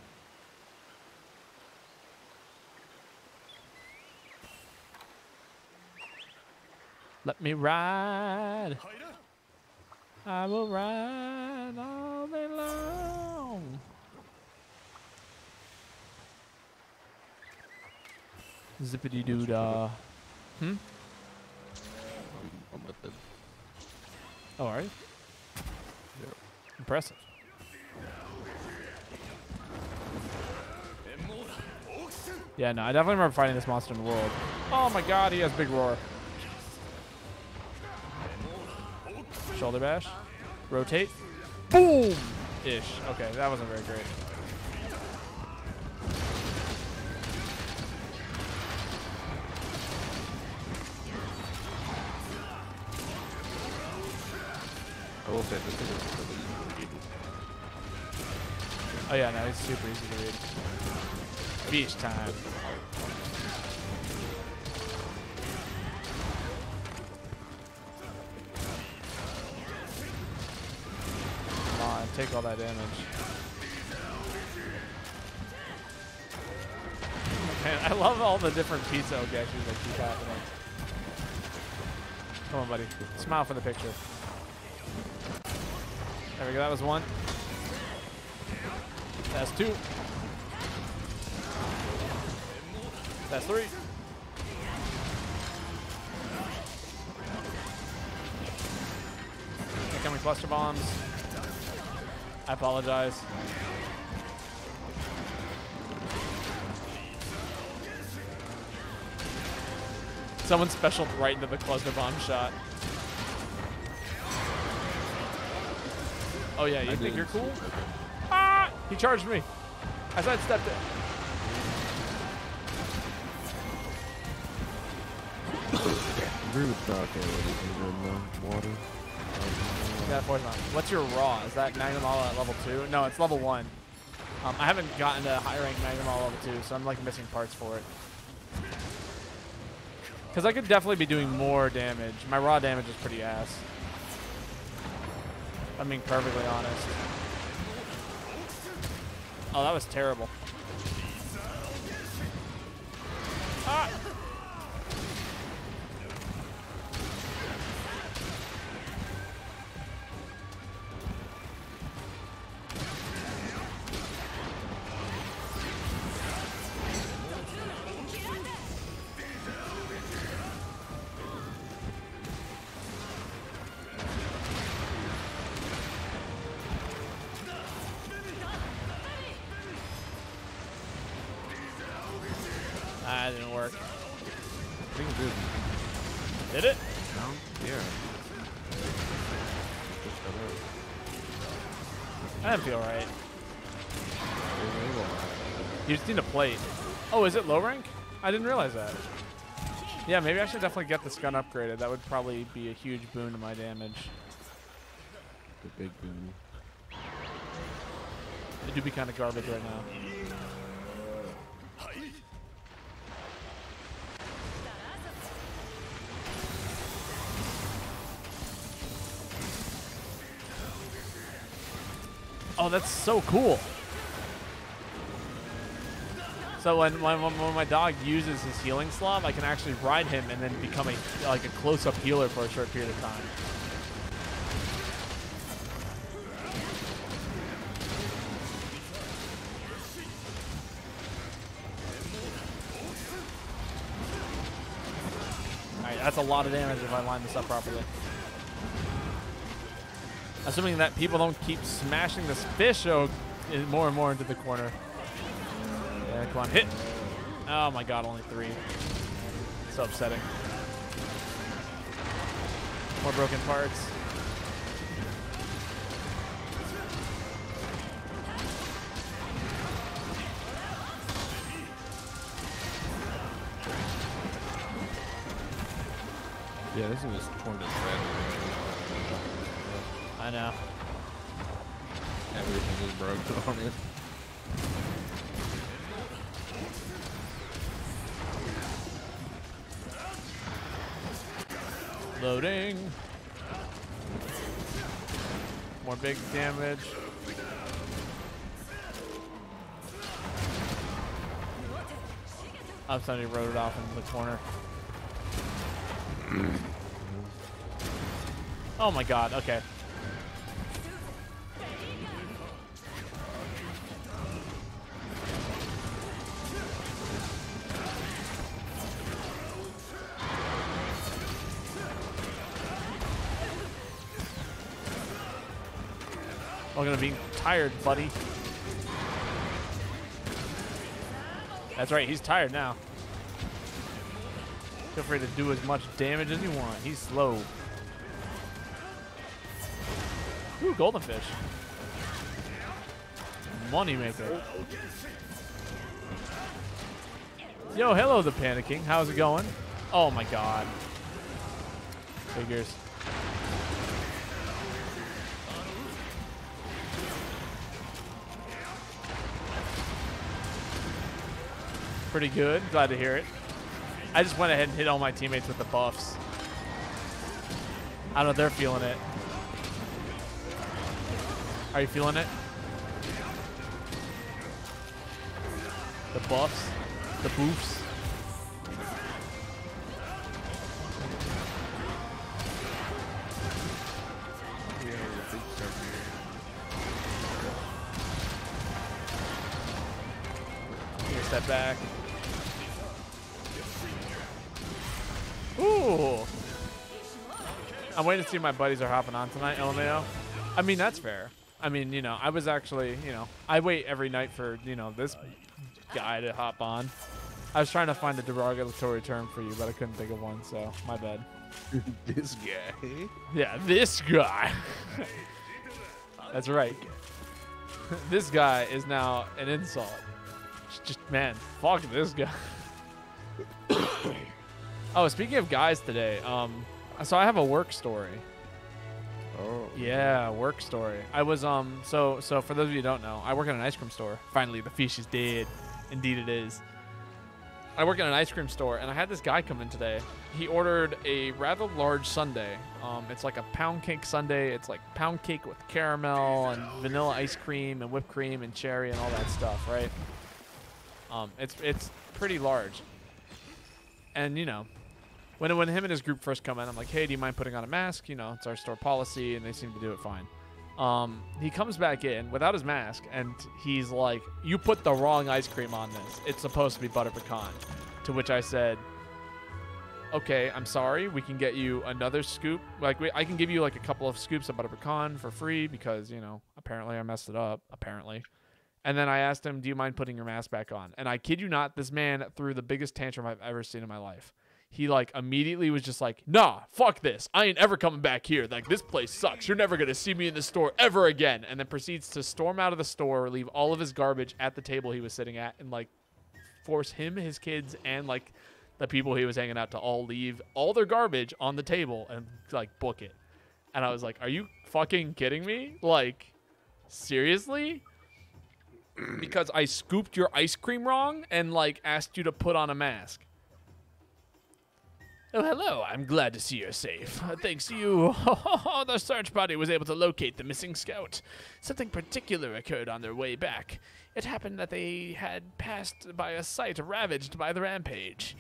Speaker 1: Let me ride. I will ride all day long. Zippity doo dah. Hmm?
Speaker 2: I'm with it.
Speaker 1: Oh, are you? Impressive. Yeah, no, I definitely remember fighting this monster in the world. Oh my god, he has big roar. Shoulder bash. Rotate. Boom! Ish. Okay, that wasn't very great.
Speaker 2: I will say this is really easy.
Speaker 1: Oh yeah, no, it's super easy to read. Beach time. Take all that damage. Man, I love all the different pizza ogeshes that keep happening. Come on, buddy. Smile for the picture. There we go. That was one. That's two. That's three. Incoming cluster bombs. I apologize. Someone special right into the cluster bomb shot. Oh yeah, you
Speaker 2: I
Speaker 1: think you're cool? Ah! He charged me. I sidestepped it.
Speaker 2: I agree with Doc on everything in the water.
Speaker 1: Fourth one. What's your raw? Is that Magnamalo at level two? No, it's level one. Um, I haven't gotten to high rank Magnamalo level two, so I'm like missing parts for it. Because I could definitely be doing more damage. My raw damage is pretty ass. I'm being perfectly honest. Oh, that was terrible. Is it low rank? I didn't realize that. Yeah, maybe I should definitely get this gun upgraded. That would probably be a huge boon to my damage.
Speaker 2: The big boom.
Speaker 1: It do be kind of garbage right now. Oh, that's so cool. So when, when when my dog uses his healing slob, I can actually ride him and then become a like a close-up healer for a short period of time. That's a lot of damage if I line this up properly. Assuming that people don't keep smashing this fish more and more into the corner. Yeah, come on, hit. Oh my god, only three. So upsetting. More broken parts.
Speaker 2: Yeah, this thing is torn to shreds.
Speaker 1: I know.
Speaker 2: Everything is broken on it.
Speaker 1: Loading. More big damage. I'm starting to wrote it off in the corner. oh my god, okay. Tired, buddy. That's right, he's tired now. Feel free to do as much damage as you want. He's slow. Ooh, golden fish. Money maker. Yo, hello, the panicking. How's it going? Oh my god. Figures. Pretty good. Glad to hear it. I just went ahead and hit all my teammates with the buffs. I don't know if they're feeling it. Are you feeling it? The buffs? The boofs? Step back. Ooh. I'm waiting to see if my buddies are hopping on tonight, LMAO. I mean, that's fair. I mean, you know, I was actually, you know, I wait every night for, you know, this guy to hop on. I was trying to find a derogatory term for you, but I couldn't think of one, so my bad.
Speaker 2: this guy.
Speaker 1: Yeah, this guy. That's right. this guy is now an insult. Just man, fuck this guy. Oh, speaking of guys today, um, so I have a work story.
Speaker 2: Oh.
Speaker 1: Yeah, work story. I was um so so for those of you who don't know, I work at an ice cream store. Finally, the fish is dead. Indeed it is. I work at an ice cream store and I had this guy come in today. He ordered a rather large sundae. Um it's like a pound cake sundae. It's like pound cake with caramel and vanilla ice cream and whipped cream and cherry and all that stuff, right? Um it's it's pretty large. And you know, when when him and his group first come in, I'm like, hey, do you mind putting on a mask? You know, it's our store policy, and they seem to do it fine. Um, he comes back in without his mask, and he's like, "You put the wrong ice cream on this. It's supposed to be butter pecan." To which I said, "Okay, I'm sorry. We can get you another scoop. Like, we, I can give you like a couple of scoops of butter pecan for free because you know, apparently I messed it up. Apparently." And then I asked him, "Do you mind putting your mask back on?" And I kid you not, this man threw the biggest tantrum I've ever seen in my life he like immediately was just like, nah, fuck this. I ain't ever coming back here. Like this place sucks. You're never gonna see me in the store ever again. And then proceeds to storm out of the store, leave all of his garbage at the table he was sitting at, and like force him, his kids, and like the people he was hanging out to all leave all their garbage on the table and like book it. And I was like, are you fucking kidding me? Like, seriously? because I scooped your ice cream wrong and like asked you to put on a mask. Oh, hello. I'm glad to see you're safe. Uh, Thanks to you, the search party was able to locate the missing scout. Something particular occurred on their way back. It happened that they had passed by a site ravaged by the rampage.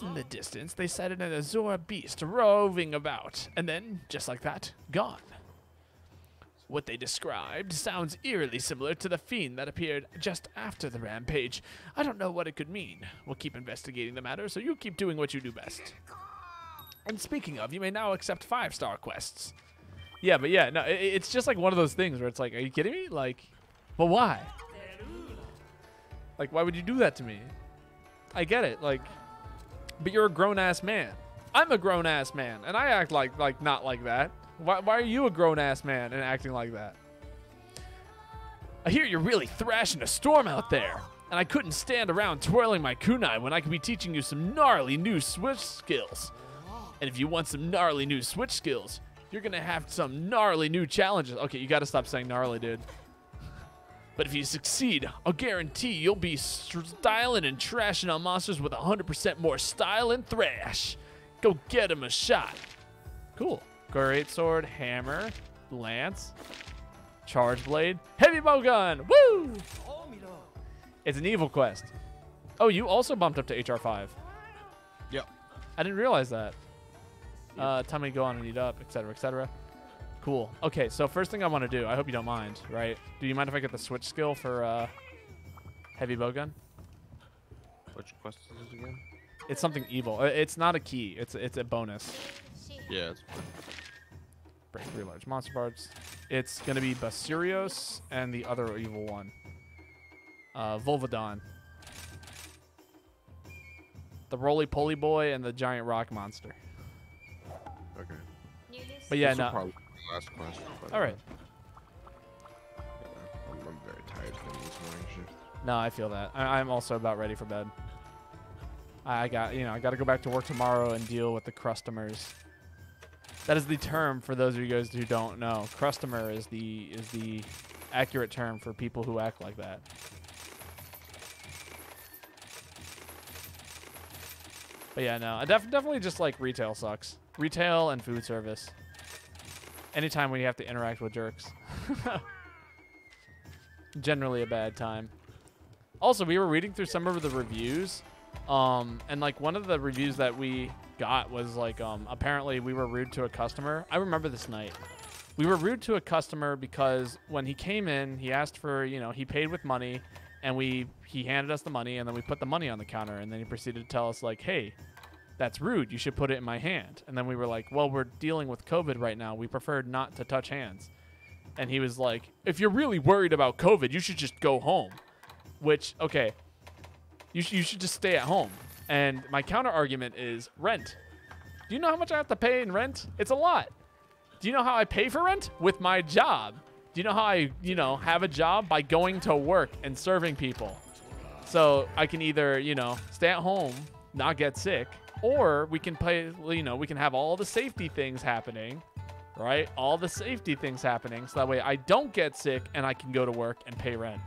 Speaker 1: In the distance, they sighted an Azora beast roving about, and then, just like that, gone. What they described sounds eerily similar to the fiend that appeared just after the rampage. I don't know what it could mean. We'll keep investigating the matter, so you keep doing what you do best. And speaking of, you may now accept five star quests. Yeah, but yeah, no, i- i- it's just like one of those things where it's like, are you kidding me? Like, but why? Like, why would you do that to me? I get it, like, but you're a grown ass man. I'm a grown ass man, and I act like like not like that. Why, why are you a grown ass man and acting like that? I hear you're really thrashing a storm out there, and I couldn't stand around twirling my kunai when I could be teaching you some gnarly new switch skills. And if you want some gnarly new switch skills, you're gonna have some gnarly new challenges. Okay, you gotta stop saying gnarly, dude. But if you succeed, I'll guarantee you'll be styling and trashing on monsters with 100% more style and thrash. Go get him a shot. Cool. Great sword, hammer, lance, charge blade, heavy bow gun. Woo! It's an evil quest. Oh, you also bumped up to HR5.
Speaker 2: Yep.
Speaker 1: I didn't realize that. Uh, time to go on and eat up, etc., etc. Cool. Okay, so first thing I want to do, I hope you don't mind, right? Do you mind if I get the switch skill for uh, heavy bowgun?
Speaker 2: Which quest is it again?
Speaker 1: It's something evil. Uh, It's not a key. It's it's a bonus.
Speaker 2: Yeah, it's
Speaker 1: Break three large monster parts. It's gonna be Basarios and the other evil one. Uh, Volvidon. The roly poly boy and the giant rock monster. But yeah, no.
Speaker 2: probably be the last quest. but,
Speaker 1: All right.
Speaker 2: uh, I'm, I'm very tired from this morning shift.
Speaker 1: No, I feel that. I, I'm also about ready for bed. I I got, you know, I got to go back to work tomorrow and deal with the customers. That is the term for those of you guys who don't know. Customer is the is the accurate term for people who act like that. But yeah, no, I def- definitely just like retail sucks. Retail and food service. Anytime when you have to interact with jerks. Generally a bad time. Also, we were reading through some of the reviews, um, and like one of the reviews that we got was like, um, apparently we were rude to a customer. I remember this night. We were rude to a customer because when he came in, he asked for, you know, he paid with money, and we he handed us the money, and then we put the money on the counter, and then he proceeded to tell us like, hey, that's rude. You should put it in my hand. And then we were like, well, we're dealing with COVID right now. We prefer not to touch hands. And he was like, if you're really worried about COVID, you should just go home. Which, okay, you, sh- you should just stay at home. And my counter argument is rent. Do you know how much I have to pay in rent? It's a lot. Do you know how I pay for rent? With my job. Do you know how I, you know, have a job? By going to work and serving people. So I can either, you know, stay at home, not get sick, or we can play, you know, we can have all the safety things happening, right? All the safety things happening. So that way I don't get sick and I can go to work and pay rent.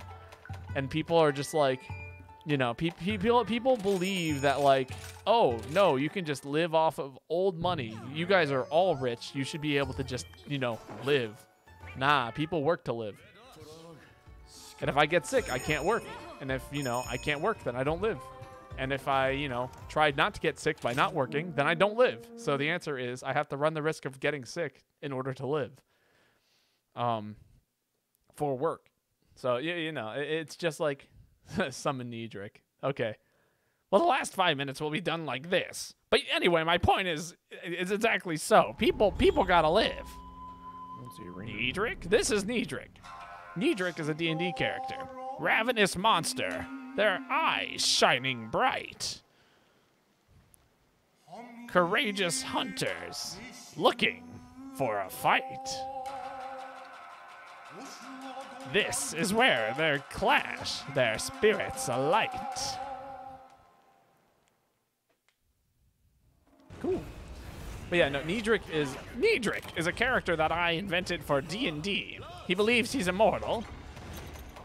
Speaker 1: And people are just like, you know, pe- people people believe that like, oh no, you can just live off of old money. You guys are all rich. You should be able to just, you know, live. Nah, people work to live. And if I get sick, I can't work. And if, you know, I can't work, then I don't live. And if I, you know, tried not to get sick by not working, then I don't live. So the answer is I have to run the risk of getting sick in order to live. Um for work. So you, you know, it- it's just like summon Niedric. Okay. Well, the last five minutes will be done like this. But anyway, my point is, is exactly so. People, people gotta live. Niedric? This is Niedric. Niedric is a D&D character. Ravenous monster. Their eyes shining bright. Courageous hunters. Looking for a fight. This is where their clash, their spirits alight. Cool. But yeah, no, Niedric is Niedric is a character that I invented for D&D. He believes he's immortal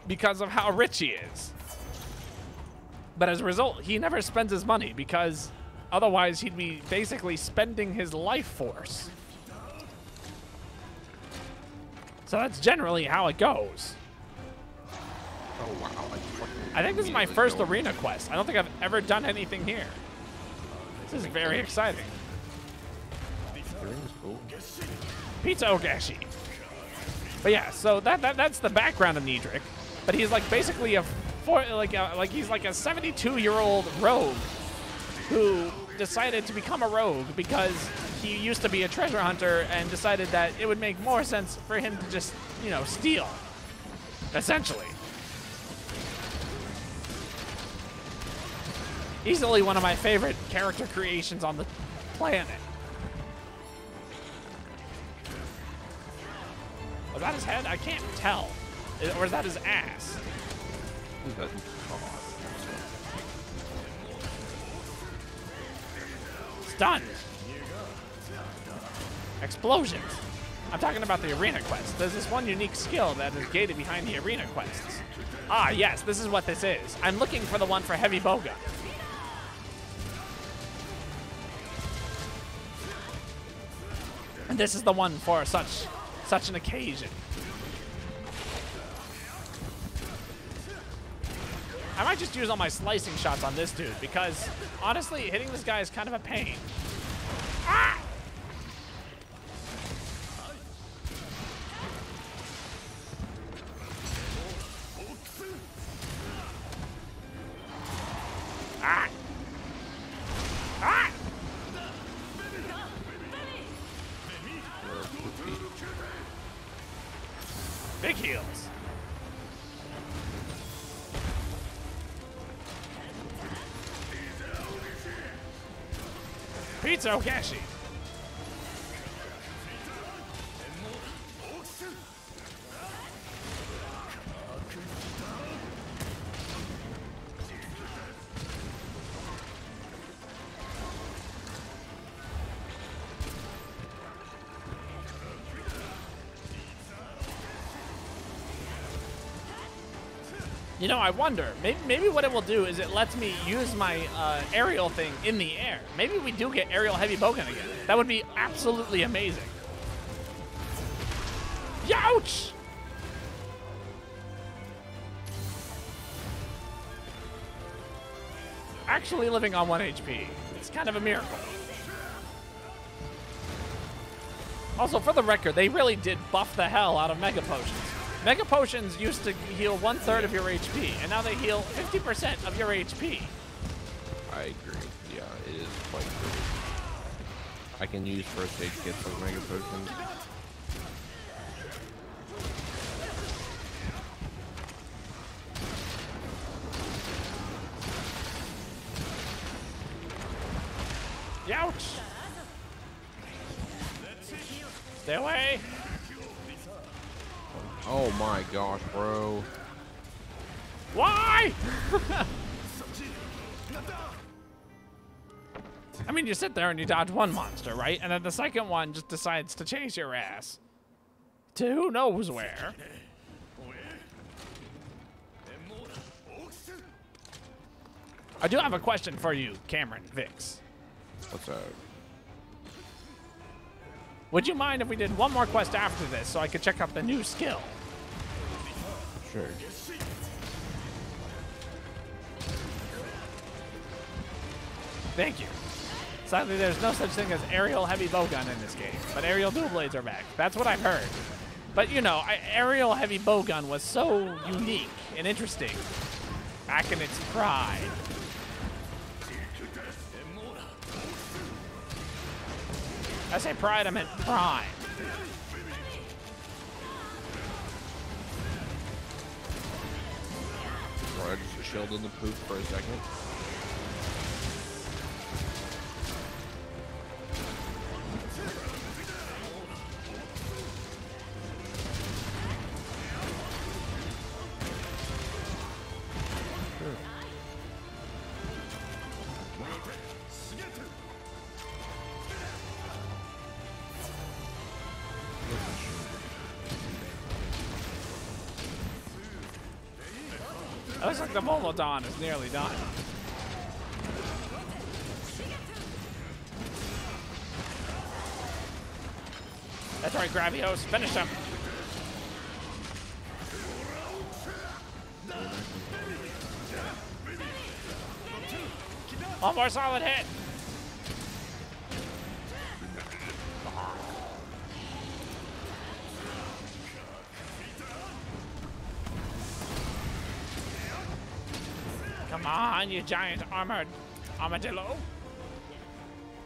Speaker 1: because of how rich he is. But as a result, he never spends his money because Otherwise, he'd be basically spending his life force. So that's generally how it goes.
Speaker 2: Oh wow! I,
Speaker 1: I think this is my first arena quest. I don't think I've ever done anything here. This is very exciting. Pizza Ogashi. But yeah, so that, that that's the background of Niedric. But he's like basically a four, like a, like he's like a 72 year old rogue who decided to become a rogue because he used to be a treasure hunter and decided that it would make more sense for him to just you know steal, essentially. Easily one of my favorite character creations on the planet. Was that his head? I can't tell. Or is that his ass?
Speaker 2: That? Oh,
Speaker 1: Stunned. Explosions. I'm talking about the arena quest. There's this one unique skill that is gated behind the arena quests. Ah, yes, this is what this is. I'm looking for the one for heavy bowgun. And this is the one for such such an occasion. I might just use all my slicing shots on this dude because honestly, hitting this guy is kind of a pain. Ah! Ah! Big heels. Pizza Okashi. Know, I wonder. Maybe, maybe what it will do is it lets me use my uh, aerial thing in the air. Maybe we do get aerial heavy bowgun again. That would be absolutely amazing. Youch! Actually living on 1 HP. It's kind of a miracle. Also, for the record, they really did buff the hell out of Mega Potions. Mega Potions used to heal one third of your HP, and now they heal 50% of your HP.
Speaker 2: I agree. Yeah, it is quite great. I can use first aid kits with Mega Potions.
Speaker 1: Youch! Stay away!
Speaker 2: Oh my gosh, bro.
Speaker 1: Why? I mean, you sit there and you dodge one monster, right? And then the second one just decides to chase your ass. To who knows where. I do have a question for you, Cameron Vix.
Speaker 2: What's that?
Speaker 1: Would you mind if we did one more quest after this so I could check out the new skill? Thank you. Sadly, there's no such thing as aerial heavy bowgun in this game, but aerial dual blades are back. That's what I've heard. But you know, aerial heavy bowgun was so unique and interesting back in its pride. I say pride, I meant prime.
Speaker 2: I just chilled in the poop for a second.
Speaker 1: Don is nearly done. That's right, Gravios. Finish him. One more solid hit. On, you giant armored armadillo.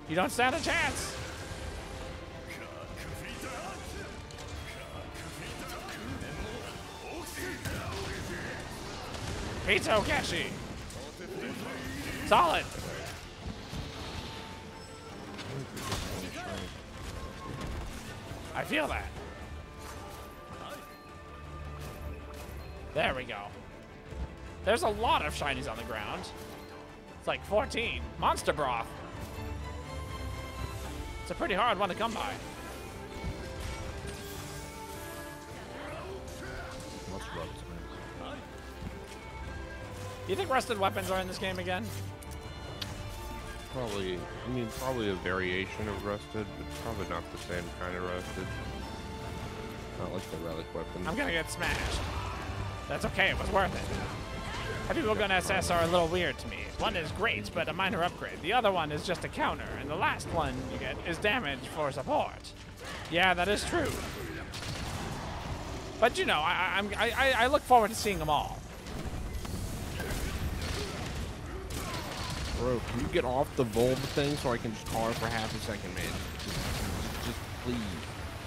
Speaker 1: You don't stand a chance. Pizza Okashi. Solid. I feel that. There we go. There's a lot of shinies on the ground. It's like 14. Monster broth. It's a pretty hard one to come by. Do you think rusted weapons are in this game again?
Speaker 4: Probably, I mean, probably a variation of rusted, but probably not the same kind of rusted. Not like the relic weapon.
Speaker 1: I'm gonna get smashed. That's okay, it was worth it. Heavy Gun SS are a little weird to me. One is great, but a minor upgrade. The other one is just a counter, and the last one you get is damage for support. Yeah, that is true. But you know, I, I- I'm, I, look forward to seeing them all.
Speaker 2: Bro, can you get off the Volv thing so I can just call her for half a second, man? Just, just, just please.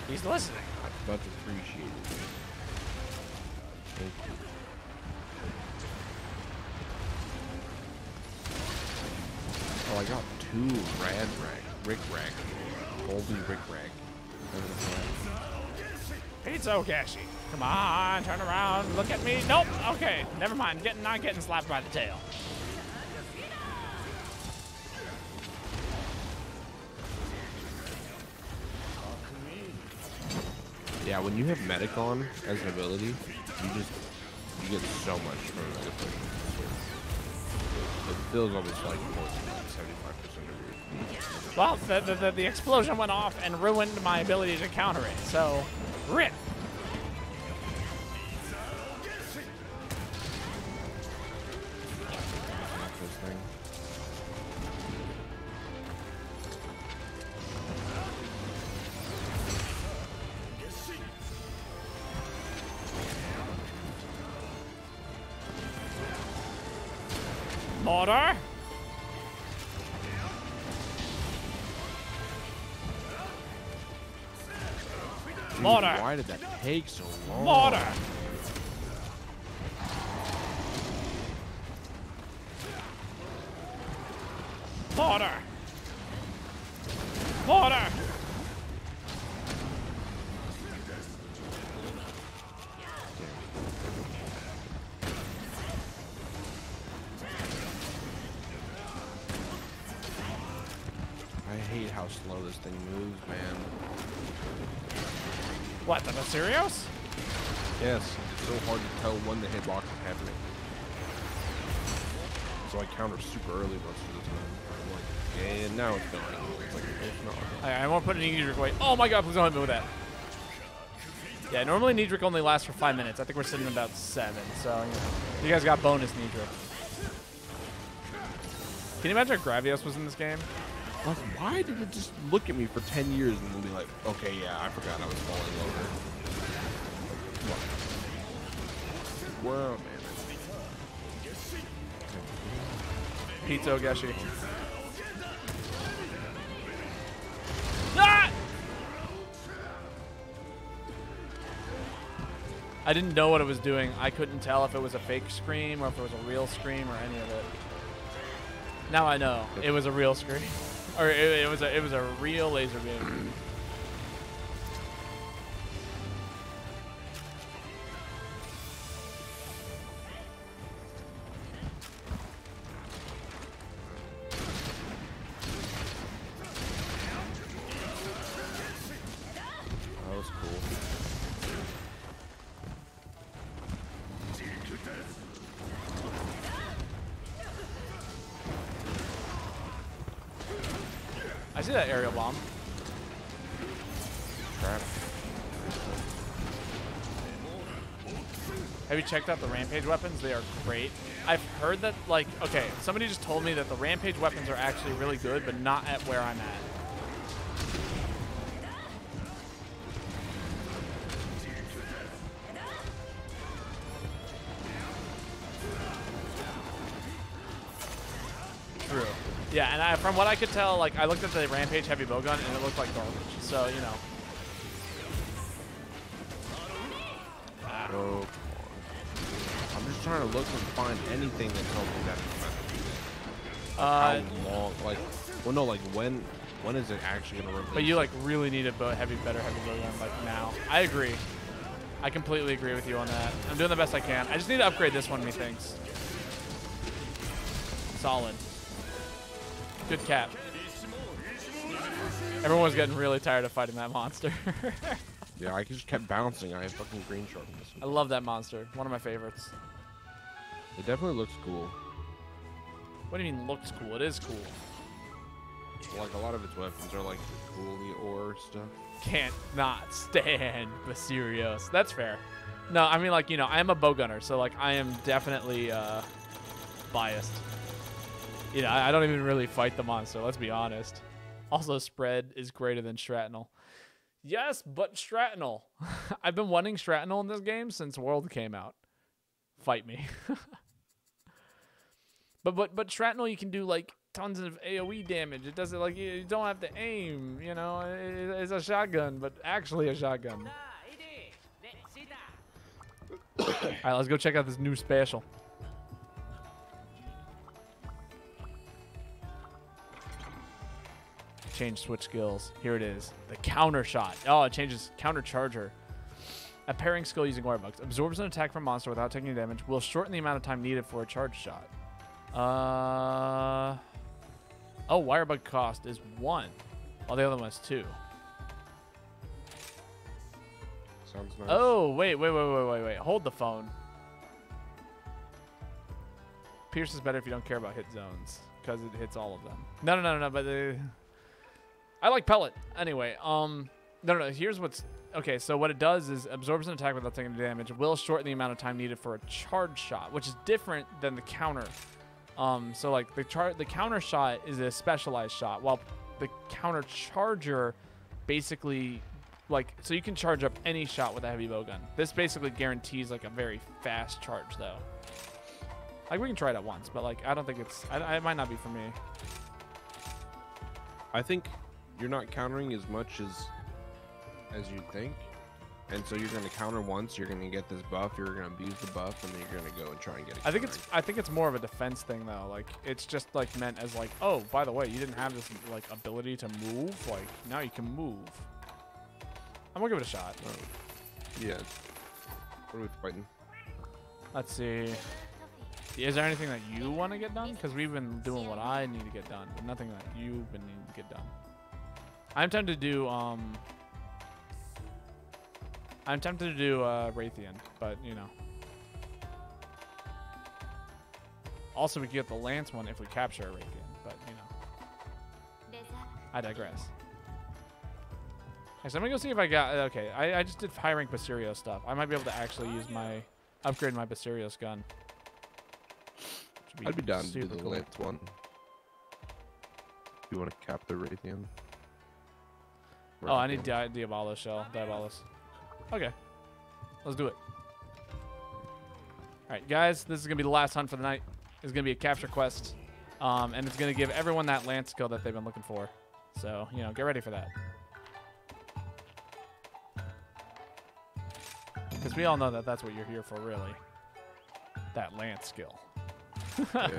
Speaker 1: He's listening.
Speaker 2: I'd much appreciate it. Thank you. Oh, I got two rad rag, Rick Rag, Golden Rick Rag.
Speaker 1: Pizza Okashi. Come on, turn around, look at me. Nope. Okay, never mind. Getting not getting slapped by the tail.
Speaker 2: Yeah, when you have Medic on as an ability, you just you get so much from the Medic. It feels almost like more
Speaker 1: Well, the, the, the, explosion went off and ruined my ability to counter it. So, rip. Mortar. Mortar.
Speaker 2: Why did that take so long?
Speaker 1: Mortar. Mortar. Mortar.
Speaker 2: I hate how slow this thing moves, man.
Speaker 1: What, the Mysterios?
Speaker 2: Yes, it's so hard to tell when the hitbox is happening. So I counter super early most of the time. I'm like, yeah, now it's going. It's like, it's not.
Speaker 1: I, I won't put any Niedric away. Oh my god, please don't hit me with that. Yeah, normally Niedric only lasts for five minutes. I think we're sitting at about seven, so you, know, you guys got bonus Niedric. Can you imagine if Gravios was in this game?
Speaker 2: Like, why did it just look at me for 10 years and then be like, okay, yeah, I forgot I was falling over. What? Well, man.
Speaker 1: Pizza Ogeshi. Ah! I didn't know what it was doing. I couldn't tell if it was a fake scream or if it was a real scream or any of it. Now I know. It was a real scream. Or it, it was a it was a real laser beam. Checked out the Rampage weapons? They are great. I've heard that, like, okay, somebody just told me that the Rampage weapons are actually really good, but not at where I'm at. True. Yeah, and I, from what I could tell, like, I looked at the Rampage heavy bowgun and it looked like garbage. So, you know.
Speaker 4: Trying to look and find anything that tells me that.
Speaker 1: Uh,
Speaker 4: How long? Like, well, no, like when? When is it actually gonna release?
Speaker 1: But you like really need a bow heavy, better heavy bowgun like now. I agree. I completely agree with you on that. I'm doing the best I can. I just need to upgrade this one, methinks. Solid. Good cap. Everyone was getting really tired of fighting that monster.
Speaker 4: Yeah, I just kept bouncing. I have fucking green sharpness.
Speaker 1: I love that monster. One of my favorites.
Speaker 4: It definitely looks cool.
Speaker 1: What do you mean looks cool? It is cool.
Speaker 4: Like a lot of its weapons are like cool the ore stuff.
Speaker 1: Can't not stand Basarios. That's fair. No, I mean like, you know, I am a bowgunner, so like I am definitely uh biased. You know, I I don't even really fight the monster, let's be honest. Also, spread is greater than Shrapnel. Yes, but Shrapnel. I've been wanting Shrapnel in this game since World came out. Fight me. but but but Shrapnel you can do like tons of AoE damage. It doesn't like you you don't have to aim, you know. It- It's a shotgun, but actually a shotgun. All right, let's go check out this new special. Change switch skills. Here it is. The counter shot. Oh, it changes counter charger. A pairing skill using wire bugs. Absorbs an attack from monster without taking damage. Will shorten the amount of time needed for a charge shot. Uh. Oh, wire bug cost is one, while the other one is two.
Speaker 4: Sounds nice.
Speaker 1: Oh, wait, wait, wait, wait, wait, wait. Hold the phone. Pierce is better if you don't care about hit zones, because it hits all of them. No, no, no, no, no, but uh, I like pellet. Anyway, um, no, no, no. Here's what's okay. So what it does is absorbs an attack without taking damage. Will shorten the amount of time needed for a charge shot, which is different than the counter. Um, so like the char the counter shot is a specialized shot, while the counter charger basically like so you can charge up any shot with a heavy bowgun. This basically guarantees like a very fast charge though. Like we can try it at once, but like I don't think it's I, I- it might not be for me.
Speaker 4: I think you're not countering as much as as you think. And so you're gonna counter once, you're gonna get this buff, you're gonna abuse the buff, and then you're gonna go and try and get it.
Speaker 1: I think it's I think it's more of a defense thing though. Like it's just like meant as like oh by the way you didn't have this like ability to move like now you can move. I'm gonna give it a shot.
Speaker 4: Yeah. What are we fighting?
Speaker 1: Let's see. Is there anything that you want to get done? Because we've been doing what I need to get done, but nothing that you've been needing to get done. I'm tempted to do um. I'm tempted to do uh, Rathian, but you know. Also, we could get the Lance one if we capture a Rathian, but you know. I digress. So I'm gonna go see if I got. Okay, I, I just did high rank Baserio stuff. I might be able to actually use my upgrade my Basirio's gun. Should
Speaker 2: I'd be down to do the
Speaker 1: cool.
Speaker 2: Lance one. You want to cap the Rathian?
Speaker 1: Oh, I need Di- Diabolo shell. Diabolus. Okay. Let's do it. Alright, guys, this is going to be the last hunt for the night. It's going to be a capture quest. Um, and it's going to give everyone that lance skill that they've been looking for. So, you know, get ready for that. Because we all know that that's what you're here for, really. That lance skill.
Speaker 2: yeah.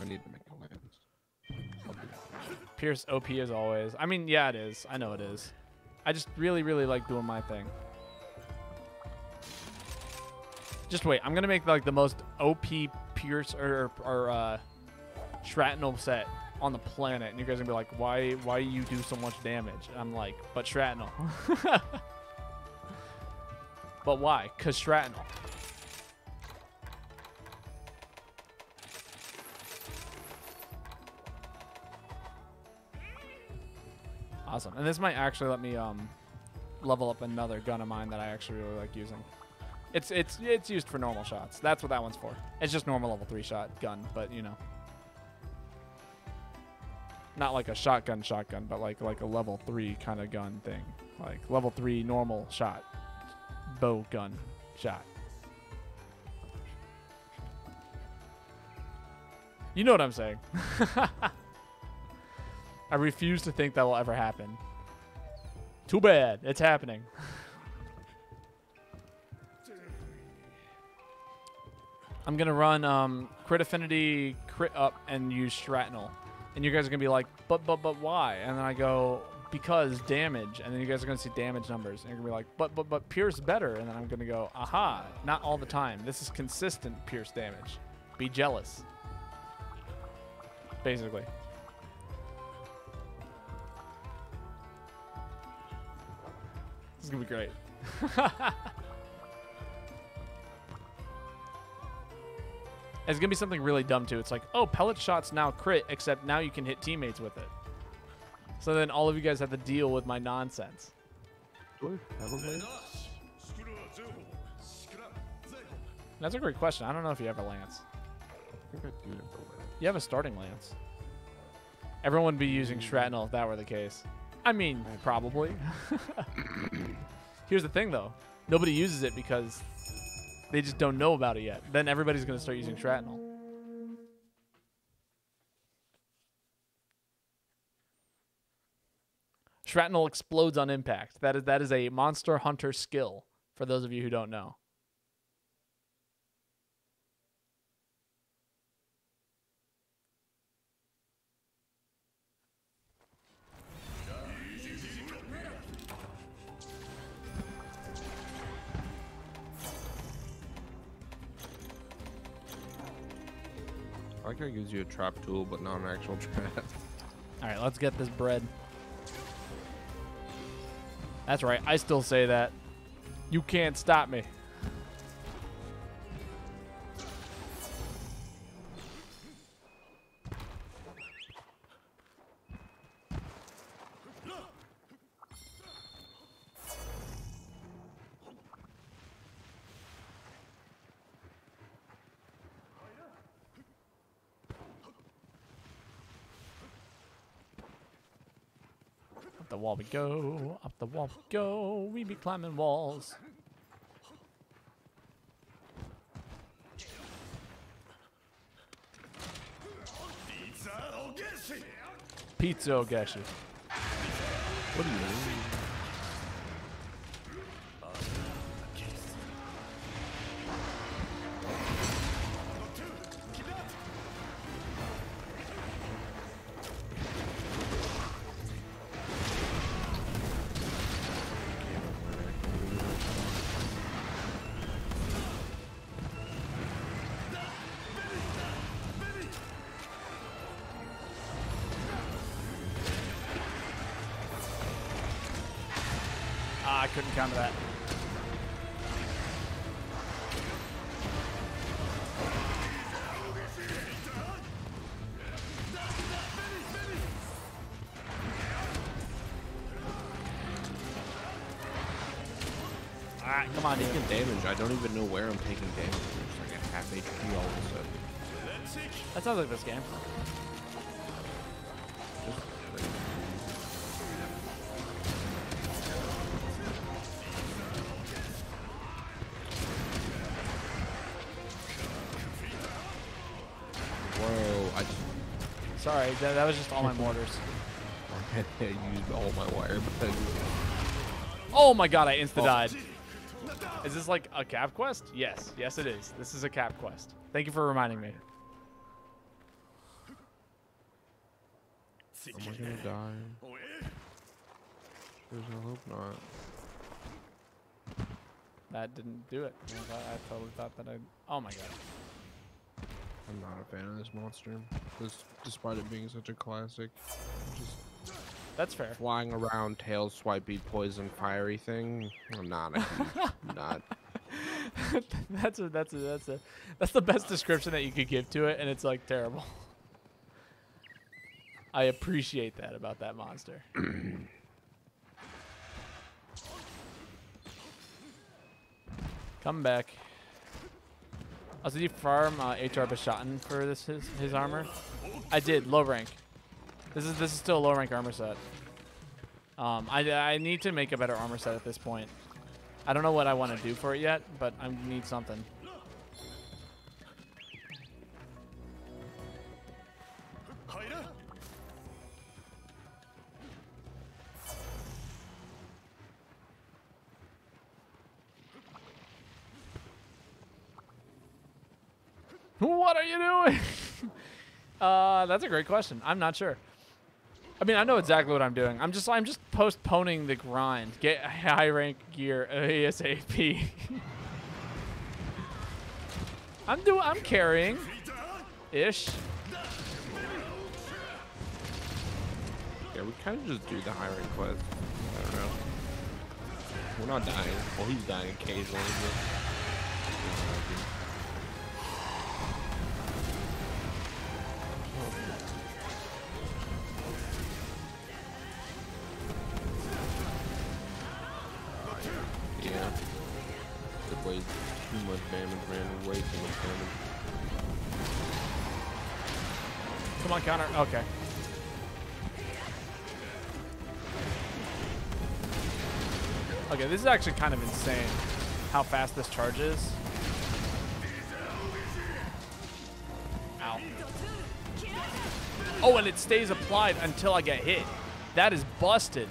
Speaker 2: I need to make a lance.
Speaker 1: Pierce OP as always. I mean, yeah, it is. I know it is. I just really, really like doing my thing. Just wait. I'm gonna make like the most OP Pierce or or uh, shrapnel set on the planet, and you guys are gonna be like, "Why? Why you do so much damage?" I'm like, "But shrapnel." but why? Cause shrapnel. Awesome. And this might actually let me um level up another gun of mine that I actually really like using. It's it's it's used for normal shots. That's what that one's for. It's just normal level three shot gun, but you know, not like a shotgun shotgun, but like like a level three kind of gun thing, like level three normal shot, bow gun shot. You know what I'm saying. I refuse to think that will ever happen. Too bad. It's happening. I'm gonna run um, crit affinity, crit up, and use shrapnel. And you guys are gonna be like, but but but why? And then I go because damage, and then you guys are gonna see damage numbers, and you're gonna be like, but but but pierce better, and then I'm gonna go, aha, not all the time. This is consistent pierce damage. Be jealous. Basically. Is gonna be great. It's gonna be something really dumb too. It's like, oh, pellet shots now crit, except now you can hit teammates with it. So then all of you guys have to deal with my nonsense. That's a great question. I don't know if you have a lance.
Speaker 2: Have a blade.
Speaker 1: You have a starting lance. Everyone would be using shrapnel if that were the case. I mean, probably. Here's the thing, though. Nobody uses it because they just don't know about it yet. Then everybody's going to start using shrapnel. Shrapnel explodes on impact. That is that is a monster hunter skill for those of you who don't know.
Speaker 4: It gives you a trap tool, but not an actual trap.
Speaker 1: All right, let's get this bread. That's right. I still say that. You can't stop me. We go. Up the wall we go. We be climbing walls. Pizza Ogeshi.
Speaker 2: What do you mean?
Speaker 1: Ah, I couldn't counter that. Ah, come on, dude.
Speaker 4: taking damage. I don't even know where I'm taking damage. It's like a half HP all of a sudden.
Speaker 1: That sounds like this game. That, that was just all my mortars.
Speaker 4: I used all my wire, but
Speaker 1: Oh my god, I insta died. Oh. Is this like a cap quest? Yes, yes it is. This is a cap quest. Thank you for reminding me.
Speaker 4: am I gonna die? There's no hope not.
Speaker 1: That didn't do it. I, I totally thought that I. Oh my god.
Speaker 4: I'm not a fan of this monster. This, despite it being such a classic, just
Speaker 1: That's fair.
Speaker 4: flying around, tail swipey, poison, fiery thing. I'm not. A not.
Speaker 1: that's a that's a that's a that's the best description that you could give to it, and it's like terrible. I appreciate that about that monster. Come back. Also, did you farm uh, HR Bashatin for this his, his armor? I did, low rank. This is this is still a low rank armor set. Um, I, I need to make a better armor set at this point. I don't know what I want to do for it yet, but I need something. What are you doing? uh, that's a great question. I'm not sure. I mean, I know exactly what I'm doing. I'm just I'm just postponing the grind. Get high rank gear ASAP. I'm doing I'm carrying ish.
Speaker 2: Yeah, we kind of just do the high rank quest. I don't know. We're not dying. Well, he's dying occasionally. But...
Speaker 1: counter. Okay. Okay, this is actually kind of insane how fast this charges. Ow. Oh, and it stays applied until I get hit. That is busted.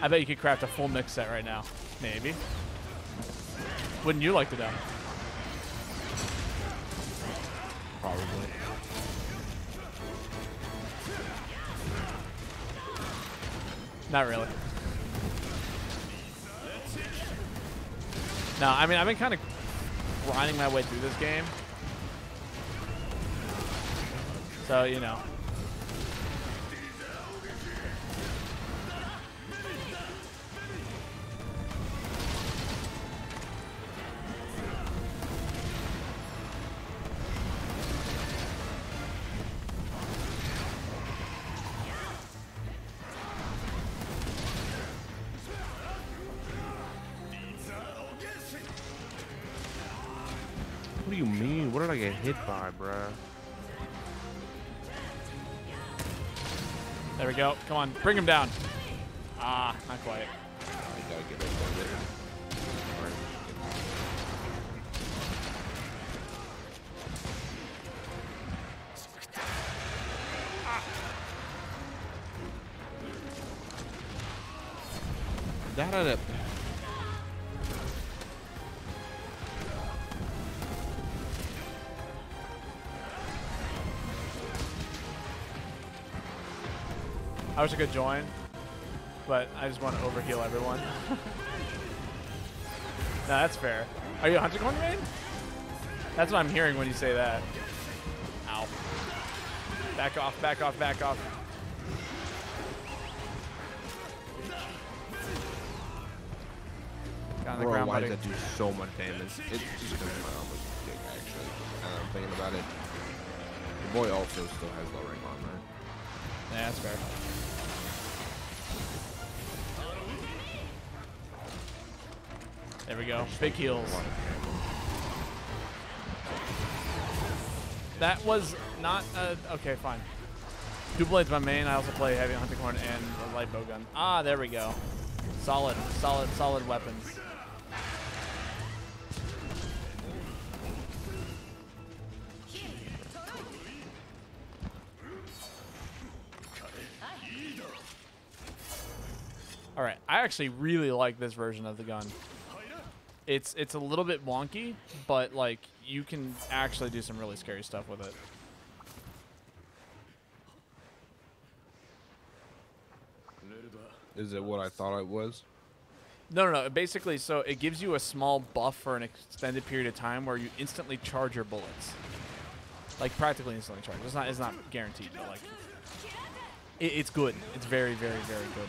Speaker 1: I bet you could craft a full mix set right now. Maybe. Wouldn't you like to know?
Speaker 2: Probably.
Speaker 1: Not really. No, I mean, I've been kind of grinding my way through this game. So, you know.
Speaker 2: Hit by, bruh?
Speaker 1: There we go. Come on, bring him down. Ah, not quite.
Speaker 2: I gotta get over there. That had a
Speaker 1: I wish I could join, but I just want to overheal everyone. no, that's fair. Are you a Hunter Corn main? That's what I'm hearing when you say that. Ow. Back off, back off, back off. Got on the
Speaker 2: Bro,
Speaker 1: ground,
Speaker 2: why
Speaker 1: buddy.
Speaker 2: does that do so much damage? It's just because my armor's big, actually. And I'm thinking about it. The boy also still has low rank armor.
Speaker 1: Yeah, that's fair. There we go. Big heals. That was not a... okay, fine. Two blades my main. I also play heavy hunting horn and a light bow gun. Ah, there we go. Solid, solid, solid weapons. All right, I actually really like this version of the gun. It's it's a little bit wonky, but like you can actually do some really scary stuff with it.
Speaker 2: Is it what I thought it was?
Speaker 1: No, no, no. Basically, so it gives you a small buff for an extended period of time where you instantly charge your bullets. Like practically instantly charge. It's not it's not guaranteed, but like it, it's good. It's very, very, very good.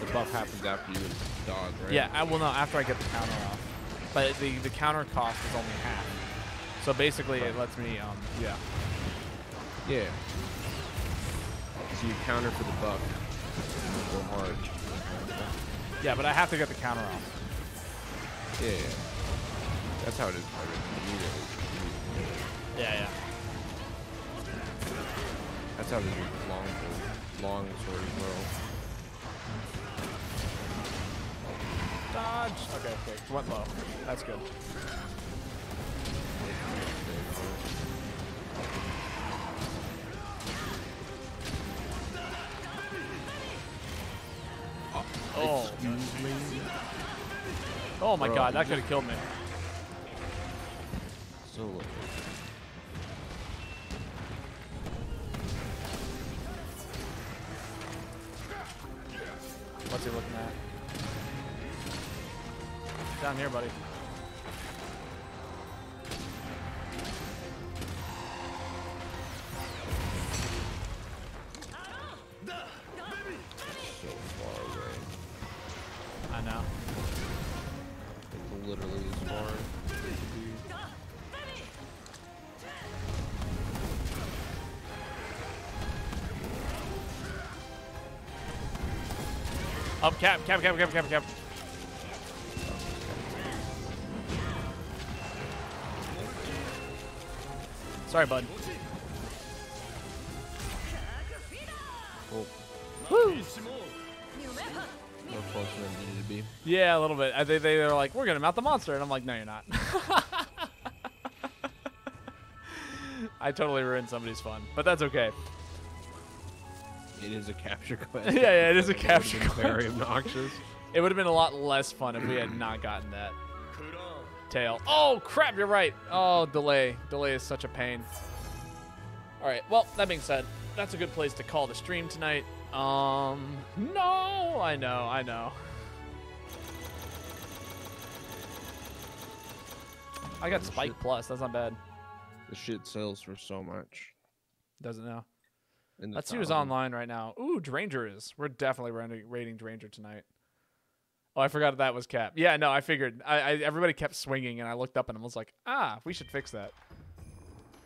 Speaker 2: The buff happens after you dodge, right?
Speaker 1: Yeah, I will know after I get the counter off. But the the counter cost is only half. So basically, it lets me um yeah.
Speaker 2: Yeah. So you counter for the buff. Go hard.
Speaker 1: Yeah, but I have to get the counter off.
Speaker 4: Yeah, yeah. That's how it is. I you need it. You need it.
Speaker 1: Yeah, yeah.
Speaker 4: That's how it is with long, long sword as well.
Speaker 1: Dodge. Okay, okay. Went low. That's good. Oh. Oh my
Speaker 4: Bro,
Speaker 1: god, that could have killed me.
Speaker 4: So low.
Speaker 1: What's he looking at? Down here, buddy.
Speaker 4: So far away.
Speaker 1: I know.
Speaker 4: Like literally as far. as it be.
Speaker 1: Up, cap, cap, cap, cap, cap, cap. Sorry, bud.
Speaker 4: Well,
Speaker 1: Woo!
Speaker 4: more closer than it needed to be.
Speaker 1: Yeah, a little bit. I think they were like, "We're gonna mount the monster," and I'm like, "No, you're not." I totally ruined somebody's fun, but that's okay.
Speaker 4: It is a capture quest.
Speaker 1: Yeah, yeah, it is a capture
Speaker 4: been Very obnoxious.
Speaker 1: It would have been a lot less fun if we had not gotten that tail. Oh crap! You're right. Oh, delay. Delay is such a pain. All right. Well, that being said, that's a good place to call the stream tonight. Um, no, I know, I know. I got Spike
Speaker 4: shit.
Speaker 1: Plus. That's not bad.
Speaker 4: The shit sells for so much.
Speaker 1: Doesn't know. Let's see who's online right now. Ooh, Dranger is. We're definitely rating Dranger tonight. Oh, I forgot that was Cap. Yeah, no, I figured. I, I everybody kept swinging, and I looked up and I was like, ah, we should fix that.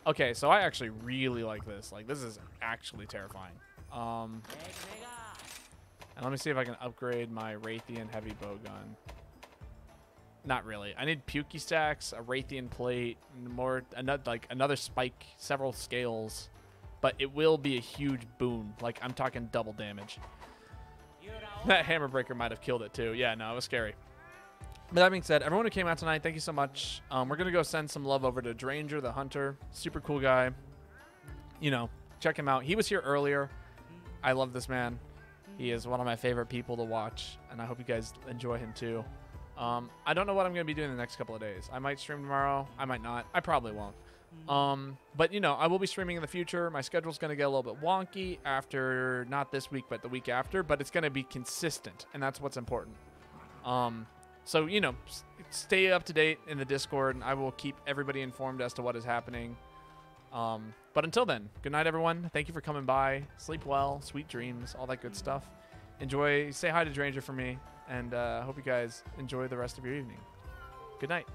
Speaker 1: Okay, so I actually really like this. Like, this is actually terrifying. Um, and let me see if I can upgrade my Rathian heavy bow gun. Not really. I need Pukei stacks, a Rathian plate, more another like another spike, several scales, but it will be a huge boon. Like I'm talking double damage. That hammer breaker might have killed it too. Yeah, no, it was scary. But that being said, everyone who came out tonight, thank you so much. Um, we're gonna go send some love over to Dranger, the hunter. Super cool guy. You know, check him out. He was here earlier. I love this man. He is one of my favorite people to watch, and I hope you guys enjoy him too. Um, I don't know what I'm gonna be doing the next couple of days. I might stream tomorrow. I might not. I probably won't. Um, but you know, I will be streaming in the future. My schedule's gonna get a little bit wonky after not this week, but the week after. But it's gonna be consistent, and that's what's important. Um, so you know, stay up to date in the Discord, and I will keep everybody informed as to what is happening. Um, but until then, good night, everyone. Thank you for coming by. Sleep well, sweet dreams, all that good stuff. Enjoy. Say hi to Dranger for me, and uh, hope you guys enjoy the rest of your evening. Good night.